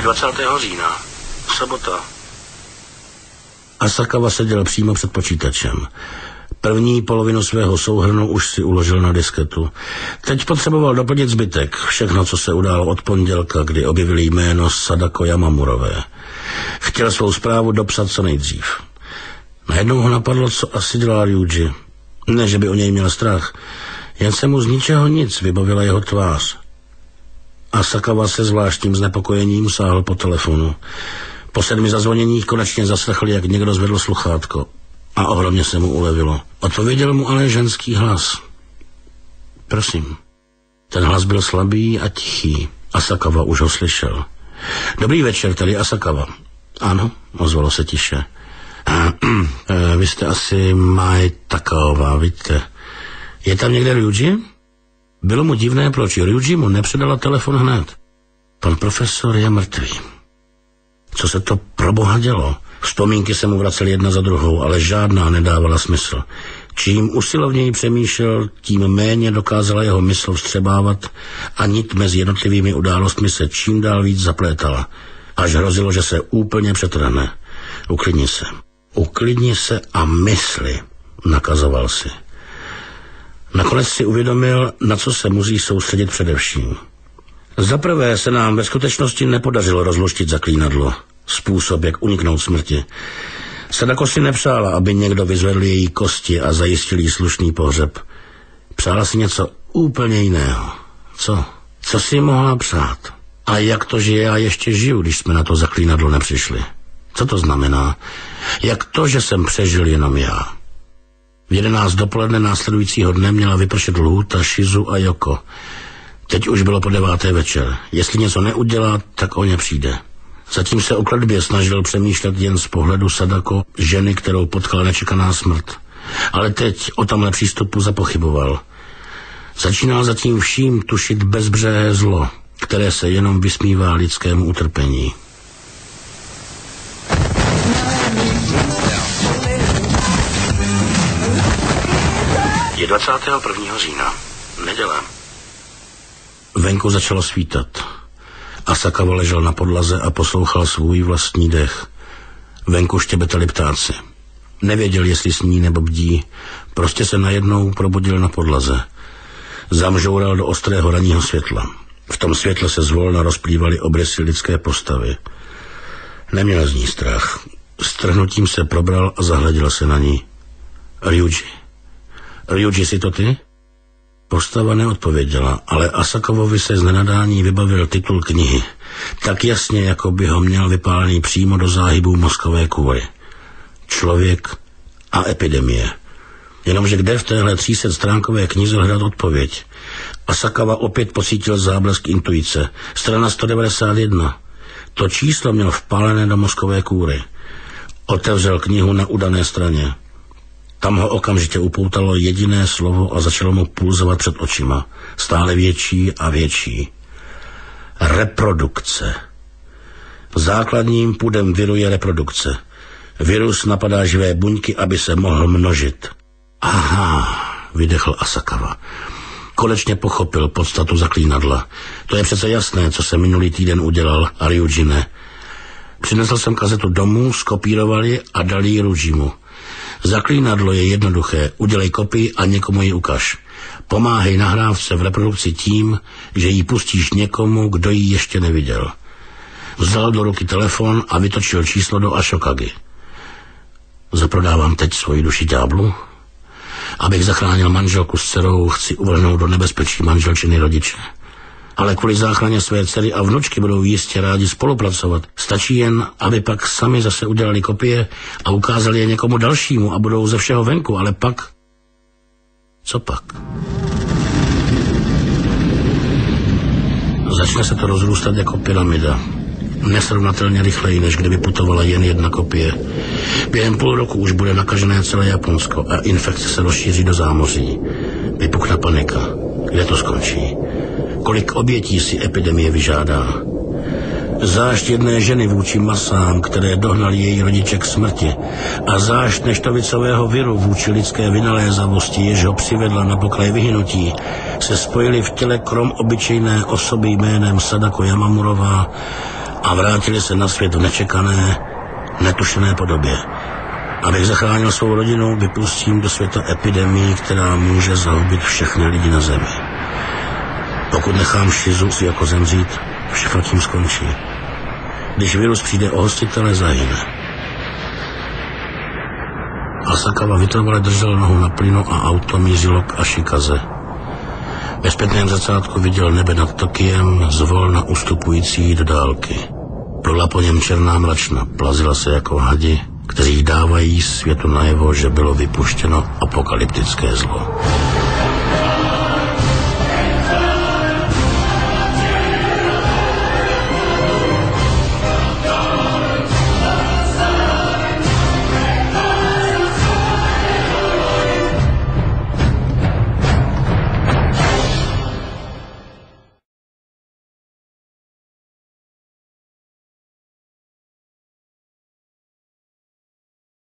Speaker 1: Je 20. října. Sobota. Asakawa seděl přímo před počítačem. První polovinu svého souhrnu už si uložil na disketu. Teď potřeboval doplnit zbytek, všechno, co se událo od pondělka, kdy objevili jméno Sadako Yamamurové. Chtěl svou zprávu dopsat co nejdřív. Najednou ho napadlo, co asi dělá Ryuji. Ne, že by o něj měl strach, jen se mu z ničeho nic vybavila jeho tvář. A Sakava se zvláštním znepokojením sáhl po telefonu. Po sedmi zazvoněních konečně zaslechl, jak někdo zvedl sluchátko a ohromně se mu ulevilo. Odpověděl mu ale ženský hlas. Prosím. Ten hlas byl slabý a tichý. Asakava už ho slyšel. Dobrý večer, tady Asakava. Ano, ozvalo se tiše. Eh, vy jste asi Maj Takaová, víte. Je tam někde Ryuji? Bylo mu divné, proč Ryuji mu nepředala telefon hned. Pan profesor je mrtvý. Co se to pro boha dělo? Vzpomínky se mu vracely jedna za druhou, ale žádná nedávala smysl. Čím usilovněji přemýšlel, tím méně dokázala jeho mysl vstřebávat a nit mezi jednotlivými událostmi se čím dál víc zaplétala. Až hrozilo, že se úplně přetrhne. Uklidni se. Uklidni se a mysli, nakazoval si. Nakonec si uvědomil, na co se musí soustředit především. Za prvé se nám ve skutečnosti nepodařilo rozluštit zaklínadlo způsob, jak uniknout smrti. Sadako si nepřála, aby někdo vyzvedl její kosti a zajistil jí slušný pohřeb. Přála si něco úplně jiného. Co? Co si mohla přát? A jak to, že já ještě žiju, když jsme na to zaklínadlo nepřišli? Co to znamená? Jak to, že jsem přežil jenom já? V jedenáct dopoledne následujícího dne měla vypršet lhůta Shizu a Joko. Teď už bylo po deváté večer. Jestli něco neudělá, tak o ně přijde. Zatím se o kletbě snažil přemýšlet jen z pohledu Sadako, ženy, kterou potkala nečekaná smrt. Ale teď o tamhle přístupu zapochyboval. Začínal zatím vším tušit bezbřehé zlo, které se jenom vysmívá lidskému utrpení. Je 21. října, neděle. Venku začalo svítat. Asakawa ležel na podlaze a poslouchal svůj vlastní dech. Venku štěbetali ptáci. Nevěděl, jestli sní nebo bdí. Prostě se najednou probudil na podlaze. Zamžoural do ostrého ranního světla. V tom světle se zvolna rozplývaly obrysy lidské postavy. Neměl z ní strach. Strhnutím se probral a zahleděl se na ní. Ryuji. Ryuji, jsi to ty? Postava neodpověděla, ale Asakovovi se z nenadání vybavil titul knihy. Tak jasně, jako by ho měl vypálený přímo do záhybů mozkové kůry. Člověk a epidemie. Jenomže kde v téhle 300 stránkové knize hledat odpověď? Asakawa opět pocítil záblesk intuice. Strana 191. To číslo měl vpálené do mozkové kůry. Otevřel knihu na udané straně. Tam ho okamžitě upoutalo jediné slovo a začalo mu pulzovat před očima. Stále větší a větší. Reprodukce. Základním půdem viru je reprodukce. Virus napadá živé buňky, aby se mohl množit. Aha, vydechl Asakava. konečně pochopil podstatu zaklínadla. To je přece jasné, co se minulý týden udělal Ryujine. Přinesl jsem kazetu domů, skopírovali a dali ji Rujimu. Zaklínadlo je jednoduché. Udělej kopii a někomu ji ukaž. Pomáhej nahrávce v reprodukci tím, že ji pustíš někomu, kdo ji ještě neviděl. Vzal do ruky telefon a vytočil číslo do Ashokagy. Zaprodávám teď svoji duši ďáblu? Abych zachránil manželku s dcerou, chci uvrhnout do nebezpečí manželčiny rodiče. Ale kvůli záchraně své dcery a vnučky budou jistě rádi spolupracovat. Stačí jen, aby pak sami zase udělali kopie a ukázali je někomu dalšímu a budou ze všeho venku, ale pak... Co pak? Začne se to rozrůstat jako pyramida nesrovnatelně rychleji, než kdyby putovala jen jedna kopie. Během půl roku už bude nakažené celé Japonsko a infekce se rozšíří do zámoří. Vypukne panika. Kde to skončí? Kolik obětí si epidemie vyžádá? Zášť jedné ženy vůči masám, které dohnali její rodiče k smrti a zášť neštovicového viru vůči lidské vynalézavosti, jež ho přivedla na pokraj vyhnutí, se spojili v těle krom obyčejné osoby jménem Sadako Yamamurová a vrátili se na svět v nečekané, netušené podobě. Abych zachránil svou rodinu, vypustím do světa epidemii, která může zahubit všechny lidi na zemi. Pokud nechám šizu si jako zemřít, všechno tím skončí. Když virus přijde o hostitele, zahyne. Asakawa vytrvale držel nohu na plynu a auto mířilo k Ashikaze. Ve zpětném zrcátku viděl nebe nad Tokiem, zvolna ustupující do dálky. Plula po něm černá mračna, plazila se jako hadi, kteří dávají světu najevo, že bylo vypuštěno apokalyptické zlo.